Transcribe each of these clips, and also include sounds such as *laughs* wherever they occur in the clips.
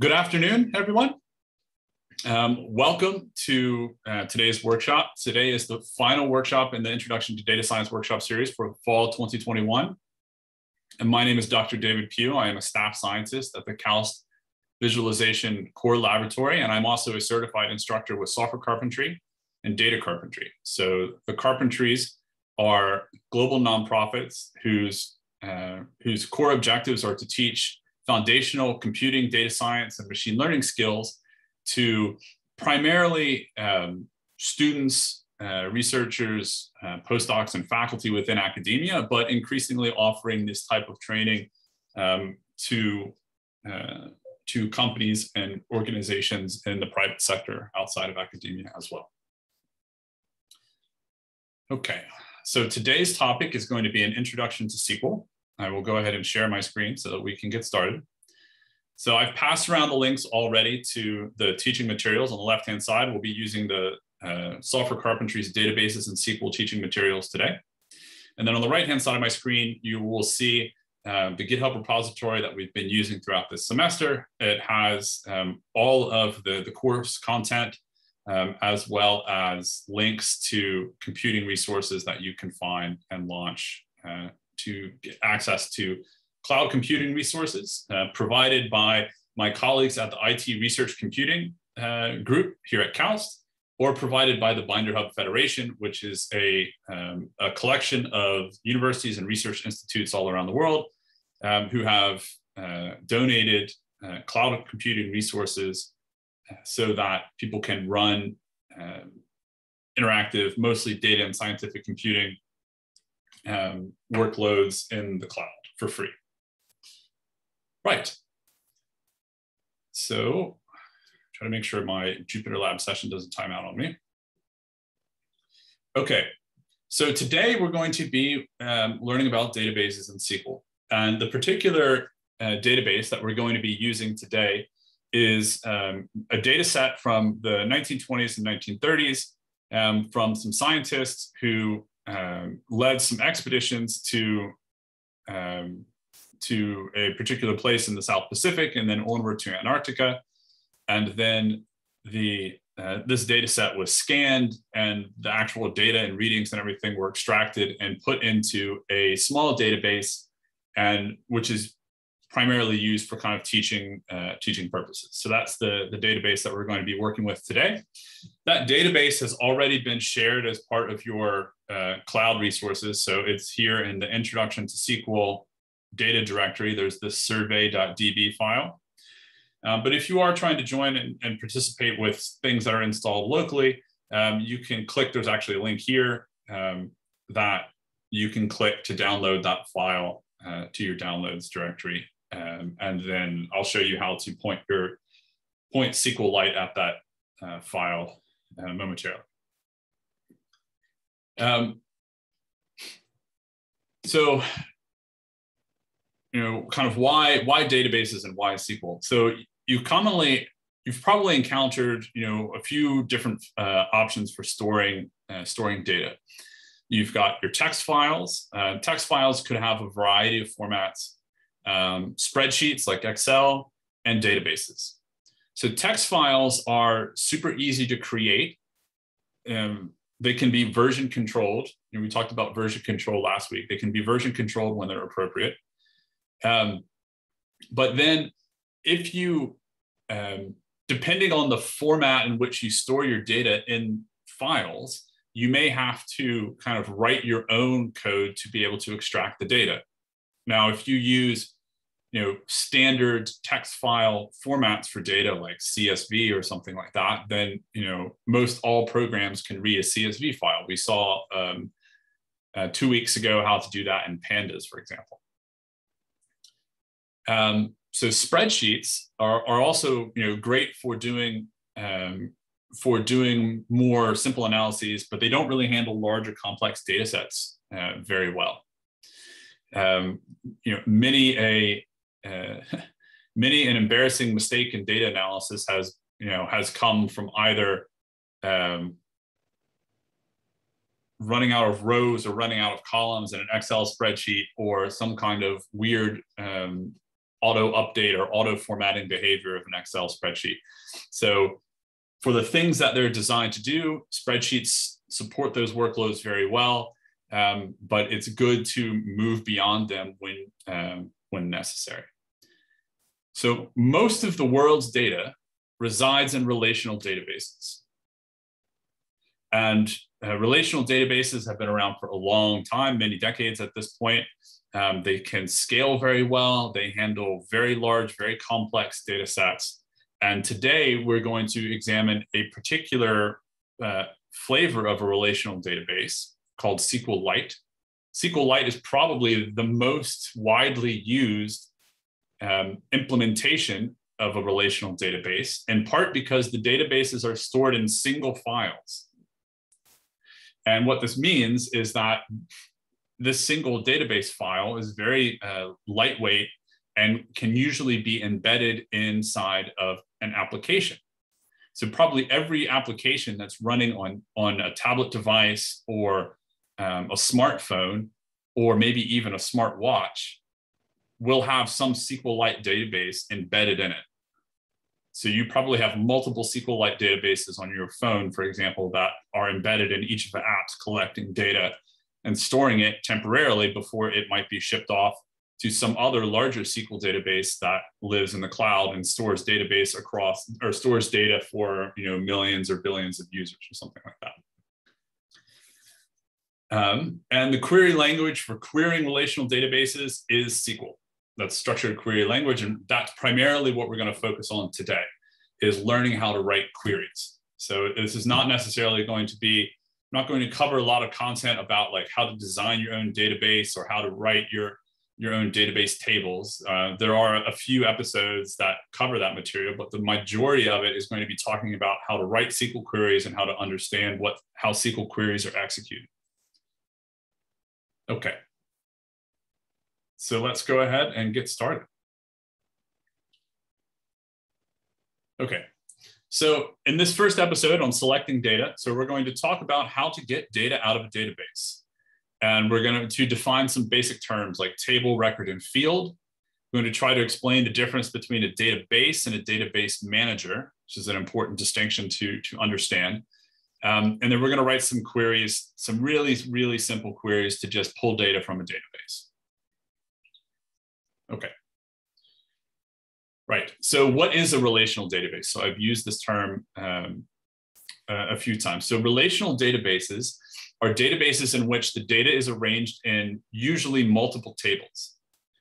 Good afternoon, everyone. Um, welcome to uh, today's workshop. Today is the final workshop in the Introduction to Data Science workshop series for fall 2021. And my name is Dr. David Pugh. I am a staff scientist at the KAUST Visualization Core Laboratory, and I'm also a certified instructor with software carpentry and data carpentry. So the carpentries are global nonprofits whose, uh, whose core objectives are to teach foundational computing, data science, and machine learning skills to primarily um, students, uh, researchers, uh, postdocs, and faculty within academia, but increasingly offering this type of training um, to, uh, to companies and organizations in the private sector outside of academia as well. Okay, so today's topic is going to be an introduction to SQL. I will go ahead and share my screen so that we can get started. So I've passed around the links already to the teaching materials. On the left-hand side, we'll be using the uh, Software Carpentry's databases and SQL teaching materials today. And then on the right-hand side of my screen, you will see uh, the GitHub repository that we've been using throughout this semester. It has um, all of the, the course content, um, as well as links to computing resources that you can find and launch uh, to get access to cloud computing resources uh, provided by my colleagues at the IT Research Computing uh, group here at KAUST, or provided by the Binder Hub Federation, which is a, um, a collection of universities and research institutes all around the world um, who have uh, donated uh, cloud computing resources uh, so that people can run um, interactive, mostly data and scientific computing um, workloads in the cloud for free. Right. So try to make sure my Jupyter Lab session doesn't time out on me. Okay, so today we're going to be um, learning about databases in SQL. And the particular uh, database that we're going to be using today is um, a data set from the 1920s and 1930s um, from some scientists who um, led some expeditions to um, to a particular place in the South Pacific and then onward to Antarctica. And then the uh, this data set was scanned and the actual data and readings and everything were extracted and put into a small database and which is primarily used for kind of teaching uh, teaching purposes. So that's the, the database that we're going to be working with today. That database has already been shared as part of your uh, cloud resources. So it's here in the introduction to SQL data directory. There's this survey.db file. Um, but if you are trying to join and, and, participate with things that are installed locally, um, you can click, there's actually a link here um, that you can click to download that file uh, to your downloads directory. Um, and then I'll show you how to point your point SQLite at that uh, file uh, momentarily. Um, so you know, kind of why why databases and why SQL. So you commonly you've probably encountered you know a few different uh, options for storing uh, storing data. You've got your text files. Uh, text files could have a variety of formats, um, spreadsheets like Excel, and databases. So text files are super easy to create. Um, they can be version controlled. Know, we talked about version control last week. They can be version controlled when they're appropriate. Um, but then if you, um, depending on the format in which you store your data in files, you may have to kind of write your own code to be able to extract the data. Now, if you use you know, standard text file formats for data like CSV or something like that, then you know most all programs can read a CSV file. We saw um, uh, two weeks ago how to do that in pandas, for example. Um, so spreadsheets are, are also you know great for doing um, for doing more simple analyses, but they don't really handle larger complex data sets uh, very well. Um, you know, many a uh, *laughs* many an embarrassing mistake in data analysis has you know has come from either um, running out of rows or running out of columns in an Excel spreadsheet or some kind of weird um, auto update or auto formatting behavior of an Excel spreadsheet. So for the things that they're designed to do, spreadsheets support those workloads very well, um, but it's good to move beyond them when, um, when necessary. So most of the world's data resides in relational databases. And uh, relational databases have been around for a long time, many decades at this point. Um, they can scale very well. They handle very large, very complex data sets. And today we're going to examine a particular uh, flavor of a relational database called SQLite. SQLite is probably the most widely used um, implementation of a relational database, in part because the databases are stored in single files. And what this means is that this single database file is very uh, lightweight and can usually be embedded inside of an application. So probably every application that's running on, on a tablet device or um, a smartphone, or maybe even a smartwatch, will have some SQLite database embedded in it. So you probably have multiple SQLite databases on your phone, for example, that are embedded in each of the apps collecting data and storing it temporarily before it might be shipped off to some other larger SQL database that lives in the cloud and stores database across or stores data for you know millions or billions of users or something like that. Um, and the query language for querying relational databases is SQL. That's structured query language, and that's primarily what we're going to focus on today, is learning how to write queries. So this is not necessarily going to be not going to cover a lot of content about like how to design your own database or how to write your your own database tables. Uh, there are a few episodes that cover that material, but the majority of it is going to be talking about how to write SQL queries and how to understand what how SQL queries are executed. Okay. So let's go ahead and get started. Okay. So in this first episode on selecting data, so we're going to talk about how to get data out of a database. And we're going to define some basic terms like table, record, and field. We're going to try to explain the difference between a database and a database manager, which is an important distinction to, to understand. Um, and then we're going to write some queries, some really, really simple queries to just pull data from a database. Okay. Right. So what is a relational database? So I've used this term um, a few times. So relational databases are databases in which the data is arranged in usually multiple tables.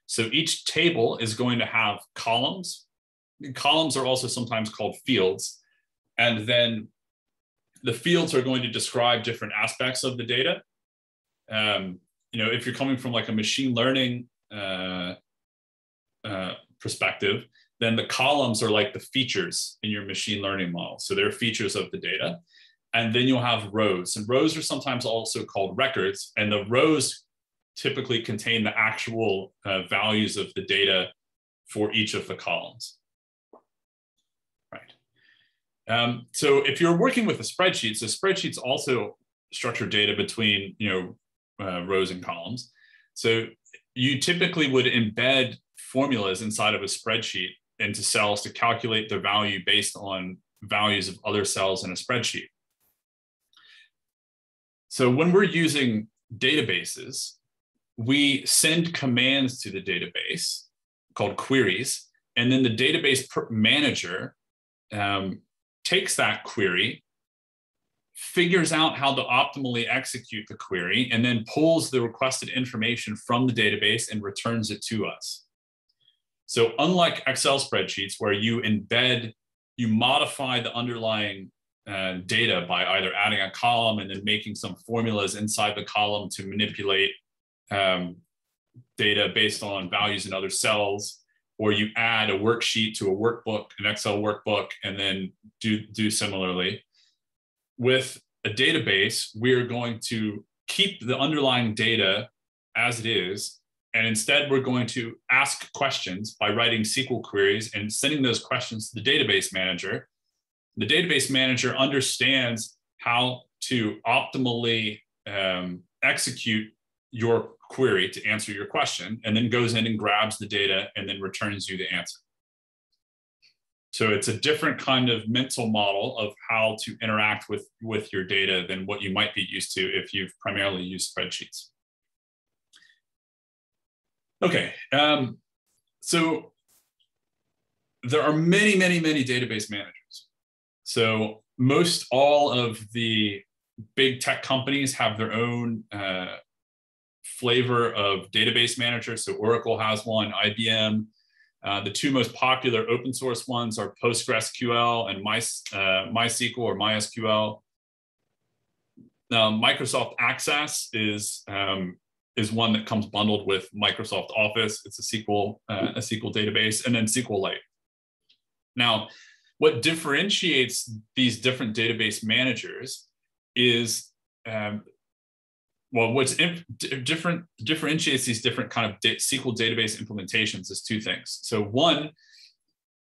So each table is going to have columns. Columns are also sometimes called fields. And then the fields are going to describe different aspects of the data. Um, you know, if you're coming from like a machine learning uh, uh, perspective, then the columns are like the features in your machine learning model. So they're features of the data. And then you'll have rows. And rows are sometimes also called records. And the rows typically contain the actual uh, values of the data for each of the columns. Right. Um, so if you're working with a spreadsheet, so spreadsheets also structure data between you know uh, rows and columns. So you typically would embed formulas inside of a spreadsheet into cells to calculate the value based on values of other cells in a spreadsheet. So when we're using databases, we send commands to the database called queries, and then the database manager um, takes that query, figures out how to optimally execute the query, and then pulls the requested information from the database and returns it to us. So unlike Excel spreadsheets where you embed, you modify the underlying uh, data by either adding a column and then making some formulas inside the column to manipulate um, data based on values in other cells, or you add a worksheet to a workbook, an Excel workbook, and then do, do similarly. With a database, we're going to keep the underlying data as it is. And instead, we're going to ask questions by writing SQL queries and sending those questions to the database manager the database manager understands how to optimally um, execute your query to answer your question, and then goes in and grabs the data and then returns you the answer. So it's a different kind of mental model of how to interact with, with your data than what you might be used to if you've primarily used spreadsheets. Okay, um, so there are many, many, many database managers. So most all of the big tech companies have their own uh, flavor of database manager. So Oracle has one, IBM. Uh, the two most popular open source ones are PostgreSQL and My, uh, MySQL or MySQL. Now, Microsoft Access is um, is one that comes bundled with Microsoft Office. It's a SQL uh, a SQL database, and then SQLite. Now, what differentiates these different database managers is um, well, what's different differentiates these different kind of da SQL database implementations is two things. So one,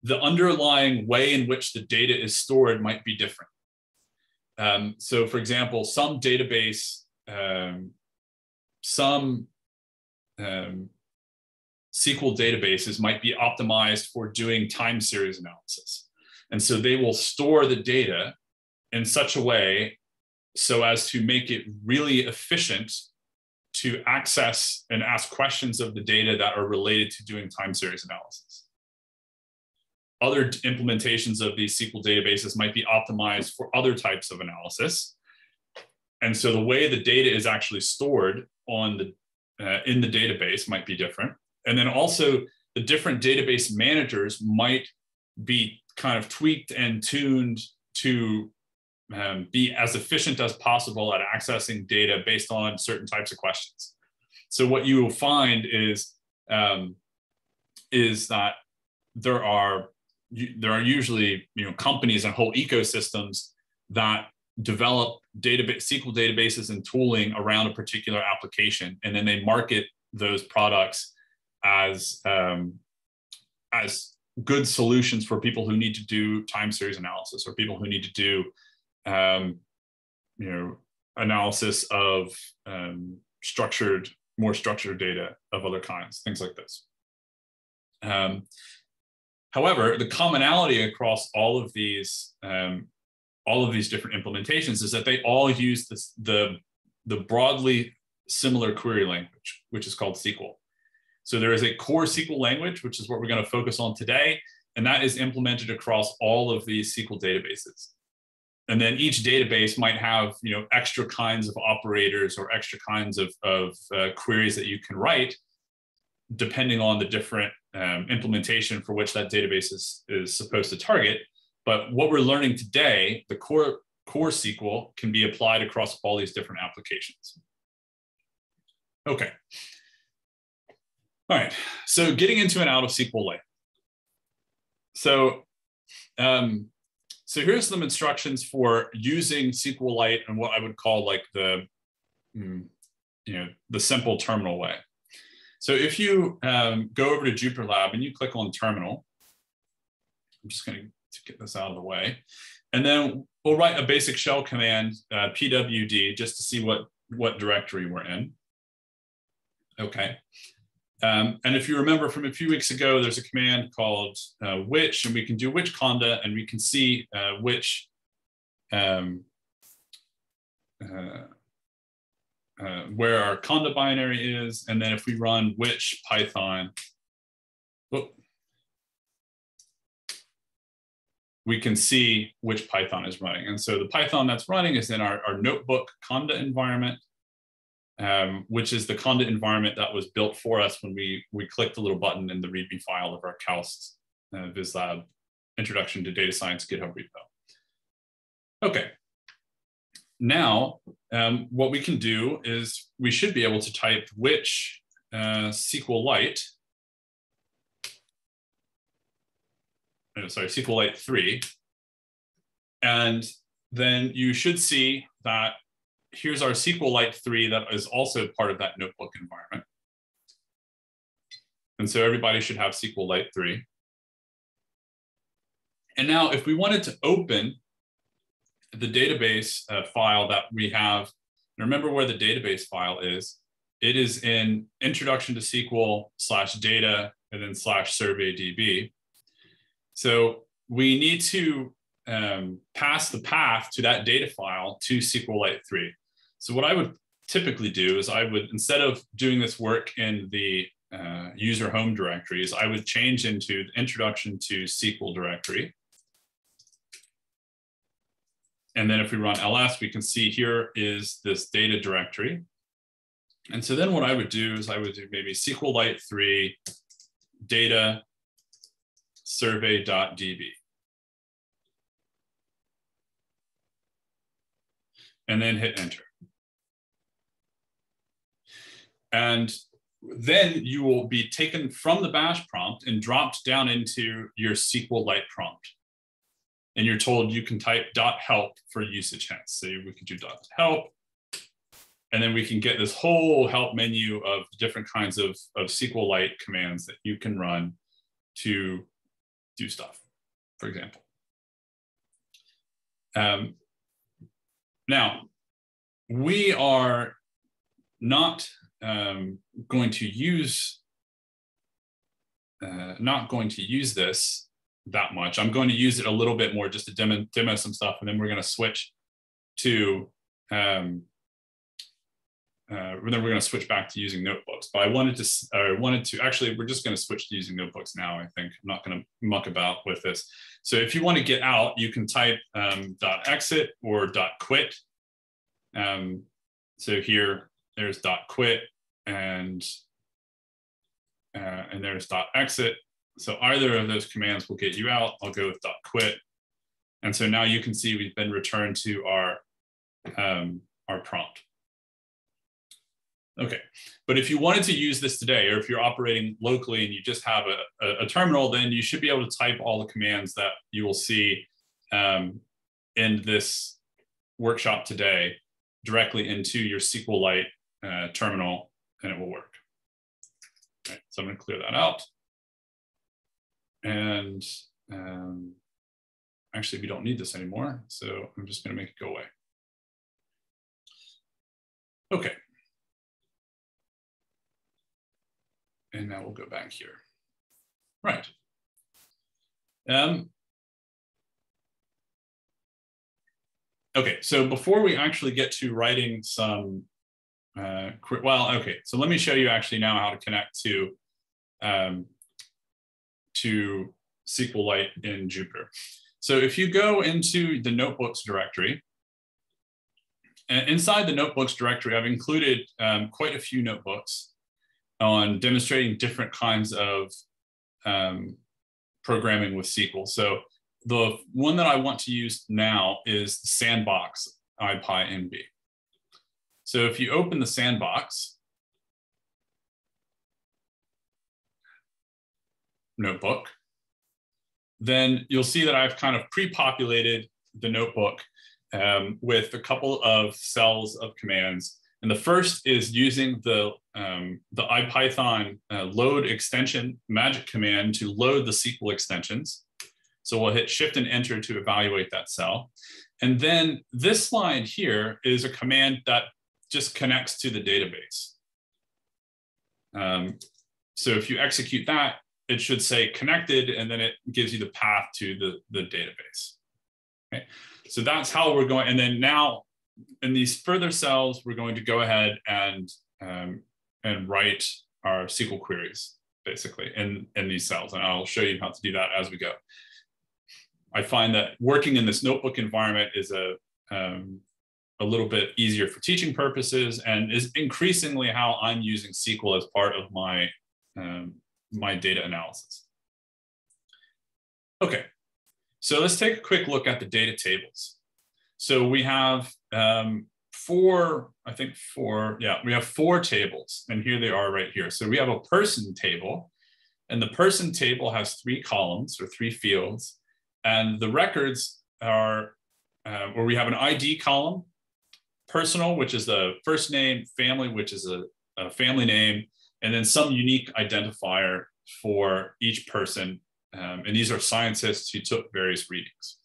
the underlying way in which the data is stored might be different. Um, so, for example, some database, um, some um, SQL databases might be optimized for doing time series analysis. And so they will store the data in such a way so as to make it really efficient to access and ask questions of the data that are related to doing time series analysis. Other implementations of these SQL databases might be optimized for other types of analysis. And so the way the data is actually stored on the uh, in the database might be different. And then also the different database managers might be kind of tweaked and tuned to um, be as efficient as possible at accessing data based on certain types of questions. So what you will find is um, is that there are there are usually you know companies and whole ecosystems that develop database SQL databases and tooling around a particular application, and then they market those products as um, as good solutions for people who need to do time series analysis or people who need to do um, you know, analysis of um, structured, more structured data of other kinds, things like this. Um, however, the commonality across all of these, um, all of these different implementations is that they all use this, the, the broadly similar query language, which is called SQL. So there is a core SQL language, which is what we're going to focus on today, and that is implemented across all of these SQL databases and then each database might have you know extra kinds of operators or extra kinds of, of uh, queries that you can write depending on the different um, implementation for which that database is, is supposed to target but what we're learning today the core core sql can be applied across all these different applications. Okay. All right. So getting into an out of sqlite so um, so here's some instructions for using SQLite and what I would call like the, hmm, you know, the simple terminal way. So if you um, go over to Jupyter Lab and you click on terminal, I'm just going to get this out of the way. And then we'll write a basic shell command, uh, pwd, just to see what, what directory we're in. Okay. Um, and if you remember from a few weeks ago, there's a command called uh, which, and we can do which conda, and we can see uh, which um, uh, uh, where our conda binary is. And then if we run which Python, we can see which Python is running. And so the Python that's running is in our, our notebook conda environment um, which is the conda environment that was built for us when we, we clicked the little button in the README file of our KAUST uh, VisLab Introduction to Data Science GitHub repo. Okay. Now, um, what we can do is we should be able to type which uh, SQLite, sorry, SQLite 3, and then you should see that here's our SQLite 3 that is also part of that notebook environment. And so everybody should have SQLite 3. And now if we wanted to open the database uh, file that we have, remember where the database file is, it is in introduction to SQL slash data and then slash survey DB. So we need to um, pass the path to that data file to SQLite 3. So what I would typically do is I would, instead of doing this work in the uh, user home directories, I would change into the introduction to SQL directory. And then if we run ls, we can see here is this data directory. And so then what I would do is I would do maybe SQLite 3 data survey.db. And then hit enter. And then you will be taken from the bash prompt and dropped down into your SQLite prompt. And you're told you can type dot help for usage hints. So we could do help. And then we can get this whole help menu of different kinds of, of SQLite commands that you can run to do stuff, for example. Um, now, we are not um, going to use uh, not going to use this that much. I'm going to use it a little bit more just to demo, demo some stuff, and then we're going to switch to um, uh, then we're going to switch back to using notebooks. But I wanted to, I wanted to actually, we're just going to switch to using notebooks now. I think I'm not going to muck about with this. So if you want to get out, you can type um, exit or quit. Um, so here, there's quit and uh, and there's exit. So either of those commands will get you out. I'll go with quit. And so now you can see we've been returned to our, um, our prompt. Okay, but if you wanted to use this today, or if you're operating locally and you just have a, a, a terminal, then you should be able to type all the commands that you will see um, in this workshop today directly into your SQLite uh, terminal and it will work. Okay, so I'm gonna clear that out. And um, actually we don't need this anymore. So I'm just gonna make it go away. Okay. And now we'll go back here. Right. Um, okay, so before we actually get to writing some, uh, well, okay, so let me show you actually now how to connect to, um, to SQLite in Jupyter. So if you go into the notebooks directory, inside the notebooks directory, I've included um, quite a few notebooks on demonstrating different kinds of um, programming with SQL. So the one that I want to use now is the Sandbox IPyNB. So if you open the Sandbox notebook, then you'll see that I've kind of pre-populated the notebook um, with a couple of cells of commands and the first is using the, um, the IPython uh, load extension magic command to load the SQL extensions. So we'll hit shift and enter to evaluate that cell. And then this line here is a command that just connects to the database. Um, so if you execute that, it should say connected, and then it gives you the path to the, the database. Okay. So that's how we're going. And then now in these further cells, we're going to go ahead and, um, and write our SQL queries basically in, in these cells. And I'll show you how to do that as we go. I find that working in this notebook environment is a, um, a little bit easier for teaching purposes and is increasingly how I'm using SQL as part of my, um, my data analysis. Okay, so let's take a quick look at the data tables. So we have um, four, I think four, yeah, we have four tables and here they are right here. So we have a person table and the person table has three columns or three fields and the records are uh, where we have an ID column, personal, which is the first name, family, which is a, a family name, and then some unique identifier for each person. Um, and these are scientists who took various readings.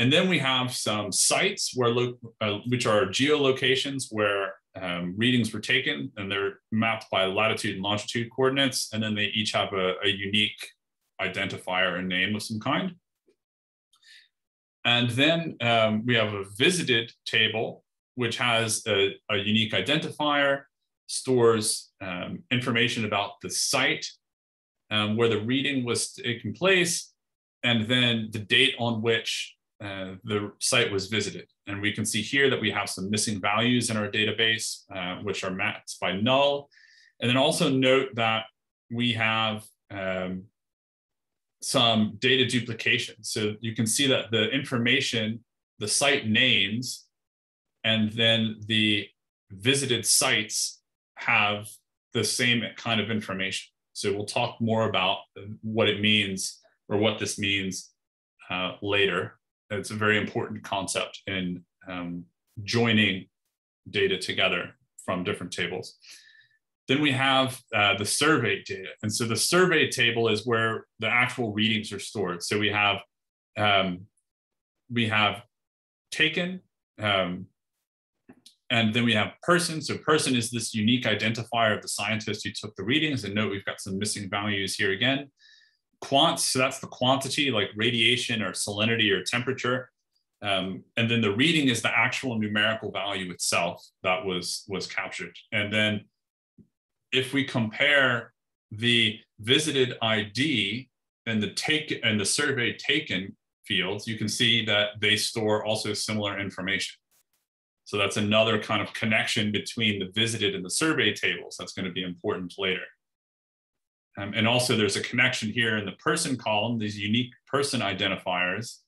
And then we have some sites where, uh, which are geolocations where um, readings were taken and they're mapped by latitude and longitude coordinates, and then they each have a, a unique identifier and name of some kind. And then um, we have a visited table, which has a, a unique identifier, stores um, information about the site um, where the reading was taking place, and then the date on which uh, the site was visited. And we can see here that we have some missing values in our database, uh, which are mapped by null. And then also note that we have um, some data duplication. So you can see that the information, the site names, and then the visited sites have the same kind of information. So we'll talk more about what it means or what this means uh, later. It's a very important concept in um, joining data together from different tables. Then we have uh, the survey data. And so the survey table is where the actual readings are stored. So we have, um, we have taken, um, and then we have person. So person is this unique identifier of the scientist who took the readings. And note we've got some missing values here again. Quant, so that's the quantity like radiation or salinity or temperature. Um, and then the reading is the actual numerical value itself that was was captured. And then if we compare the visited ID and the take and the survey taken fields, you can see that they store also similar information. So that's another kind of connection between the visited and the survey tables. That's going to be important later. Um, and also there's a connection here in the person column, these unique person identifiers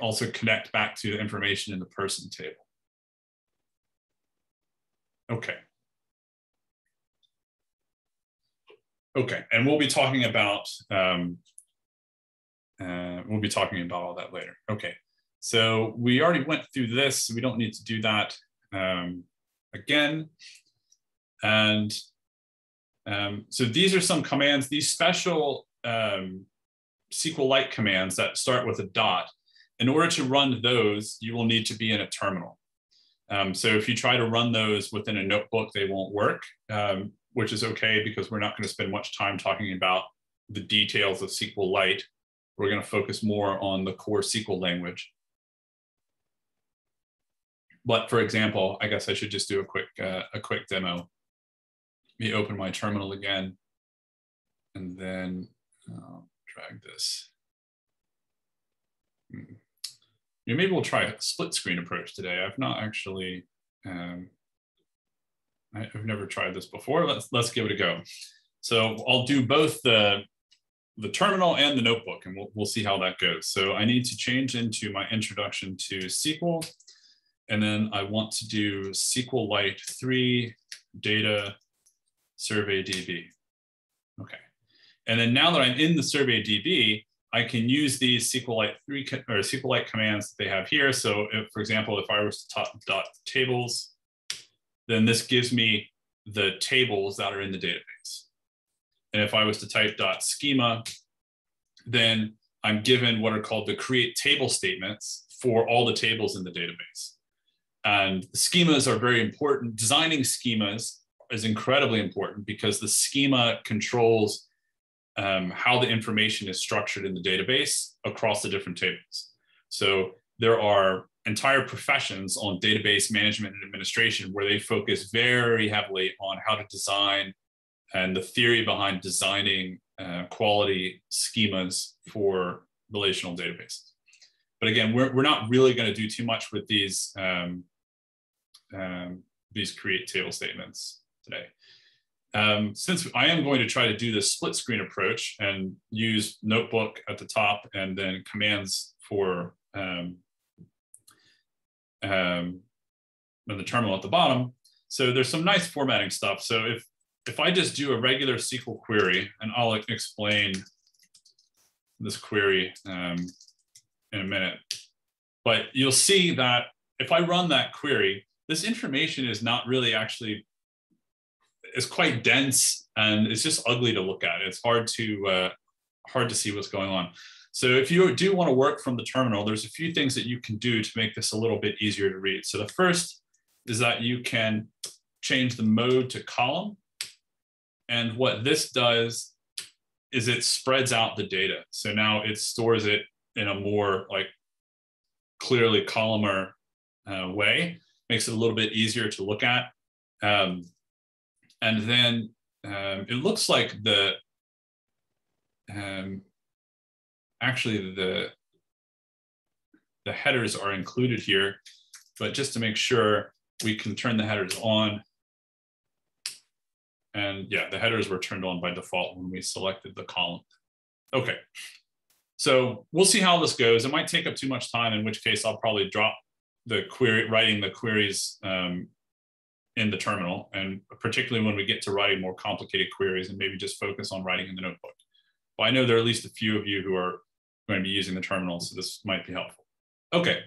also connect back to the information in the person table. Okay. Okay, and we'll be talking about um, uh, we'll be talking about all that later. Okay, so we already went through this. So we don't need to do that um, again. And um, so these are some commands. These special um, SQLite commands that start with a dot. In order to run those, you will need to be in a terminal. Um, so if you try to run those within a notebook, they won't work. Um, which is okay because we're not going to spend much time talking about the details of SQLite. We're going to focus more on the core SQL language. But for example, I guess I should just do a quick, uh, a quick demo. Me open my terminal again, and then I'll drag this. Hmm. Yeah, maybe we'll try a split screen approach today. I've not actually um, I've never tried this before. Let's let's give it a go. So I'll do both the the terminal and the notebook, and we'll, we'll see how that goes. So I need to change into my introduction to SQL, and then I want to do SQLite 3 data survey DB. Okay. And then now that I'm in the survey DB, I can use these SQLite 3 or SQLite commands that they have here. So if, for example, if I was to top dot tables, then this gives me the tables that are in the database. And if I was to type dot schema, then I'm given what are called the create table statements for all the tables in the database. And schemas are very important. Designing schemas is incredibly important because the schema controls um, how the information is structured in the database across the different tables. So there are entire professions on database management and administration where they focus very heavily on how to design and the theory behind designing uh, quality schemas for relational databases. But again, we're, we're not really going to do too much with these, um, um, these create table statements today. Um, since I am going to try to do this split screen approach and use notebook at the top and then commands for um, um, and the terminal at the bottom. So there's some nice formatting stuff. So if, if I just do a regular SQL query, and I'll explain this query um, in a minute, but you'll see that if I run that query, this information is not really actually, it's quite dense and it's just ugly to look at. It's hard to, uh, hard to see what's going on. So if you do want to work from the terminal, there's a few things that you can do to make this a little bit easier to read. So the first is that you can change the mode to column. And what this does is it spreads out the data. So now it stores it in a more like clearly columnar uh, way, makes it a little bit easier to look at. Um, and then um, it looks like the, um, actually the, the headers are included here, but just to make sure we can turn the headers on. And yeah, the headers were turned on by default when we selected the column. Okay, so we'll see how this goes. It might take up too much time, in which case I'll probably drop the query, writing the queries um, in the terminal, and particularly when we get to writing more complicated queries and maybe just focus on writing in the notebook. But I know there are at least a few of you who are going to be using the terminal, so this might be helpful. Okay,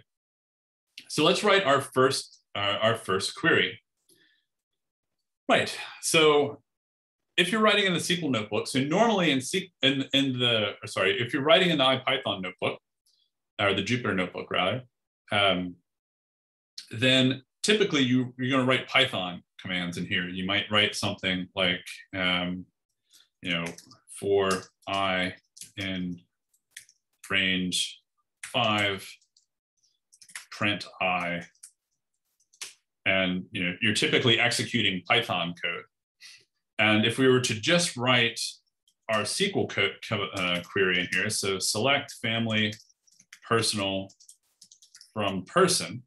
so let's write our first uh, our first query. Right, so if you're writing in the SQL notebook, so normally in, C in, in the, sorry, if you're writing in the IPython notebook, or the Jupyter notebook rather, um, then typically you, you're gonna write Python commands in here. You might write something like, um, you know, for i in range five, print i, and you know, you're typically executing Python code. And if we were to just write our SQL co uh, query in here, so select family personal from person,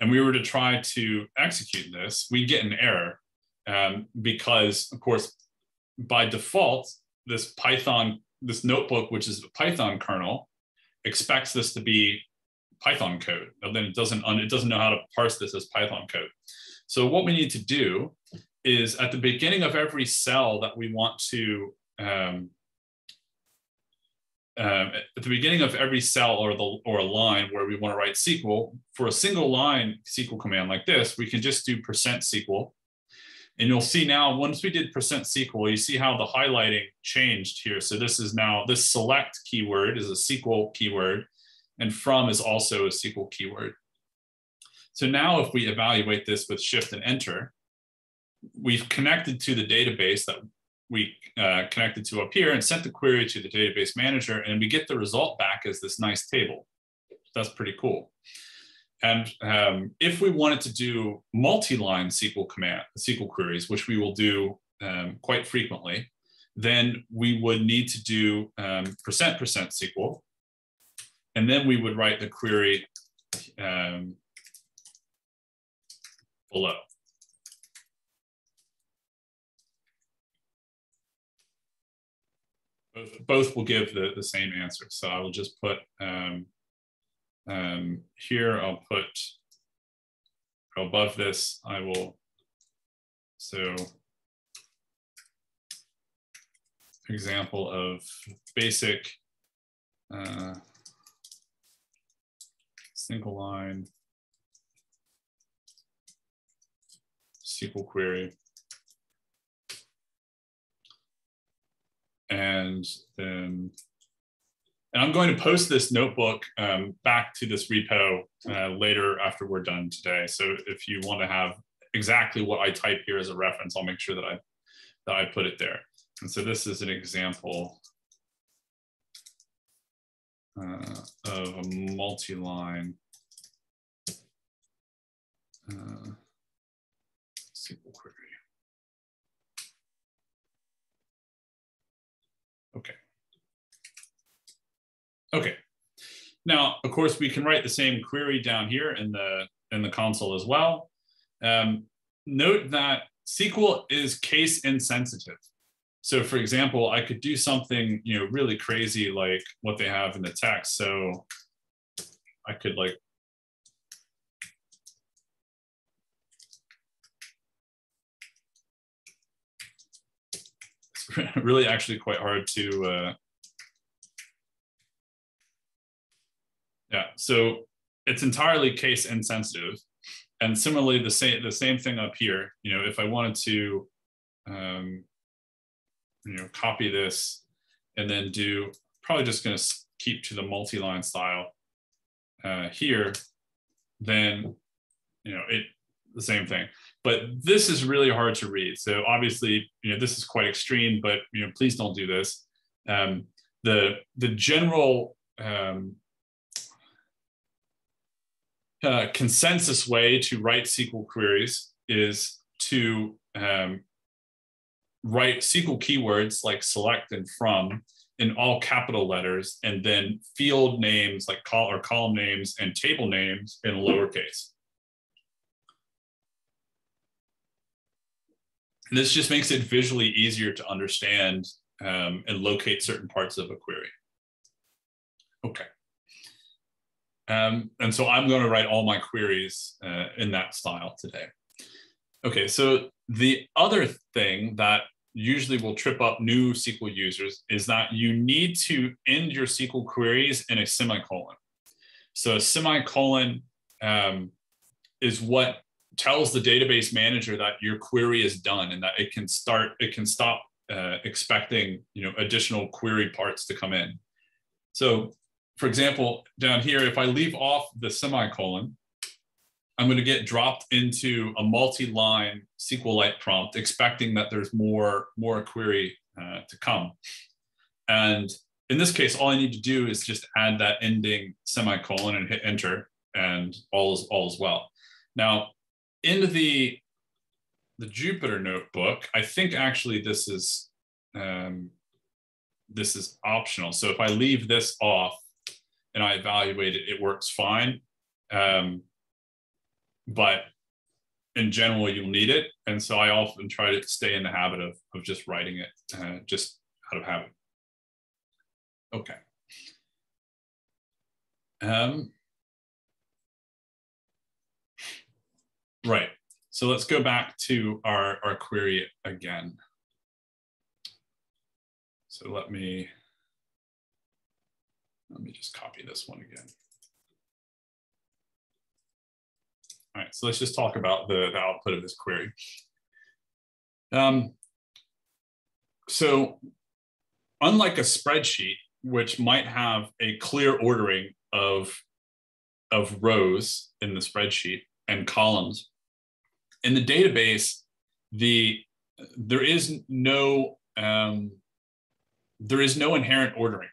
and we were to try to execute this, we get an error um, because, of course, by default, this Python, this notebook, which is a Python kernel, expects this to be Python code. And then it doesn't, it doesn't know how to parse this as Python code. So what we need to do is at the beginning of every cell that we want to um, um, at the beginning of every cell or the or a line where we want to write SQL for a single line SQL command like this, we can just do percent %SQL. And you'll see now, once we did percent %SQL, you see how the highlighting changed here. So this is now, this select keyword is a SQL keyword, and from is also a SQL keyword. So now if we evaluate this with shift and enter, we've connected to the database that we uh, connected to up here and sent the query to the database manager and we get the result back as this nice table. That's pretty cool. And um, if we wanted to do multi-line SQL command, SQL queries, which we will do um, quite frequently, then we would need to do um, percent percent SQL. And then we would write the query um, below. Both, both will give the, the same answer. So I will just put um, um, here, I'll put above this, I will, so example of basic uh, single line SQL query. And then and I'm going to post this notebook um, back to this repo uh, later after we're done today. So if you want to have exactly what I type here as a reference, I'll make sure that I that I put it there. And so this is an example uh, of a multi-line uh, SQL query. Okay. Okay. Now, of course, we can write the same query down here in the in the console as well. Um, note that SQL is case insensitive. So for example, I could do something, you know, really crazy like what they have in the text. So I could like *laughs* really actually quite hard to, uh, yeah, so it's entirely case insensitive. And similarly, the same, the same thing up here, you know, if I wanted to, um, you know, copy this and then do, probably just gonna keep to the multi-line style uh, here, then, you know, it, the same thing. But this is really hard to read. So obviously, you know, this is quite extreme, but you know, please don't do this. Um, the the general um, uh, consensus way to write SQL queries is to um, write SQL keywords like select and from in all capital letters, and then field names like call or column names and table names in lowercase. And this just makes it visually easier to understand um, and locate certain parts of a query. Okay. Um, and so I'm going to write all my queries uh, in that style today. Okay, so the other thing that usually will trip up new SQL users is that you need to end your SQL queries in a semicolon. So a semicolon um, is what tells the database manager that your query is done and that it can start, it can stop uh, expecting you know additional query parts to come in. So for example, down here, if I leave off the semicolon, I'm going to get dropped into a multi-line SQLite prompt, expecting that there's more, more query uh, to come. And in this case, all I need to do is just add that ending semicolon and hit enter, and all is all is well. Now, in the the Jupyter notebook, I think actually this is um, this is optional. So if I leave this off, and I evaluate it, it works fine. Um, but in general, you'll need it. And so I often try to stay in the habit of, of just writing it uh, just out of habit. Okay. Um, right. So let's go back to our, our query again. So let me let me just copy this one again. All right, so let's just talk about the, the output of this query. Um, so unlike a spreadsheet, which might have a clear ordering of, of rows in the spreadsheet and columns, in the database, the there is no um, there is no inherent ordering.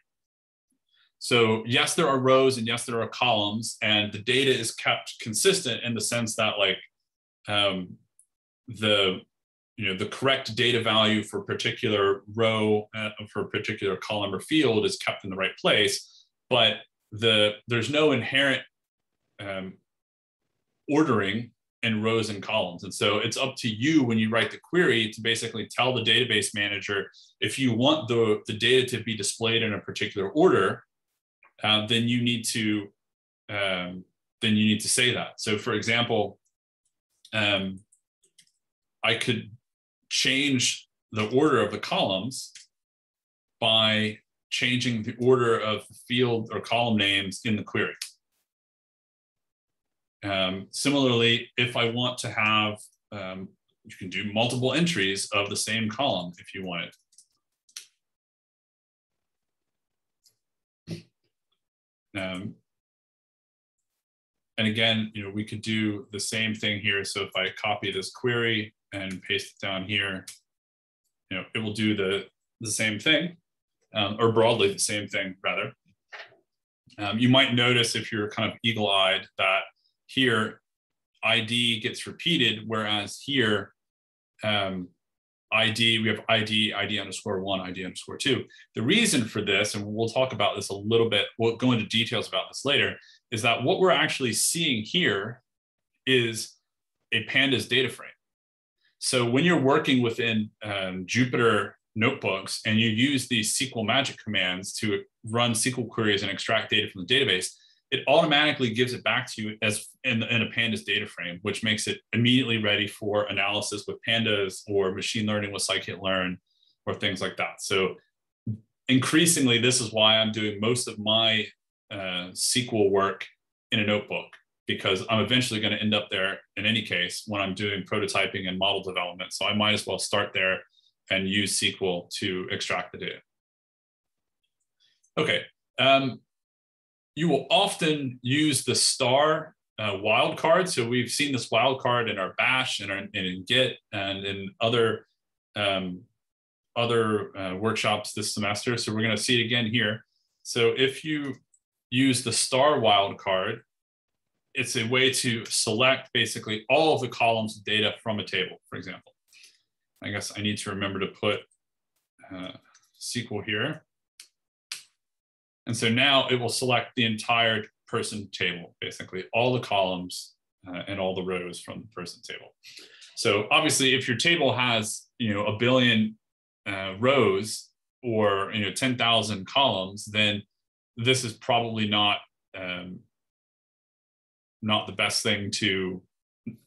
So yes, there are rows and yes, there are columns, and the data is kept consistent in the sense that like um, the you know the correct data value for particular row uh, for particular column or field is kept in the right place, but the there's no inherent um, ordering in rows and columns. And so it's up to you when you write the query to basically tell the database manager if you want the, the data to be displayed in a particular order, uh, then you need to um, then you need to say that. So for example, um, I could change the order of the columns by changing the order of the field or column names in the query. Um, similarly, if I want to have, um, you can do multiple entries of the same column if you want it. Um, and again, you know, we could do the same thing here. So if I copy this query and paste it down here, you know, it will do the, the same thing, um, or broadly the same thing, rather. Um, you might notice if you're kind of eagle-eyed that here ID gets repeated, whereas here um, ID, we have ID, ID underscore one, ID underscore two. The reason for this, and we'll talk about this a little bit, we'll go into details about this later, is that what we're actually seeing here is a pandas data frame. So when you're working within um, Jupyter notebooks and you use these SQL magic commands to run SQL queries and extract data from the database, it automatically gives it back to you as in, in, a pandas data frame, which makes it immediately ready for analysis with pandas or machine learning with scikit-learn or things like that. So increasingly, this is why I'm doing most of my uh, SQL work in a notebook because I'm eventually going to end up there in any case when I'm doing prototyping and model development. So I might as well start there and use SQL to extract the data. Okay, um, you will often use the star uh, wildcard. So we've seen this wildcard in our bash and in Git and in other um, other uh, workshops this semester. So we're going to see it again here. So if you use the star wildcard, it's a way to select basically all of the columns of data from a table, for example. I guess I need to remember to put uh, SQL here. And so now it will select the entire person table, basically all the columns uh, and all the rows from the person table. So obviously if your table has, you know, a billion uh, rows or, you know, 10,000 columns, then this is probably not, um, not the best thing to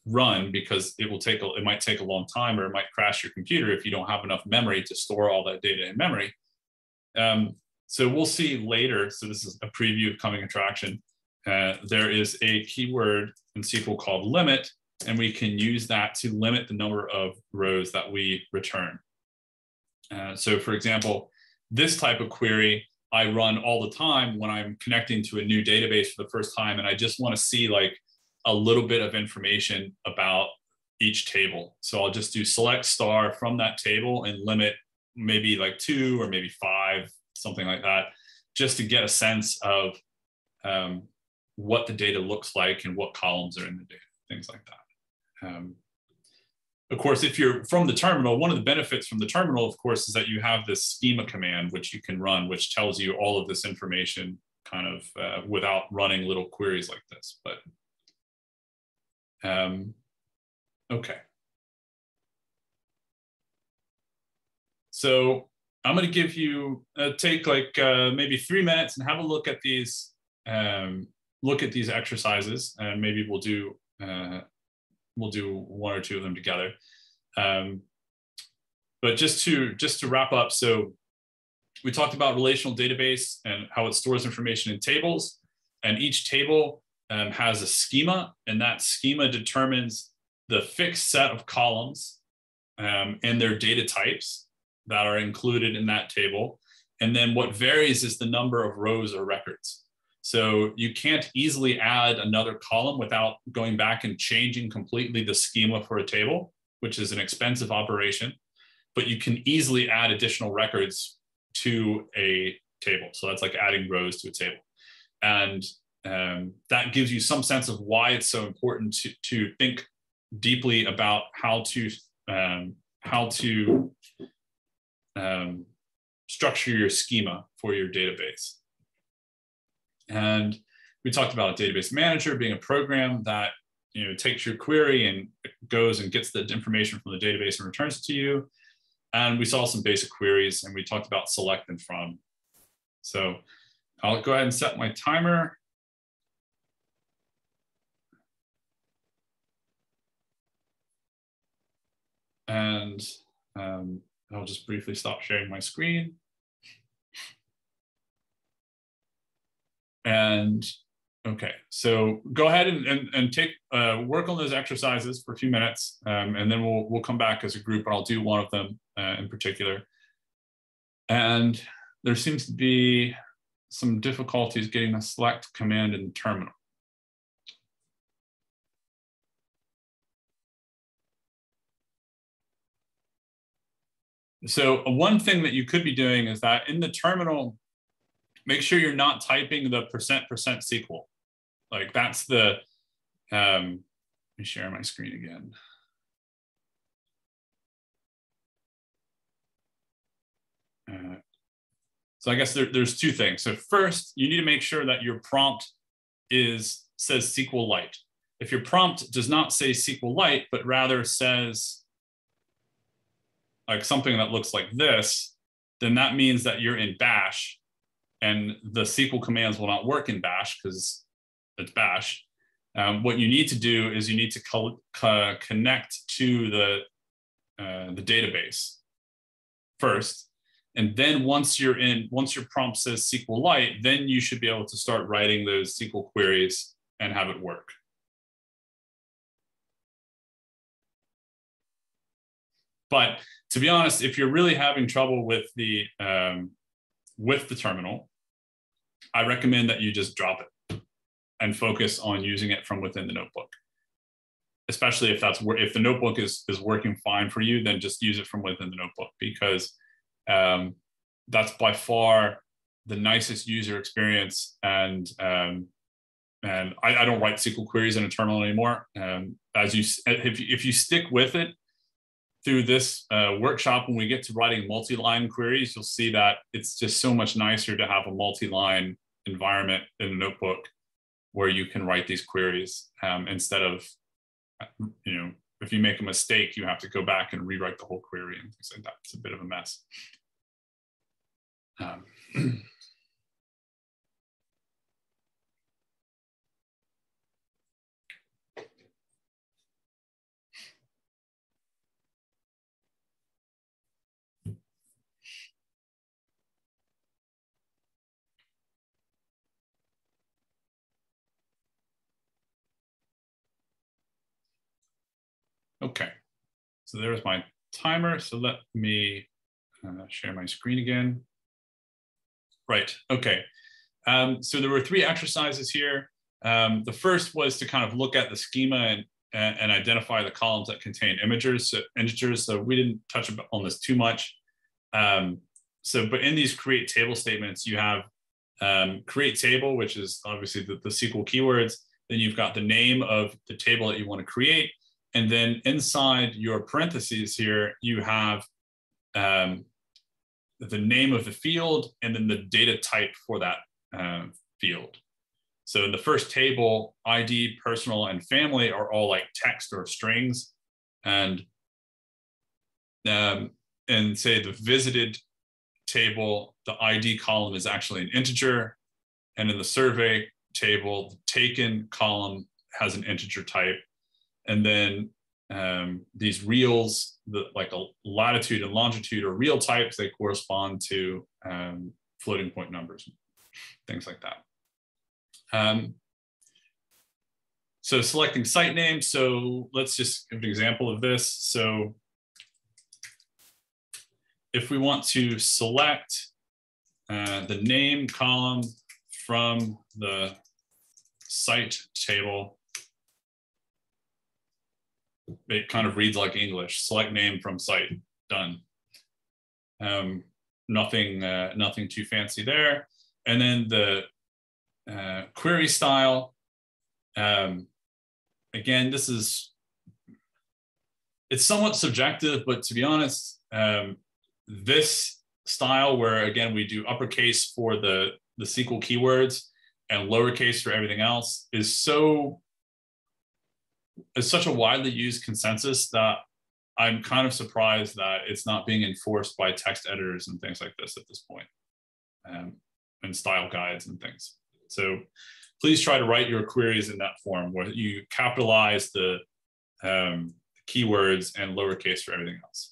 run because it will take a, it might take a long time or it might crash your computer if you don't have enough memory to store all that data in memory. Um, so we'll see later. So this is a preview of coming attraction. Uh, there is a keyword in SQL called limit, and we can use that to limit the number of rows that we return. Uh, so for example, this type of query I run all the time when I'm connecting to a new database for the first time, and I just want to see like a little bit of information about each table. So I'll just do select star from that table and limit maybe like two or maybe five, something like that, just to get a sense of um, what the data looks like and what columns are in the data, things like that. Um, of course, if you're from the terminal, one of the benefits from the terminal, of course, is that you have this schema command, which you can run, which tells you all of this information kind of uh, without running little queries like this. But um, okay. So I'm going to give you uh, take like uh, maybe three minutes and have a look at these um, look at these exercises, and maybe we'll do uh, we'll do one or two of them together. Um, but just to just to wrap up, so we talked about relational database and how it stores information in tables, and each table um, has a schema, and that schema determines the fixed set of columns um, and their data types that are included in that table. And then what varies is the number of rows or records. So you can't easily add another column without going back and changing completely the schema for a table, which is an expensive operation. But you can easily add additional records to a table. So that's like adding rows to a table. And um, that gives you some sense of why it's so important to, to think deeply about how to um, how to um, structure your schema for your database. And we talked about a database manager being a program that you know takes your query and goes and gets the information from the database and returns it to you. And we saw some basic queries and we talked about select and from. So I'll go ahead and set my timer. And um, I'll just briefly stop sharing my screen. And okay, so go ahead and, and, and take uh, work on those exercises for a few minutes, um, and then we'll, we'll come back as a group and I'll do one of them uh, in particular. And there seems to be some difficulties getting the select command in the terminal. So one thing that you could be doing is that in the terminal, make sure you're not typing the percent percent SQL. Like that's the, um, let me share my screen again. Uh, so I guess there, there's two things. So first, you need to make sure that your prompt is says SQLite. If your prompt does not say SQLite, but rather says like something that looks like this, then that means that you're in bash and the SQL commands will not work in bash because it's bash. Um, what you need to do is you need to co co connect to the, uh, the database first. And then once you're in, once your prompt says SQLite, then you should be able to start writing those SQL queries and have it work. But to be honest, if you're really having trouble with the um, with the terminal, I recommend that you just drop it. and focus on using it from within the notebook. Especially if that's where if the notebook is is working fine for you, then just use it from within the notebook because um, that's by far the nicest user experience and um, and I, I, don't write SQL queries in a terminal anymore. Um, as you if if you stick with it through this uh, workshop, when we get to writing multi-line queries, you'll see that it's just so much nicer to have a multi-line environment in a notebook where you can write these queries um, instead of you know if you make a mistake, you have to go back and rewrite the whole query and things like that. It's a bit of a mess. Um, *clears throat* Okay, so there's my timer. So let me uh, share my screen again. Right, okay. Um, so there were three exercises here. Um, the first was to kind of look at the schema and, and, identify the columns that contain integers. So, integers. So we didn't touch on this too much. Um, so, but in these create table statements, you have um, create table, which is obviously the, the SQL keywords. Then you've got the name of the table that you want to create. And then inside your parentheses here, you have um, the name of the field and then the data type for that uh, field. So in the first table, ID, personal, and family are all like text or strings. And, um, and say the visited table, the ID column is actually an integer. And in the survey table, the taken column has an integer type and then um, these reals, the, like a latitude and longitude are real types, they correspond to um, floating point numbers, things like that. Um, so selecting site name. So let's just give an example of this. So if we want to select uh, the name column from the site table, it kind of reads like English. Select name from site, done. Um, nothing, uh, nothing too fancy there. And then the uh, query style. Um, again, this is it's somewhat subjective, but to be honest, um, this style where again we do uppercase for the the SQL keywords and lowercase for everything else is so is such a widely used consensus that I'm kind of surprised that it's not being enforced by text editors and things like this at this point, um, and style guides and things. So please try to write your queries in that form where you capitalize the um, keywords and lowercase for everything else.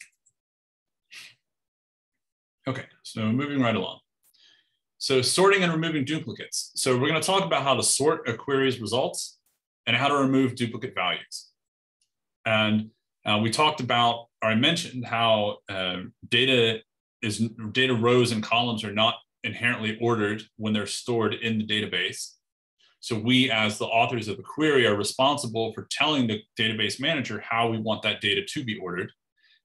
Okay, so moving right along. So sorting and removing duplicates. So we're going to talk about how to sort a query's results and how to remove duplicate values. And uh, we talked about, or I mentioned how uh, data is data rows and columns are not inherently ordered when they're stored in the database. So we, as the authors of the query, are responsible for telling the database manager how we want that data to be ordered.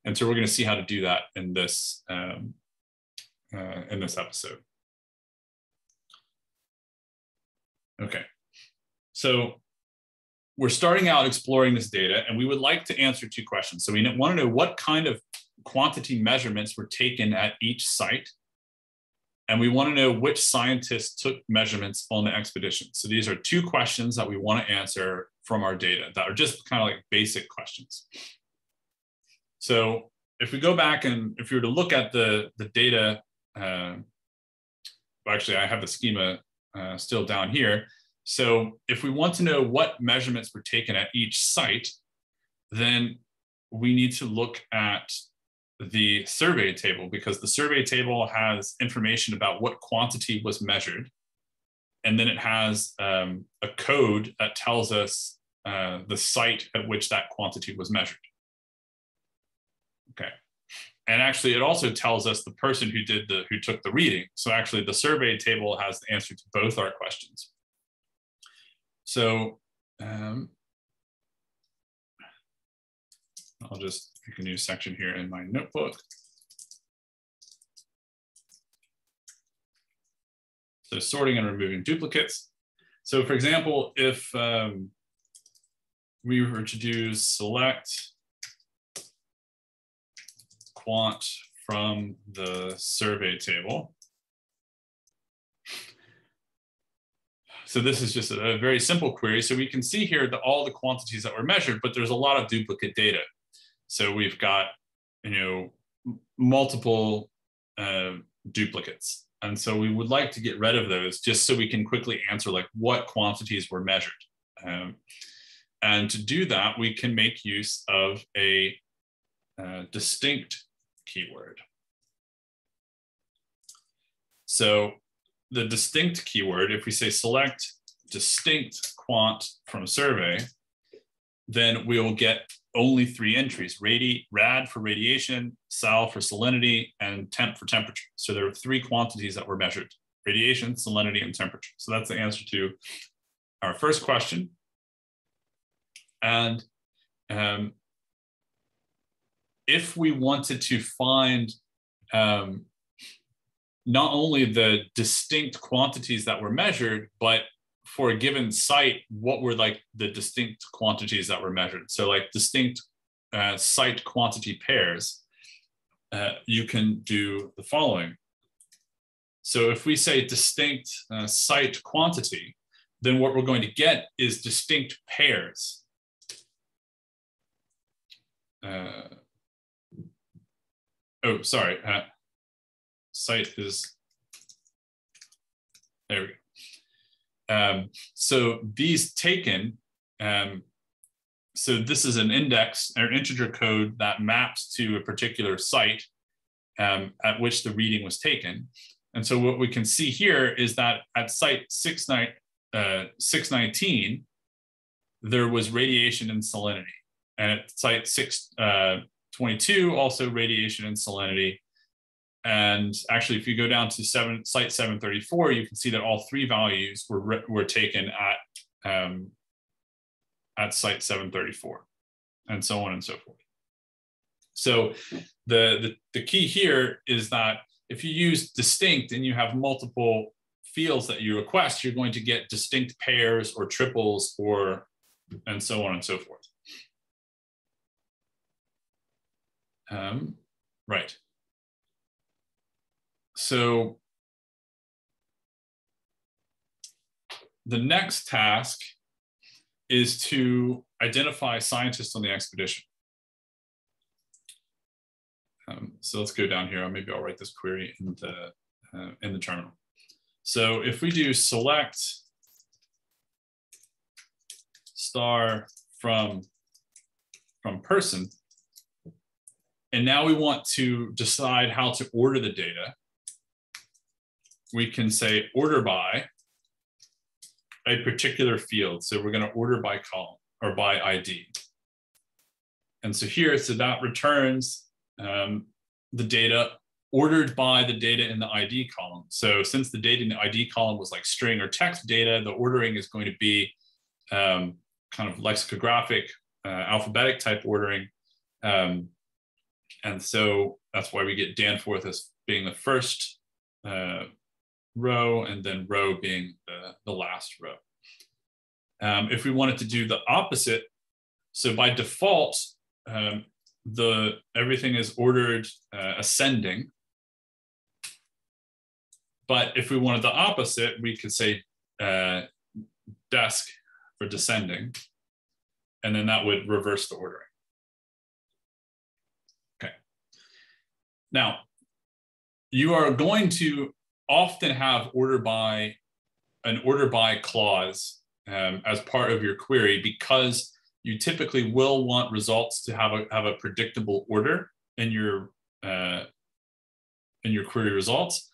And so we're going to see how to do that in this um, uh, in this episode. Okay, so we're starting out exploring this data and we would like to answer two questions. So we want to know what kind of quantity measurements were taken at each site. And we want to know which scientists took measurements on the expedition. So these are two questions that we want to answer from our data that are just kind of like basic questions. So if we go back and if you were to look at the, the data, uh, well, actually I have the schema uh, still down here. So if we want to know what measurements were taken at each site, then we need to look at the survey table because the survey table has information about what quantity was measured. And then it has um, a code that tells us uh, the site at which that quantity was measured. Okay. And actually, it also tells us the person who did the who took the reading. So actually, the survey table has the answer to both our questions. So um, I'll just pick a new section here in my notebook. So sorting and removing duplicates. So for example, if um, we were to do select quant from the survey table. So this is just a, very simple query. So we can see here that all the quantities that were measured, but there's a lot of duplicate data. So we've got, you know, multiple uh, duplicates. And so we would like to get rid of those just so we can quickly answer like what quantities were measured. Um, and to do that, we can make use of a uh, distinct keyword. So the distinct keyword, if we say select distinct quant from survey, then we'll get only three entries, radi rad for radiation, sal for salinity, and temp for temperature. So there are three quantities that were measured, radiation, salinity, and temperature. So that's the answer to our first question. And um, if we wanted to find um, not only the distinct quantities that were measured, but for a given site, what were like the distinct quantities that were measured? So like distinct uh, site quantity pairs, uh, you can do the following. So if we say distinct uh, site quantity, then what we're going to get is distinct pairs. Uh, oh, sorry. Site is, there we go. Um, so these taken, um, so this is an index or integer code that maps to a particular site um, at which the reading was taken. And so what we can see here is that at site 69, uh, 619, there was radiation and salinity. And at site 622, uh, also radiation and salinity. And actually, if you go down to seven, site 734, you can see that all three values were, were taken at, um, at site 734, and so on and so forth. So the, the, the key here is that if you use distinct and you have multiple fields that you request, you're going to get distinct pairs or triples or and so on and so forth. Um, right. So the next task is to identify scientists on the expedition. Um, so let's go down here. Maybe I'll write this query in the, uh, in the terminal. So if we do select star from, from person, and now we want to decide how to order the data, we can say order by a particular field. So we're going to order by column or by ID. And so here, so that returns um, the data ordered by the data in the ID column. So since the data in the ID column was like string or text data, the ordering is going to be um, kind of lexicographic, uh, alphabetic type ordering. Um, and so that's why we get Danforth as being the first uh, row and then Roe being the, the last row. Um, if we wanted to do the opposite, so by default, um, the everything is ordered uh, ascending. But if we wanted the opposite, we could say uh, desk for descending, and then that would reverse the ordering. Okay. Now, you are going to often have order by an order by clause um, as part of your query because you typically will want results to have a have a predictable order in your uh, in your query results,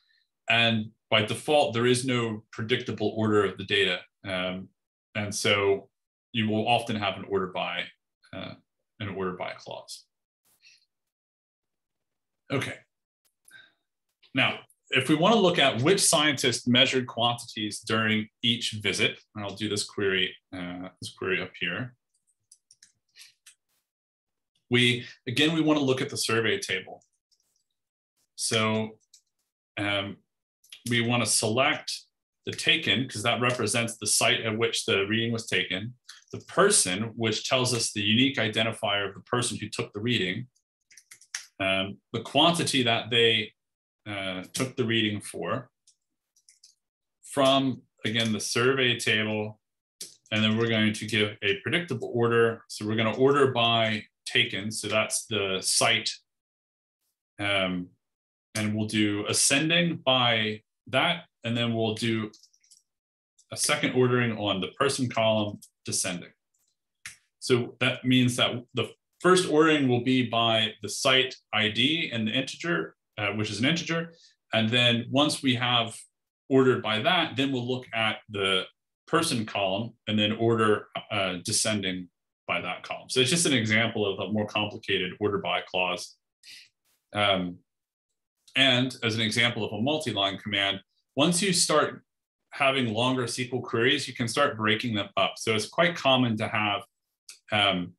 and by default there is no predictable order of the data, um, and so you will often have an order by uh, an order by clause. Okay. Now, if we want to look at which scientist measured quantities during each visit, and I'll do this query, uh, this query up here. We, again, we want to look at the survey table. So um, we want to select the taken, because that represents the site at which the reading was taken, the person, which tells us the unique identifier of the person who took the reading, um, the quantity that they uh, took the reading for, from, again, the survey table, and then we're going to give a predictable order. So we're going to order by taken, so that's the site. Um, and we'll do ascending by that, and then we'll do a second ordering on the person column descending. So that means that the first ordering will be by the site ID and the integer, uh, which is an integer. And then once we have ordered by that, then we'll look at the person column and then order uh, descending by that column. So it's just an example of a more complicated order by clause. Um, and as an example of a multi-line command, once you start having longer SQL queries, you can start breaking them up. So it's quite common to have um,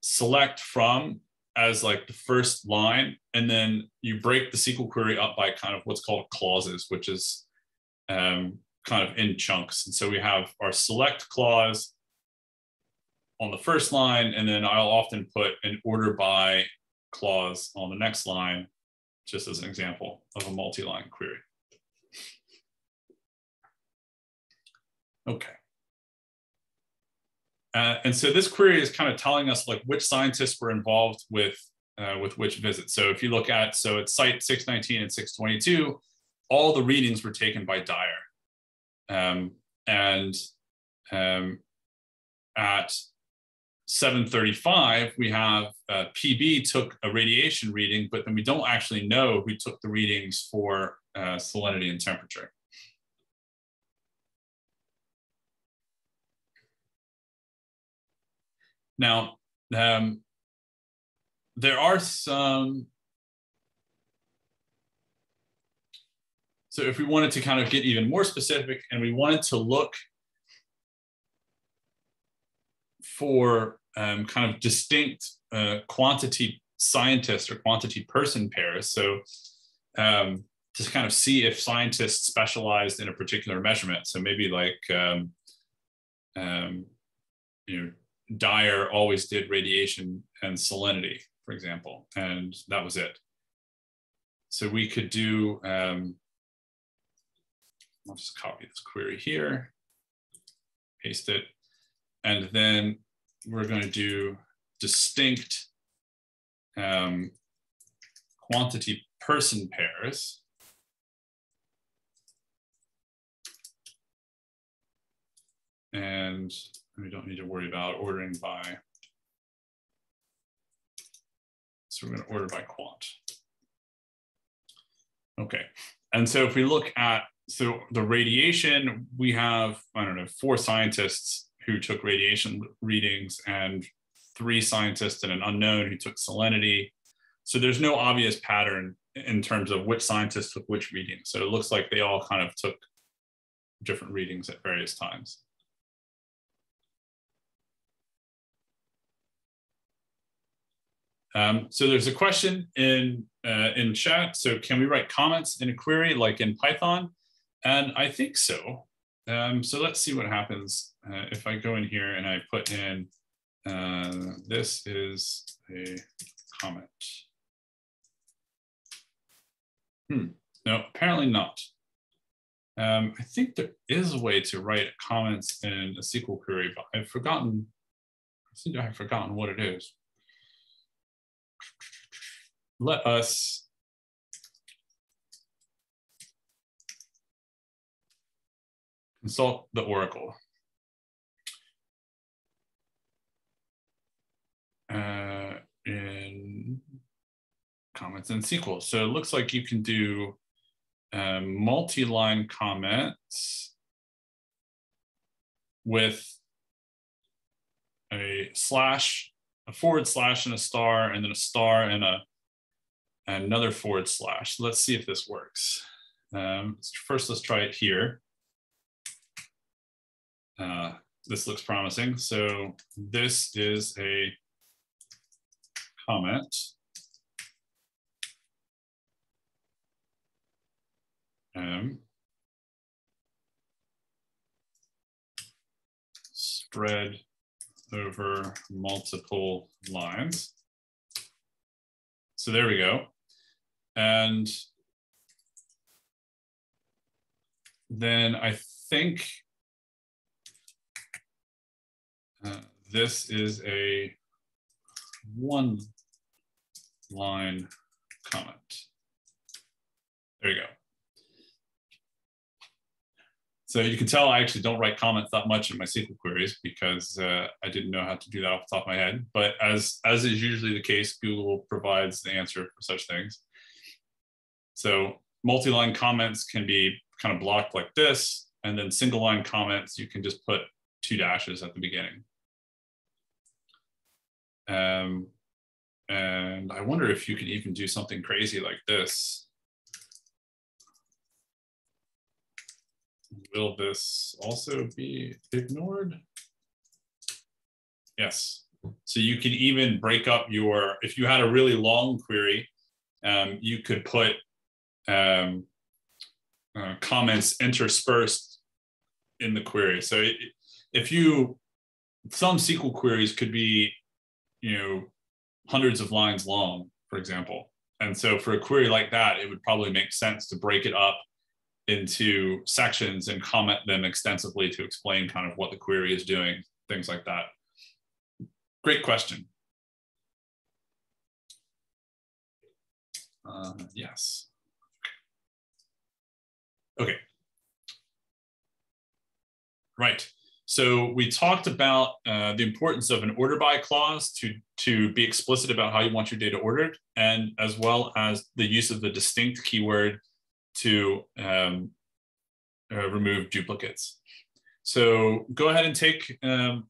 select from as like the first line, and then you break the SQL query up by kind of what's called clauses, which is um, kind of in chunks. And so we have our select clause on the first line, and then I'll often put an order by clause on the next line, just as an example of a multi-line query. Okay. Uh, and so this query is kind of telling us like which scientists were involved with uh, with which visit. So if you look at, so at site 619 and 622, all the readings were taken by Dyer. Um, and um, at 735, we have uh, PB took a radiation reading, but then we don't actually know who took the readings for uh, salinity and temperature. Now, um, there are some, so if we wanted to kind of get even more specific and we wanted to look for um, kind of distinct uh, quantity scientist or quantity person pairs. So um, to kind of see if scientists specialized in a particular measurement. So maybe like, um, um you know, Dyer always did radiation and salinity, for example, and that was it. So we could do, um, I'll just copy this query here, paste it, and then we're going to do distinct um, quantity person pairs. And we don't need to worry about ordering by. So we're going to order by quant. Okay. And so if we look at, so the radiation, we have, I don't know, four scientists who took radiation readings and three scientists and an unknown who took salinity. So there's no obvious pattern in terms of which scientists took which readings. So it looks like they all kind of took different readings at various times. Um, so there's a question in, uh, in chat. So can we write comments in a query like in Python? And I think so. Um, so let's see what happens uh, if I go in here and I put in, uh, this is a comment. Hmm, no, apparently not. Um, I think there is a way to write comments in a SQL query, but I've forgotten, I seem to have forgotten what it is let us consult the Oracle. Uh, in comments in SQL. So it looks like you can do um, multi-line comments with a slash a forward slash and a star, and then a star and a and another forward slash. Let's see if this works. Um, first, let's try it here. Uh, this looks promising. So this is a comment. Um, spread over multiple lines. So there we go. And then I think uh, this is a one line comment. There you go. So you can tell I actually don't write comments that much in my SQL queries because uh, I didn't know how to do that off the top of my head. But as, as is usually the case, Google provides the answer for such things. So multi-line comments can be kind of blocked like this. And then single line comments, you can just put two dashes at the beginning. Um, and I wonder if you can even do something crazy like this. Will this also be ignored? Yes. So you can even break up your, if you had a really long query, um, you could put um, uh, comments interspersed in the query. So it, if you, some SQL queries could be, you know, hundreds of lines long, for example. And so for a query like that, it would probably make sense to break it up into sections and comment them extensively to explain kind of what the query is doing, things like that. Great question. Uh, yes. Okay. Right. So we talked about uh, the importance of an order by clause to, to be explicit about how you want your data ordered, and as well as the use of the distinct keyword to um, uh, remove duplicates. So go ahead and take um,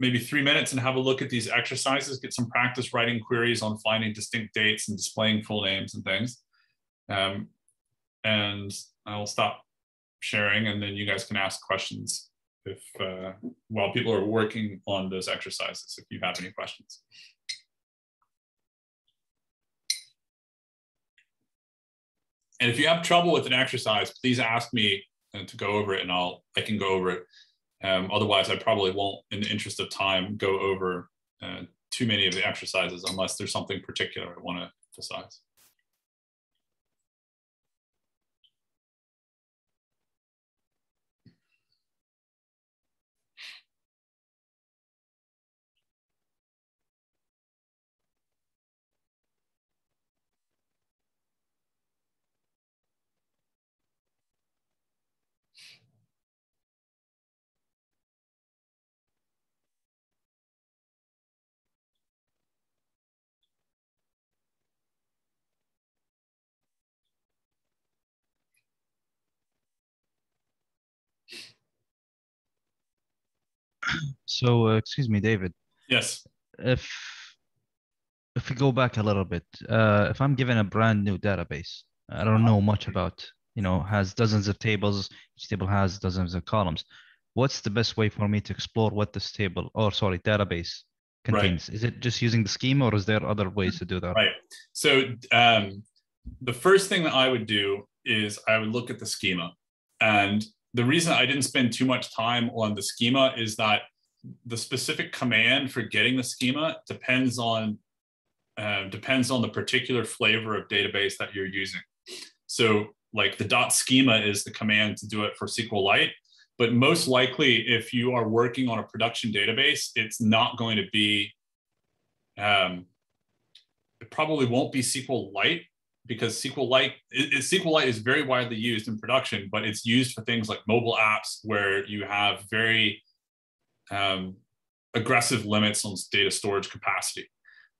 maybe three minutes and have a look at these exercises, get some practice writing queries on finding distinct dates and displaying full names and things. Um, and I'll stop sharing and then you guys can ask questions if uh, while people are working on those exercises, if you have any questions. And if you have trouble with an exercise, please ask me uh, to go over it and I'll, I can go over it. Um, otherwise, I probably won't, in the interest of time, go over uh, too many of the exercises unless there's something particular I want to emphasize. So, uh, excuse me, David. Yes. If if we go back a little bit, uh, if I'm given a brand new database, I don't know much about, you know, has dozens of tables, each table has dozens of columns. What's the best way for me to explore what this table, or sorry, database contains? Right. Is it just using the schema, or is there other ways to do that? Right. So um, the first thing that I would do is I would look at the schema, and the reason I didn't spend too much time on the schema is that the specific command for getting the schema depends on uh, depends on the particular flavor of database that you're using. So like the dot schema is the command to do it for SQLite, but most likely if you are working on a production database, it's not going to be, um, it probably won't be SQLite because SQLite, it, SQLite is very widely used in production, but it's used for things like mobile apps where you have very um, aggressive limits on data storage capacity.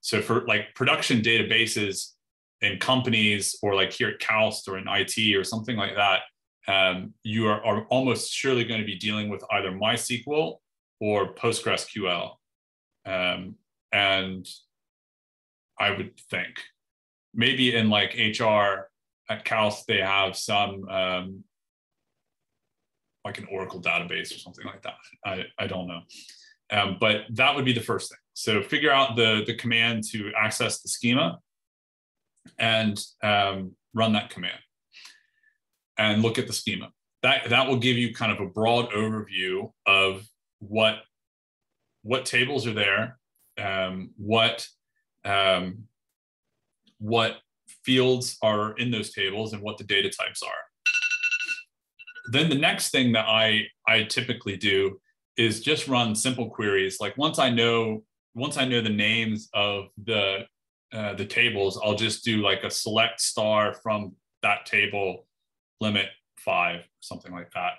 So for like production databases in companies or like here at KAUST or in IT or something like that, um, you are, are, almost surely going to be dealing with either MySQL or PostgreSQL. Um, and I would think maybe in like HR at KAUST they have some um, like an Oracle database or something like that. I, I don't know. Um, but that would be the first thing. So figure out the, the command to access the schema and um, run that command and look at the schema. That, that will give you kind of a broad overview of what, what tables are there, um, what, um, what fields are in those tables and what the data types are. Then the next thing that I, I typically do is just run simple queries. Like once I know, once I know the names of the, uh, the tables, I'll just do like a select star from that table limit five, something like that.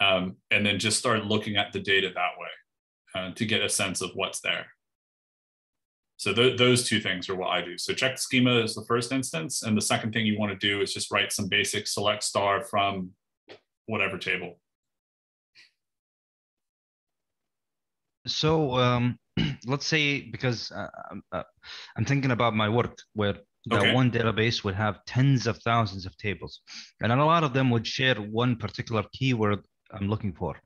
Um, and then just start looking at the data that way uh, to get a sense of what's there. So th those two things are what I do. So check schema is the first instance. And the second thing you want to do is just write some basic select star from whatever table. So um, *clears throat* let's say, because uh, uh, I'm thinking about my work where that okay. one database would have tens of thousands of tables, and a lot of them would share one particular keyword I'm looking for.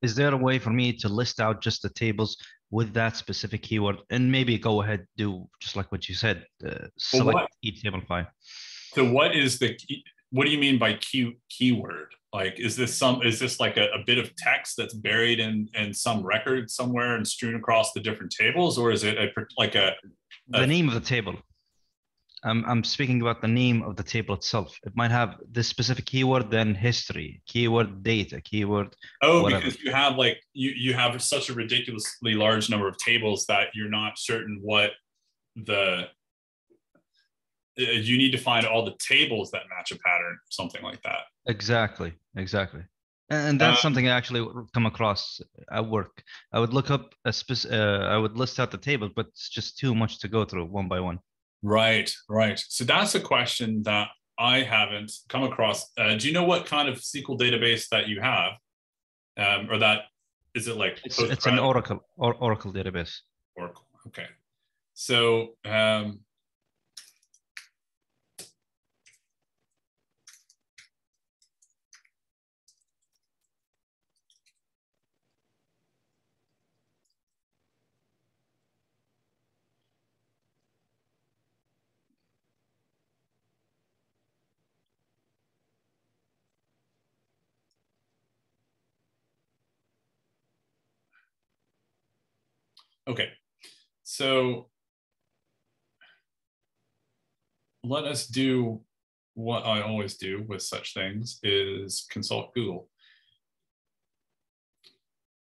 Is there a way for me to list out just the tables with that specific keyword and maybe go ahead do just like what you said uh, select well, each table file so what is the key, what do you mean by key keyword like is this some is this like a, a, bit of text that's buried in in some record somewhere and strewn across the different tables or is it a, like a, a the name of the table I'm, I'm speaking about the name of the table itself. It might have this specific keyword, then history, keyword data, keyword. Oh, whatever. because you have like you you have such a ridiculously large number of tables that you're not certain what the you need to find all the tables that match a pattern, something like that. Exactly, exactly. And that's uh, something I actually come across at work. I would look up a spec- uh, I would list out the tables, but it's just too much to go through one by one. Right, right. So that's a question that I haven't come across. Uh, do you know what kind of SQL database that you have, um, or that is it like? It's, it's an Oracle or Oracle database. Oracle. Okay. So um, Okay, so let us do what I always do with such things is consult Google.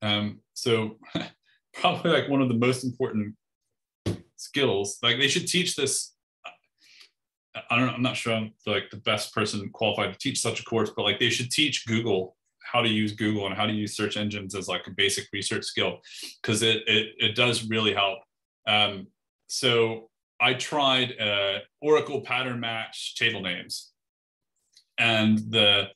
Um, so *laughs* probably like one of the most important skills, like they should teach this. I don't know, I'm not sure I'm like the best person qualified to teach such a course, but like they should teach Google how to use Google and how to use search engines as like a basic research skill because it, it, it does really help. Um, so I tried uh, Oracle pattern match table names, and the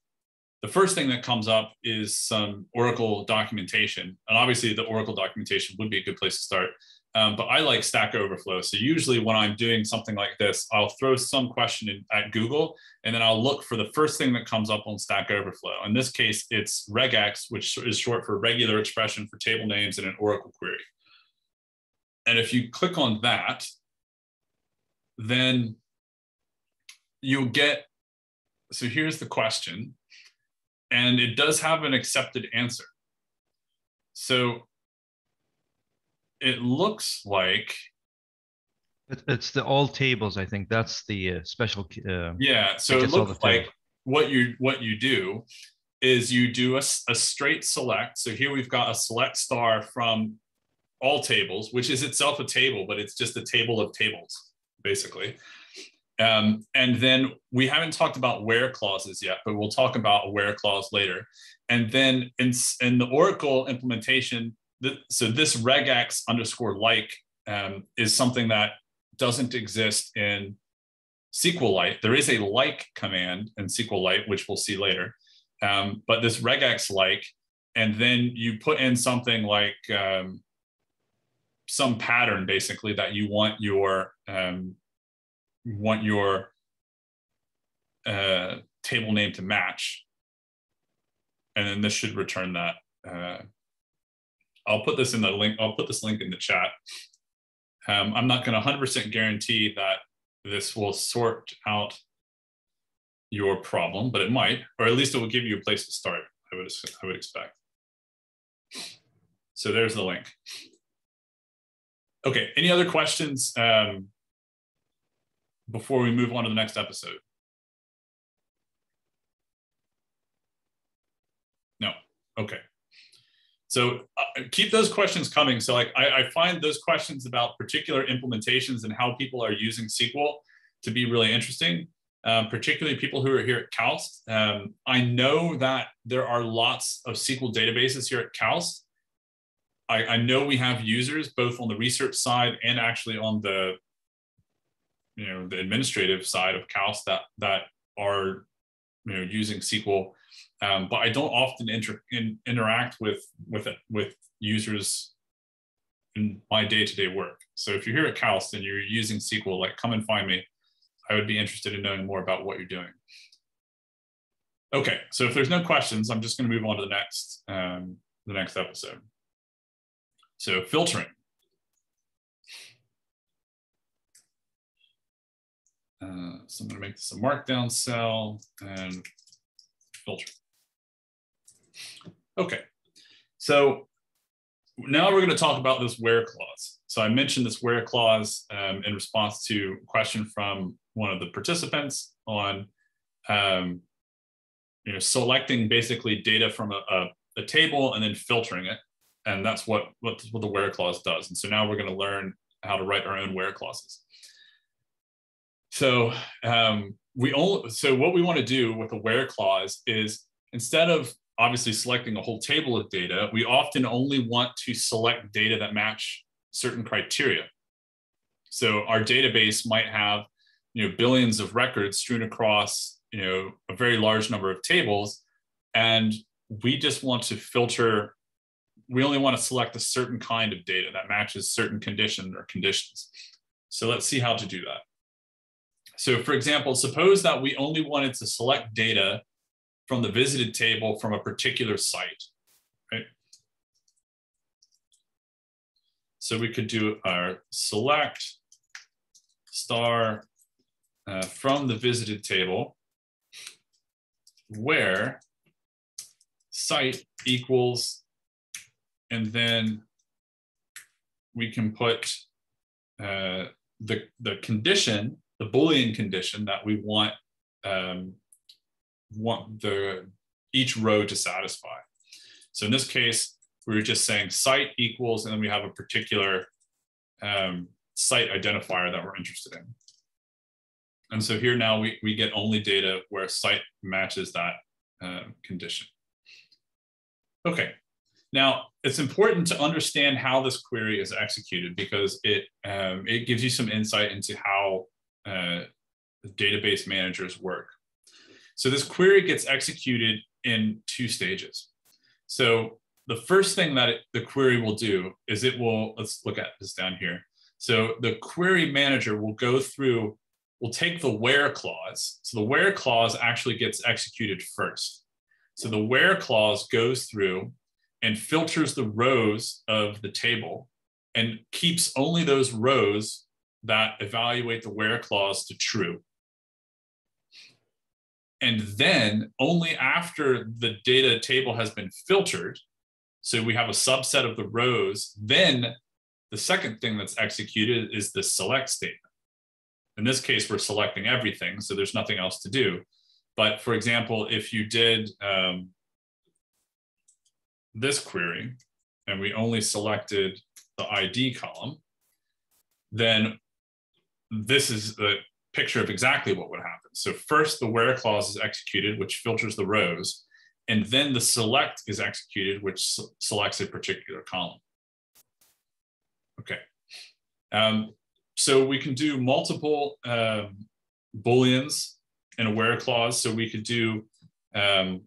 the first thing that comes up is some Oracle documentation, and obviously the Oracle documentation would be a good place to start. Um, but I like Stack Overflow. So usually when I'm doing something like this, I'll throw some question in, at Google, and then I'll look for the first thing that comes up on Stack Overflow. In this case, it's regex, which is short for regular expression for table names in an Oracle query. And if you click on that, then you'll get, so here's the question, and it does have an accepted answer. So it looks like it's the all tables i think. That's the uh, special uh, yeah so it looks like what you what you do is you do a, a straight select. So here we've got a select star from all tables which is itself a table but it's just a table of tables basically. Um, and then we haven't talked about where clauses yet but we'll talk about a where clause later. And then in, in the oracle implementation so this regex underscore like um, is something that doesn't exist in SQLite. There is a like command in SQLite, which we'll see later. Um, but this regex like, and then you put in something like um, some pattern basically that you want your um, want your uh, table name to match. And then this should return that. Uh, I'll put this in the link. I'll put this link in the chat. Um, I'm not going to 100% guarantee that this will sort out your problem, but it might, or at least it will give you a place to start. I would, I would expect. So there's the link. Okay, any other questions um, before we move on to the next episode? No, okay. So uh, keep those questions coming. So like I, I find those questions about particular implementations and how people are using SQL to be really interesting um, particularly people who are here at KAUST. Um, I know that there are lots of SQL databases here at KAUST. I, I, know we have users both on the research side and actually on the, you know, the administrative side of KAUST that that are, you know, using SQL. Um, but I don't often inter in, interact with with with users in my day-to-day work. So if you're here at KAUST and you're using SQL, like come and find me. I would be interested in knowing more about what you're doing. Okay, so if there's no questions, I'm just going to move on to the next um, the next episode. So filtering. Uh, so I'm going to make this a markdown cell and filter. Okay, so now we're going to talk about this where clause. So I mentioned this where clause um, in response to a question from one of the participants on um, you know, selecting basically data from a, a, a, table and then filtering it. And that's what, what, what the where clause does. And so now we're going to learn how to write our own where clauses. So um, we only, so what we want to do with a where clause is instead of obviously selecting a whole table of data, we often only want to select data that match certain criteria. So our database might have you know billions of records strewn across you know a very large number of tables and we just want to filter we only want to select a certain kind of data that matches certain condition or conditions so let's see how to do that so for example suppose that we only wanted to select data from the visited table from a particular site right? So we could do our select star uh, from the visited table where site equals, and then we can put uh, the, the condition, the Boolean condition that we want, um, want the, each row to satisfy. So in this case, we were just saying site equals, and then we have a particular um, site identifier that we're interested in. And so here now we, we get only data where site matches that uh, condition. Okay, now it's important to understand how this query is executed because it, um, it gives you some insight into how uh, database managers work. So this query gets executed in two stages. So the first thing that it, the query will do is it will, let's look at this down here. So the query manager will go through we'll take the where clause. So the where clause actually gets executed first. So the where clause goes through and filters the rows of the table and keeps only those rows that evaluate the where clause to true. And then only after the data table has been filtered, so we have a subset of the rows, then the second thing that's executed is the select statement. In this case, we're selecting everything, so there's nothing else to do. But for example, if you did um, this query and we only selected the ID column, then this is the picture of exactly what would happen. So first the where clause is executed, which filters the rows, and then the select is executed, which selects a particular column. Okay. Um, so we can do multiple um, booleans in a where clause. So we could do, um,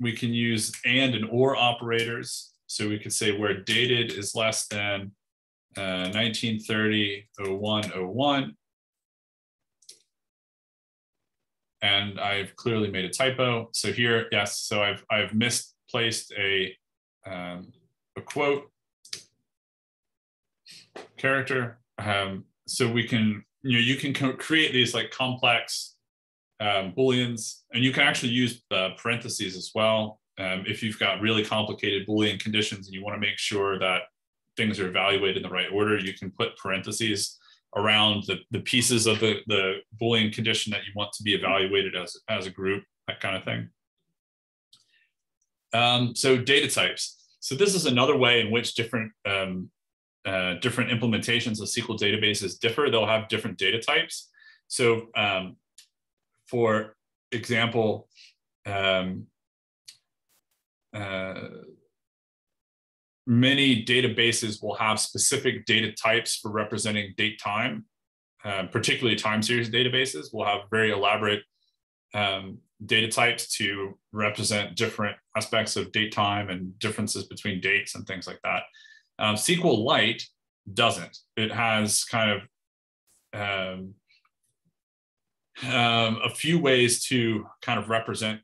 we can use and and or operators. So we could say where dated is less than uh, 1930 01 01. And I've clearly made a typo. So here, yes, so I've, I've misplaced a, um, a quote character. Um, so we can, you know, you can create these like complex um, booleans, and you can actually use uh, parentheses as well. Um, if you've got really complicated boolean conditions and you want to make sure that things are evaluated in the right order, you can put parentheses around the, the pieces of the, the boolean condition that you want to be evaluated as, as a group, that kind of thing. Um, so data types. So this is another way in which different um, uh, different implementations of SQL databases differ. They'll have different data types. So um, for example, um, uh, many databases will have specific data types for representing date time, uh, particularly time series databases will have very elaborate um, data types to represent different aspects of date time and differences between dates and things like that. Um, SQLite doesn't. It has kind of um, um, a few ways to kind of represent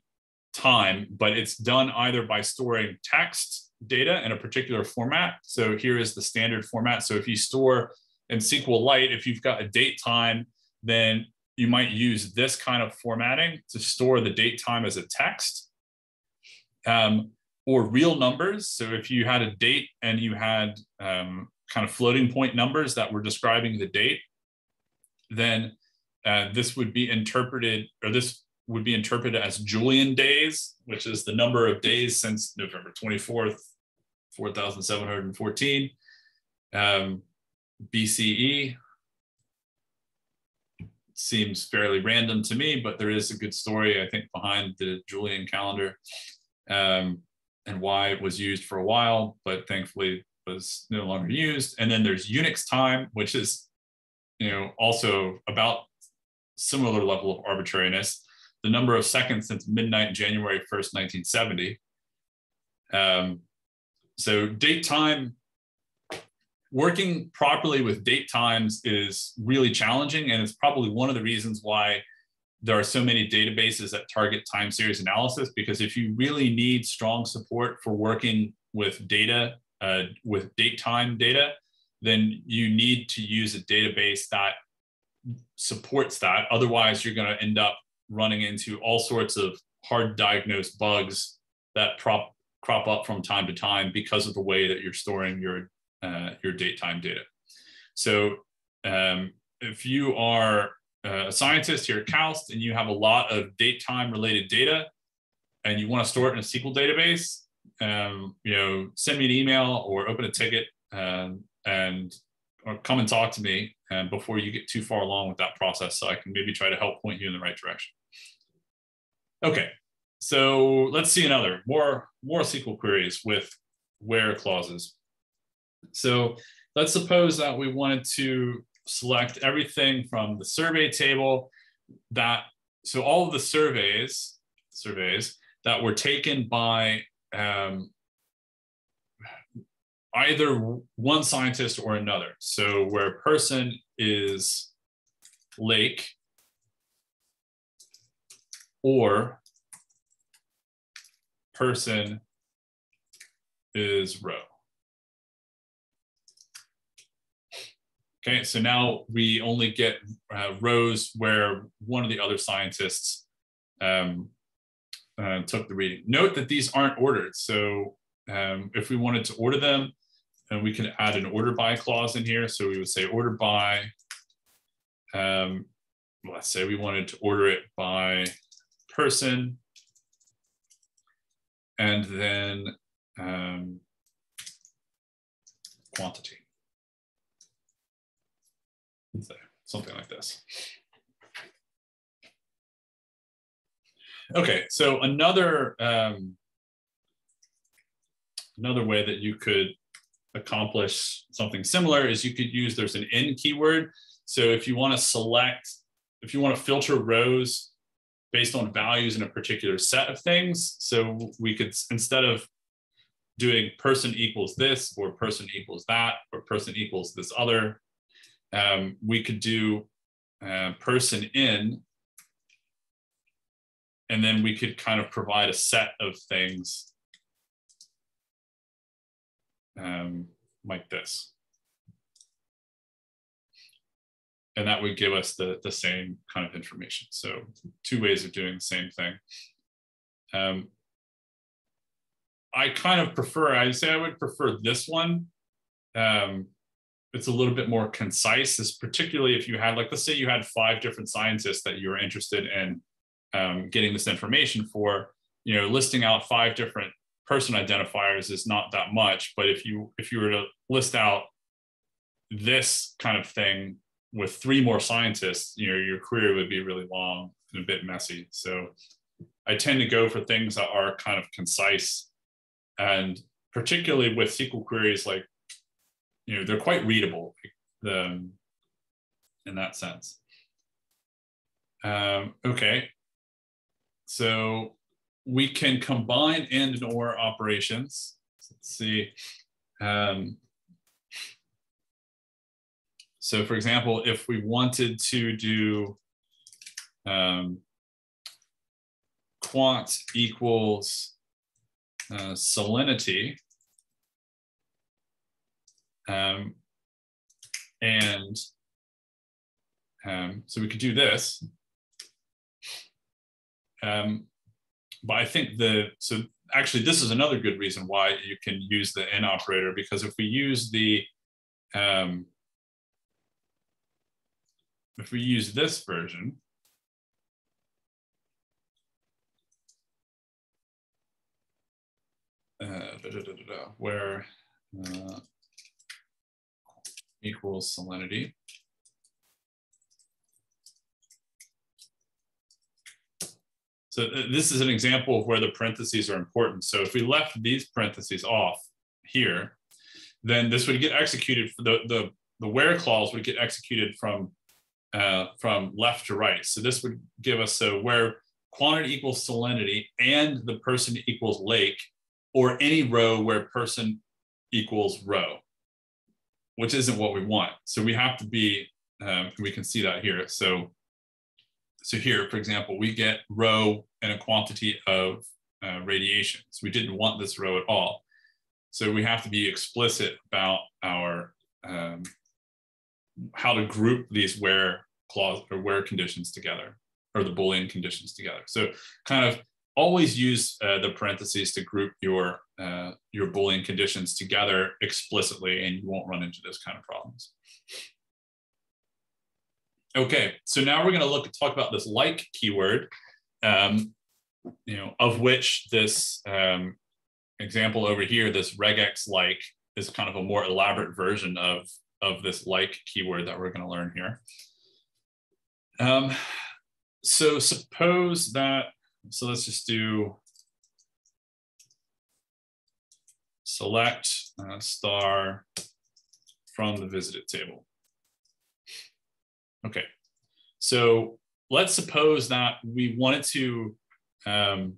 time, but it's done either by storing text data in a particular format. So here is the standard format. So if you store in SQLite, if you've got a date time, then you might use this kind of formatting to store the date time as a text. Um, or real numbers. So if you had a date and you had um, kind of floating point numbers that were describing the date, then uh, this would be interpreted, or this would be interpreted as Julian days, which is the number of days since November 24th, 4,714 um, BCE. Seems fairly random to me, but there is a good story, I think, behind the Julian calendar. Um, and why it was used for a while, but thankfully was no longer used. And then there's Unix time, which is, you know, also about similar level of arbitrariness. The number of seconds since midnight, January 1st, 1970. Um, so date time, working properly with date times is really challenging. And it's probably one of the reasons why there are so many databases that target time series analysis because if you really need strong support for working with data, uh, with date time data, then you need to use a database that supports that. Otherwise, you're going to end up running into all sorts of hard diagnosed bugs that prop, crop up from time to time because of the way that you're storing your, uh, your date time data. So um, if you are a scientist here at KAUST and you have a lot of date time related data and you want to store it in a SQL database, um, you know, send me an email or open a ticket um, and or come and talk to me um, before you get too far along with that process so I can maybe try to help point you in the right direction. Okay, so let's see another, more, more SQL queries with where clauses. So let's suppose that we wanted to select everything from the survey table that, so all of the surveys, surveys that were taken by um, either one scientist or another. So where person is lake or person is roe. Okay, so now we only get uh, rows where one of the other scientists um, uh, took the reading. Note that these aren't ordered. So um, if we wanted to order them, and we can add an order by clause in here. So we would say order by, um, let's say we wanted to order it by person, and then um, quantity something like this. Okay, so another um, another way that you could accomplish something similar is you could use there's an in keyword. So if you want to select, if you want to filter rows based on values in a particular set of things, so we could instead of doing person equals this or person equals that or person equals this other, um, we could do uh, person in and then we could kind of provide a set of things um, like this. And that would give us the, the same kind of information. So two ways of doing the same thing. Um, I kind of prefer, I'd say I would prefer this one. Um, it's a little bit more concise, is particularly if you had, like, let's say you had five different scientists that you were interested in um, getting this information for, you know, listing out five different person identifiers is not that much. But if you if you were to list out this kind of thing with three more scientists, you know, your query would be really long and a bit messy. So I tend to go for things that are kind of concise and particularly with SQL queries, like, you know, they're quite readable um, in that sense. Um, okay, so we can combine and and or operations. Let's see. Um, so for example, if we wanted to do um, quant equals uh, salinity, um, and um, so we could do this. Um, but I think the, so actually this is another good reason why you can use the in operator because if we use the, um, if we use this version, uh, da, da, da, where uh, equals salinity. So uh, this is an example of where the parentheses are important. So if we left these parentheses off here, then this would get executed, the, the, the where clause would get executed from, uh, from left to right. So this would give us so where quantity equals salinity and the person equals lake, or any row where person equals roe, which isn't what we want. So we have to be, um, we can see that here. So so here, for example, we get roe and a quantity of uh, radiation. So we didn't want this row at all. So we have to be explicit about our um, how to group these where clause or where conditions together or the Boolean conditions together. So kind of always use uh, the parentheses to group your uh, your Boolean conditions together explicitly and you won't run into those kind of problems. Okay, so now we're going to look talk about this like keyword, um, you know, of which this um, example over here, this regex like, is kind of a more elaborate version of of this like keyword that we're going to learn here. Um, so suppose that, so let's just do select uh, star from the visited table. Okay, so let's suppose that we wanted to, um,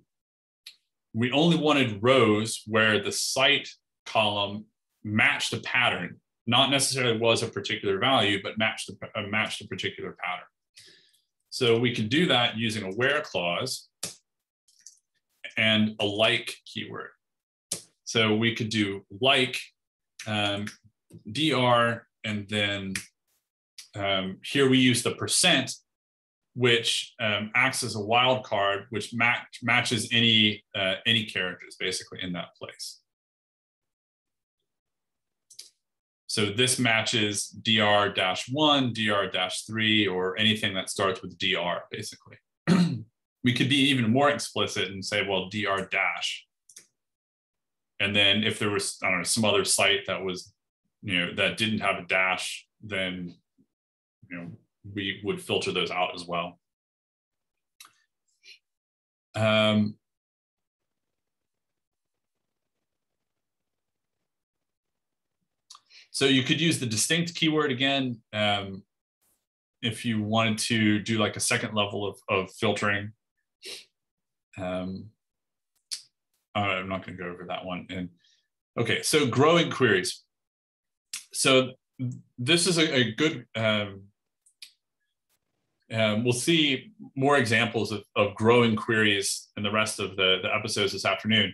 we only wanted rows where the site column matched a pattern, not necessarily was a particular value, but matched a, uh, matched a particular pattern. So we can do that using a where clause and a like keyword. So we could do like um, dr and then um, here we use the percent, which um, acts as a wild card, which match, matches any, uh, any characters basically in that place. So this matches dr-1, dr-3, or anything that starts with dr, basically. *clears throat* we could be even more explicit and say, well, dr dash. And then if there was, I don't know, some other site that was, you know, that didn't have a dash, then you know, we would filter those out as well. Um, so you could use the distinct keyword again um, if you wanted to do like a second level of, of filtering. Um, I'm not going to go over that one. And okay, so growing queries. So this is a, a good um, um, we'll see more examples of, of growing queries in the rest of the, the episodes this afternoon.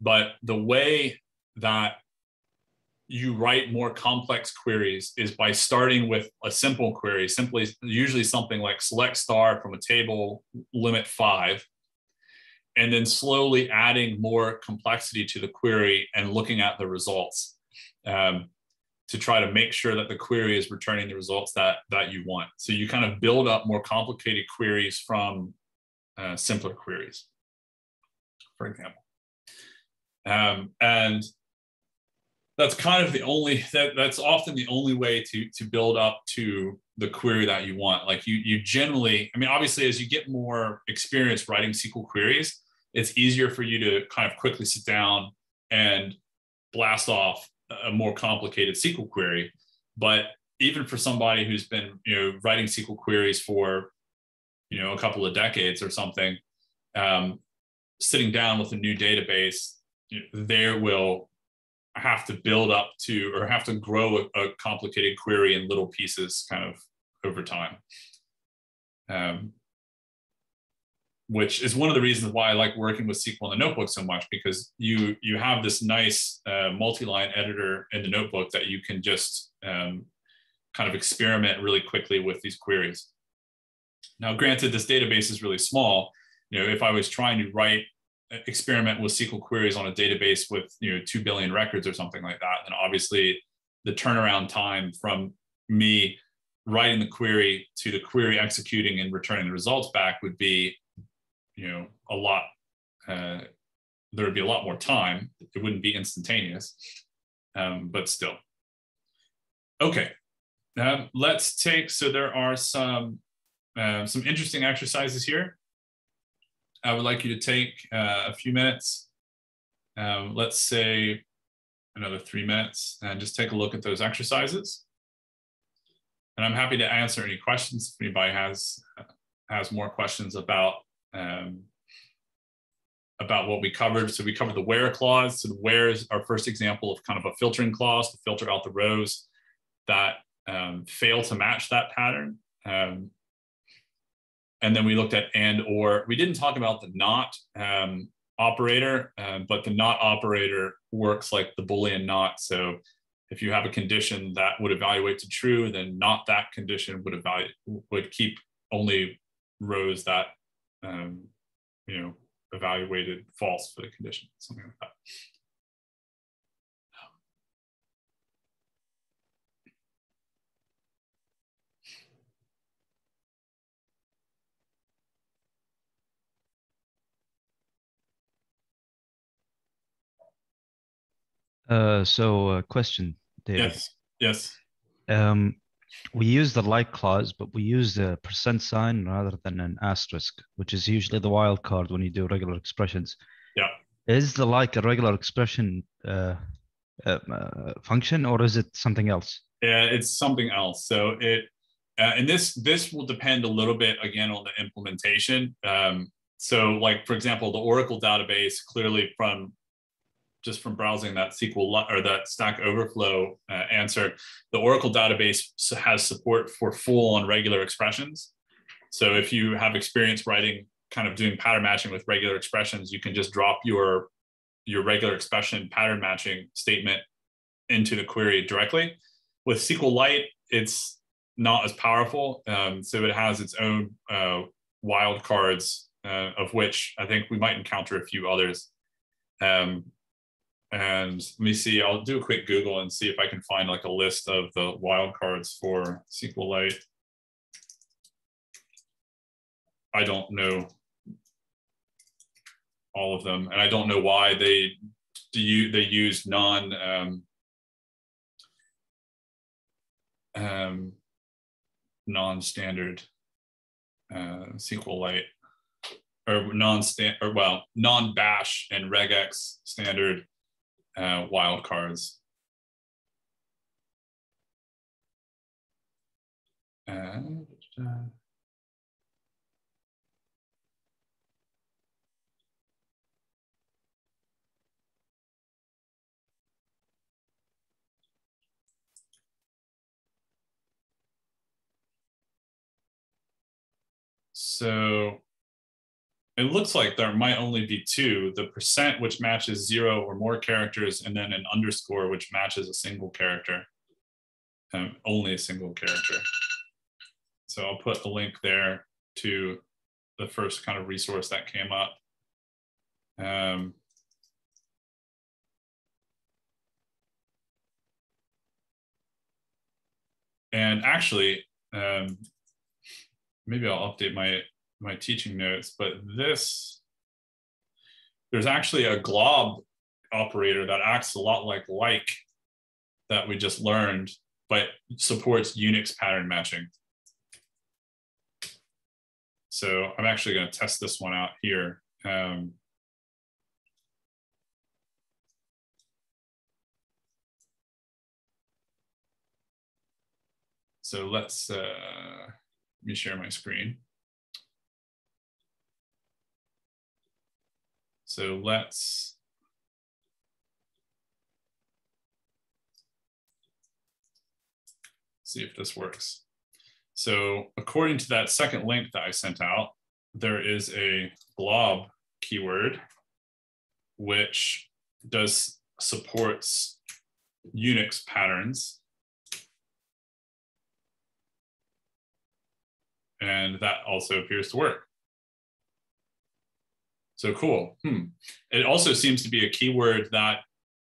But the way that you write more complex queries is by starting with a simple query, simply usually something like select star from a table limit five, and then slowly adding more complexity to the query and looking at the results um, to try to make sure that the query is returning the results that, that you want. So you kind of build up more complicated queries from uh, simpler queries, for example. Um, and that's kind of the only that that's often the only way to to build up to the query that you want like you you generally i mean obviously as you get more experience writing sql queries it's easier for you to kind of quickly sit down and blast off a more complicated sql query but even for somebody who's been you know writing sql queries for you know a couple of decades or something um, sitting down with a new database there will have to build up to or have to grow a, a complicated query in little pieces kind of over time. Um, which is one of the reasons why I like working with SQL in the notebook so much because you you have this nice uh, multi-line editor in the notebook that you can just um, kind of experiment really quickly with these queries. Now, granted, this database is really small. You know, if I was trying to write experiment with SQL queries on a database with you know two billion records or something like that, then obviously the turnaround time from me writing the query to the query executing and returning the results back would be you know a lot uh, there would be a lot more time. It wouldn't be instantaneous um, but still. Okay um, let's take so there are some uh, some interesting exercises here. I would like you to take uh, a few minutes, um, let's say another three minutes, and just take a look at those exercises. And I'm happy to answer any questions if anybody has has more questions about um, about what we covered. So we covered the where clause. So the where is our first example of kind of a filtering clause to filter out the rows that um, fail to match that pattern. Um, and then we looked at and or. We didn't talk about the not um, operator, um, but the not operator works like the Boolean not. So if you have a condition that would evaluate to true, then not that condition would evaluate would keep only rows that um, you know evaluated false for the condition, something like that. Uh, so uh, question, David. Yes. Yes. Um, we use the like clause, but we use the percent sign rather than an asterisk, which is usually the wildcard when you do regular expressions. Yeah. Is the like a regular expression uh, uh, uh, function, or is it something else? Yeah, it's something else. So it, uh, and this this will depend a little bit again on the implementation. Um, so, like for example, the Oracle database clearly from just from browsing that SQL or that Stack Overflow uh, answer, the Oracle database has support for full on regular expressions. So if you have experience writing, kind of doing pattern matching with regular expressions, you can just drop your your regular expression pattern matching statement into the query directly. With SQLite, it's not as powerful. Um, so it has its own uh, wildcards, uh, of which I think we might encounter a few others. Um, and let me see, I'll do a quick Google and see if I can find like a list of the wildcards for SQLite. I don't know all of them, and I don't know why they do you they use non um, um, non-standard uh, SQLite or non-standard or well non-bash and regex standard uh, wild cards. And, uh, So it looks like there might only be two, the percent which matches zero or more characters, and then an underscore which matches a single character, um, only a single character. So I'll put a link there to the first kind of resource that came up. Um, and actually, um, maybe I'll update my my teaching notes, but this, there's actually a glob operator that acts a lot like like that we just learned, but supports Unix pattern matching. So I'm actually going to test this one out here. Um, so let's, uh, let me share my screen. So let's see if this works. So according to that second link that I sent out, there is a glob keyword which does supports Unix patterns. And that also appears to work. So cool. Hmm. It also seems to be a keyword that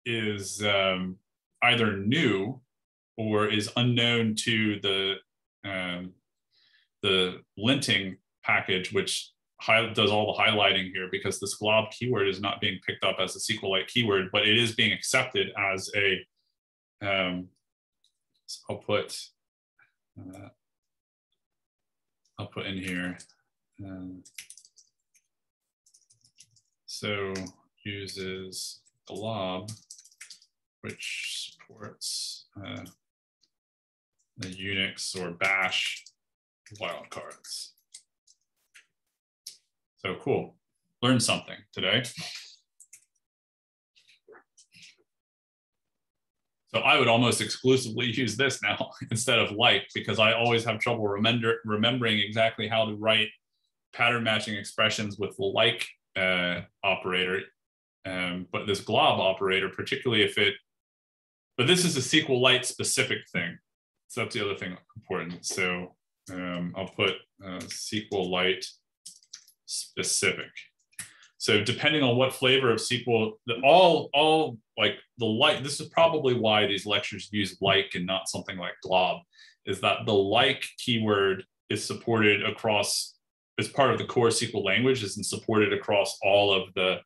is um, either new or is unknown to the um, the linting package, which does all the highlighting here because this glob keyword is not being picked up as a SQLite keyword, but it is being accepted as a, um, so I'll put, uh, I'll put in here, um, so uses glob, which supports uh, the Unix or bash wildcards. So cool, learned something today. So I would almost exclusively *laughs* use this now *laughs* instead of like, because I always have trouble remember, remembering exactly how to write pattern matching expressions with like uh, operator. Um, but this glob operator, particularly if it, but this is a SQLite specific thing. So that's the other thing important. So um, I'll put uh, SQLite specific. So depending on what flavor of SQL, the, all all like the like, this is probably why these lectures use like and not something like glob, is that the like keyword is supported across as part of the core SQL language is supported across all of the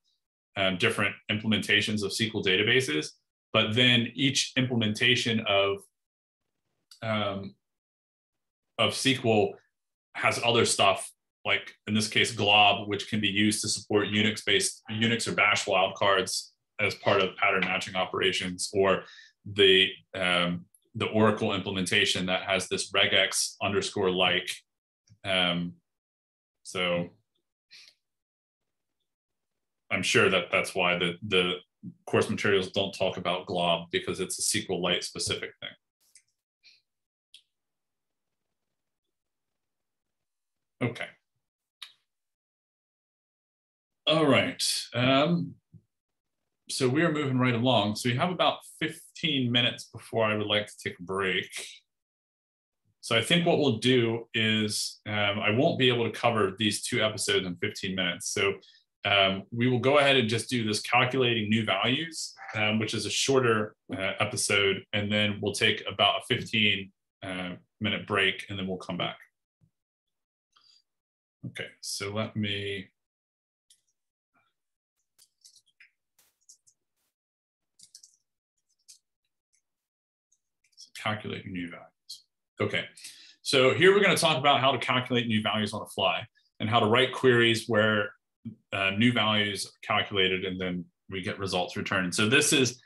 um, different implementations of SQL databases. But then each implementation of um, of SQL has other stuff like in this case glob, which can be used to support Unix-based Unix or Bash wildcards as part of pattern matching operations, or the um, the Oracle implementation that has this regex underscore like um, so I'm sure that that's why the, the course materials don't talk about glob because it's a SQLite specific thing. Okay. All right. Um, so we are moving right along. So we have about 15 minutes before I would like to take a break. So I think what we'll do is um, I won't be able to cover these two episodes in 15 minutes. So um, we will go ahead and just do this calculating new values, um, which is a shorter uh, episode, and then we'll take about a 15 uh, minute break, and then we'll come back. Okay, so let me calculate new values. Okay, so here we're going to talk about how to calculate new values on the fly and how to write queries where uh, new values are calculated and then we get results returned. So this is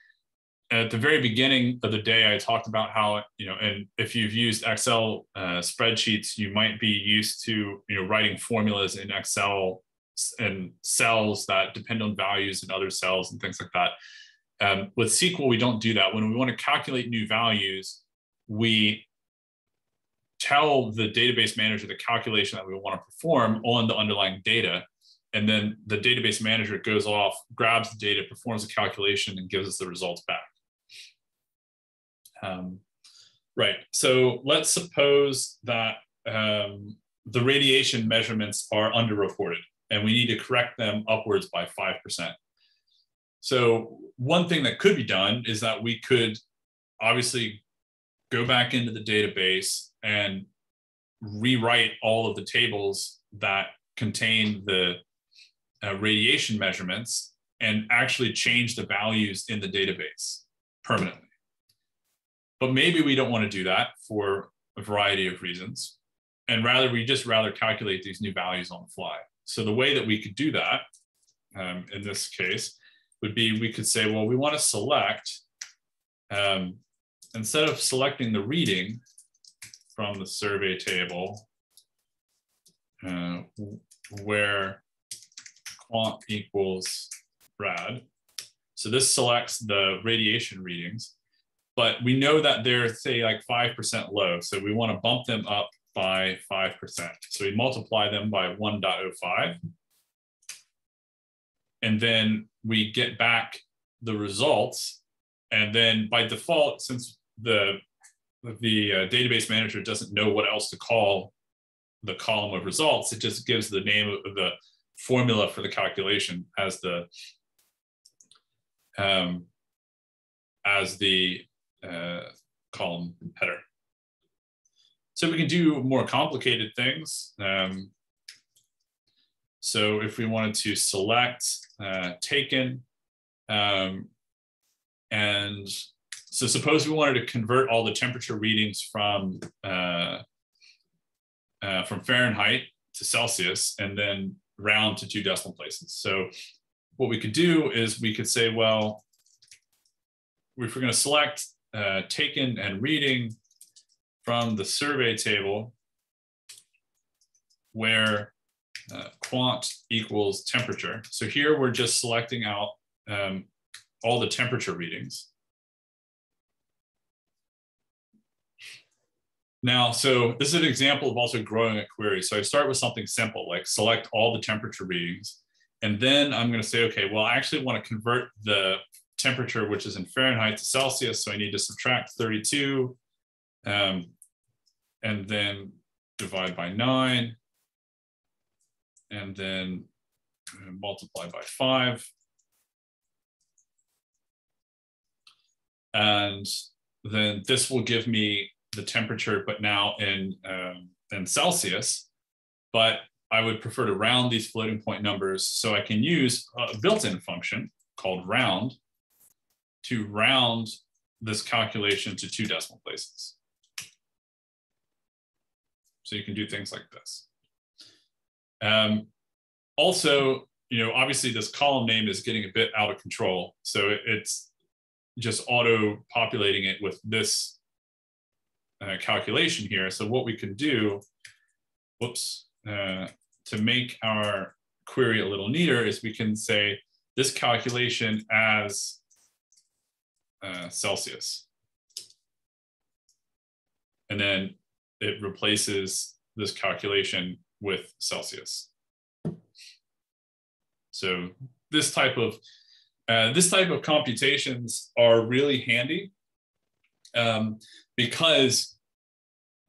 at the very beginning of the day, I talked about how, you know, and if you've used Excel uh, spreadsheets, you might be used to, you know, writing formulas in Excel and cells that depend on values in other cells and things like that. Um, with SQL, we don't do that. When we want to calculate new values, we tell the database manager the calculation that we want to perform on the underlying data. And then the database manager goes off, grabs the data, performs the calculation, and gives us the results back. Um, right. So let's suppose that um, the radiation measurements are underreported and we need to correct them upwards by 5%. So one thing that could be done is that we could obviously go back into the database and rewrite all of the tables that contain the uh, radiation measurements and actually change the values in the database permanently. But maybe we don't want to do that for a variety of reasons. And rather, we just rather calculate these new values on the fly. So the way that we could do that um, in this case would be we could say, well, we want to select, um, instead of selecting the reading from the survey table, uh, where quant equals rad. So this selects the radiation readings, but we know that they're say like 5% low. So we want to bump them up by 5%. So we multiply them by 1.05. And then we get back the results. And then by default, since the, the uh, database manager doesn't know what else to call the column of results, it just gives the name of the formula for the calculation as the um, as the uh, column header. So we can do more complicated things. Um, so if we wanted to select uh, taken, um, and so suppose we wanted to convert all the temperature readings from uh, uh, from Fahrenheit to Celsius and then round to two decimal places. So what we could do is we could say, well, if we're going to select uh, taken and reading from the survey table where uh, quant equals temperature. So here we're just selecting out um, all the temperature readings. Now, so this is an example of also growing a query. So I start with something simple, like select all the temperature readings. And then I'm going to say, okay, well, I actually want to convert the temperature, which is in Fahrenheit to Celsius. So I need to subtract 32. Um, and then divide by nine, and then multiply by five. And then this will give me the temperature, but now in, um, in Celsius. But I would prefer to round these floating point numbers so I can use a built-in function called round to round this calculation to two decimal places. So you can do things like this. Um, also, you know, obviously this column name is getting a bit out of control. So it, it's just auto populating it with this uh, calculation here. So what we can do, whoops, uh, to make our query a little neater is we can say this calculation as uh, Celsius. And then it replaces this calculation with Celsius. So this type of uh, this type of computations are really handy um, because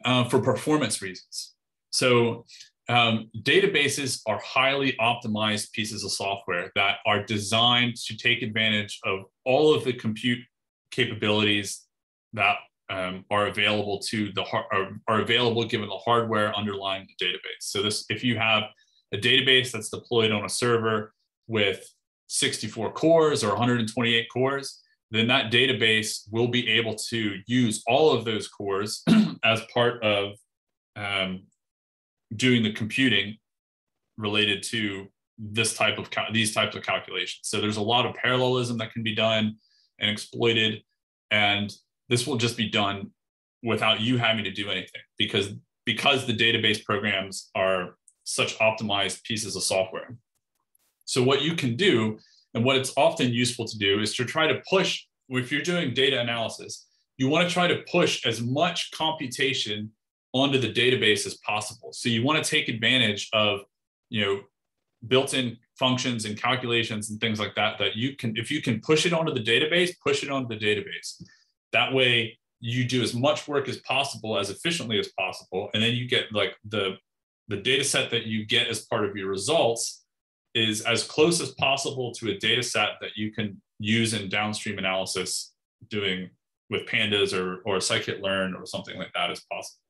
uh, for performance reasons. So um, databases are highly optimized pieces of software that are designed to take advantage of all of the compute capabilities that um, are available to the are, are available given the hardware underlying the database. So this, if you have a database that's deployed on a server with 64 cores or 128 cores, then that database will be able to use all of those cores *clears throat* as part of um, doing the computing related to this type of these types of calculations. So there's a lot of parallelism that can be done and exploited, and this will just be done without you having to do anything because because the database programs are such optimized pieces of software. So what you can do and what it's often useful to do is to try to push if you're doing data analysis, you want to try to push as much computation onto the database as possible. So you want to take advantage of, you know, built-in functions and calculations and things like that that you can if you can push it onto the database push it onto the database that way you do as much work as possible as efficiently as possible and then you get like the the data set that you get as part of your results is as close as possible to a data set that you can use in downstream analysis doing with pandas or, or scikit-learn or something like that as possible.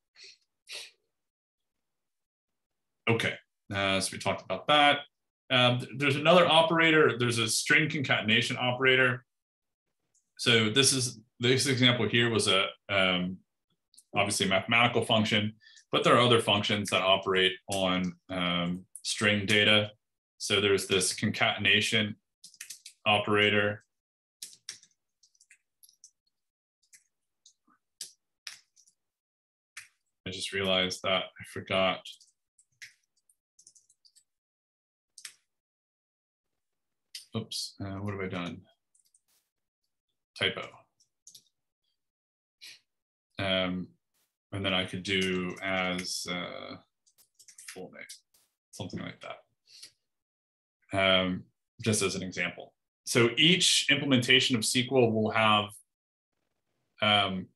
Okay, uh, so we talked about that. Um, there's another operator, there's a string concatenation operator. So this is, this example here was a, um, obviously a mathematical function, but there are other functions that operate on um, string data. So there's this concatenation operator. I just realized that I forgot. Oops, uh, what have I done? Typo. Um, and then I could do as uh, full name, something like that um, just as an example. So each implementation of SQL will have, um,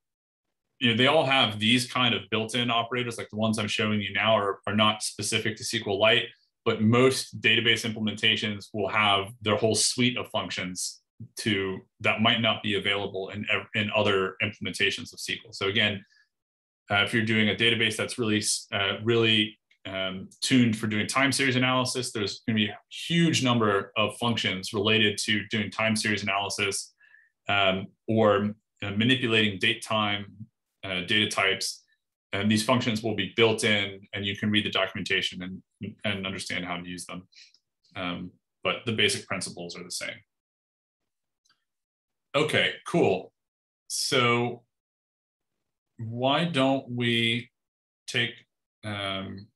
you know, they all have these kind of built-in operators, like the ones I'm showing you now are, are not specific to SQLite, but most database implementations will have their whole suite of functions to that might not be available in, in other implementations of SQL. So again, uh, if you're doing a database that's really, uh, really um, tuned for doing time series analysis. There's going to be a huge number of functions related to doing time series analysis um, or uh, manipulating date time uh, data types. And these functions will be built in and you can read the documentation and, and understand how to use them. Um, but the basic principles are the same. Okay, cool. So why don't we take um,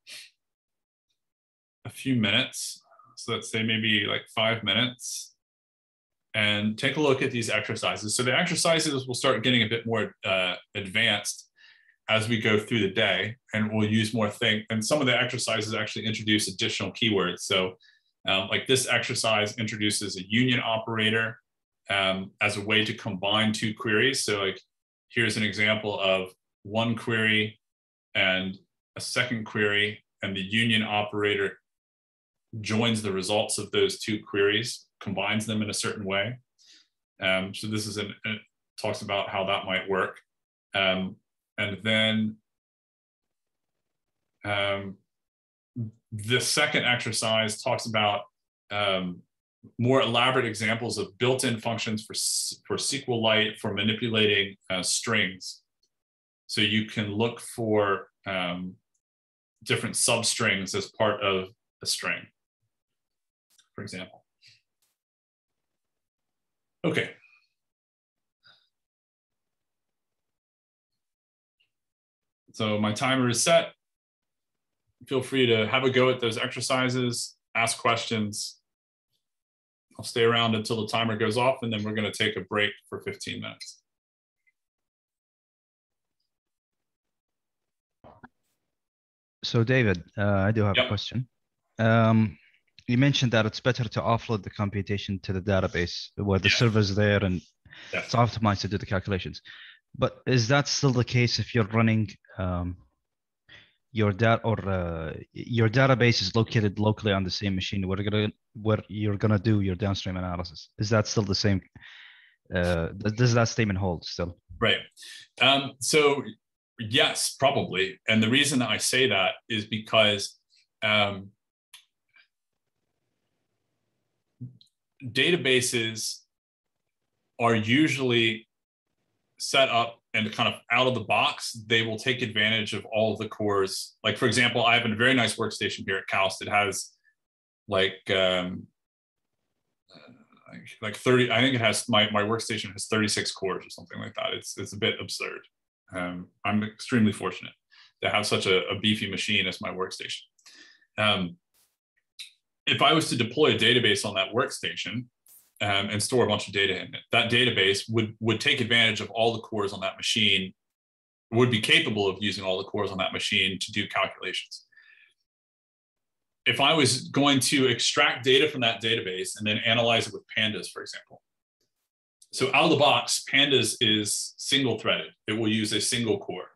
a few minutes. So let's say maybe like five minutes and take a look at these exercises. So the exercises will start getting a bit more uh, advanced as we go through the day and we'll use more think. And some of the exercises actually introduce additional keywords. So um, like this exercise introduces a union operator um, as a way to combine two queries. So like here's an example of one query and a second query and the union operator joins the results of those two queries, combines them in a certain way. Um, so this is an, it talks about how that might work. Um, and then um, the second exercise talks about um, more elaborate examples of built-in functions for, for SQLite for manipulating uh, strings. So you can look for um, different substrings as part of a string, for example. Okay. So my timer is set. Feel free to have a go at those exercises, ask questions. I'll stay around until the timer goes off and then we're gonna take a break for 15 minutes. So, David, uh, I do have yep. a question. Um, you mentioned that it's better to offload the computation to the database where the yeah. server's there and yeah. it's optimized to do the calculations. But is that still the case if you're running um, your data or uh, your database is located locally on the same machine where you're gonna where you're gonna do your downstream analysis? Is that still the same? Uh, does that statement hold still? Right. Um, so Yes, probably. And the reason I say that is because um, databases are usually set up and kind of out of the box, they will take advantage of all of the cores. Like, for example, I have a very nice workstation here at KAUST. It has like, um, like 30, I think it has, my, my workstation has 36 cores or something like that. It's, it's a bit absurd. Um, I'm extremely fortunate to have such a, a beefy machine as my workstation. Um, if I was to deploy a database on that workstation um, and store a bunch of data in it, that database would, would take advantage of all the cores on that machine would be capable of using all the cores on that machine to do calculations. If I was going to extract data from that database and then analyze it with pandas, for example. So out of the box, pandas is single threaded. It will use a single core.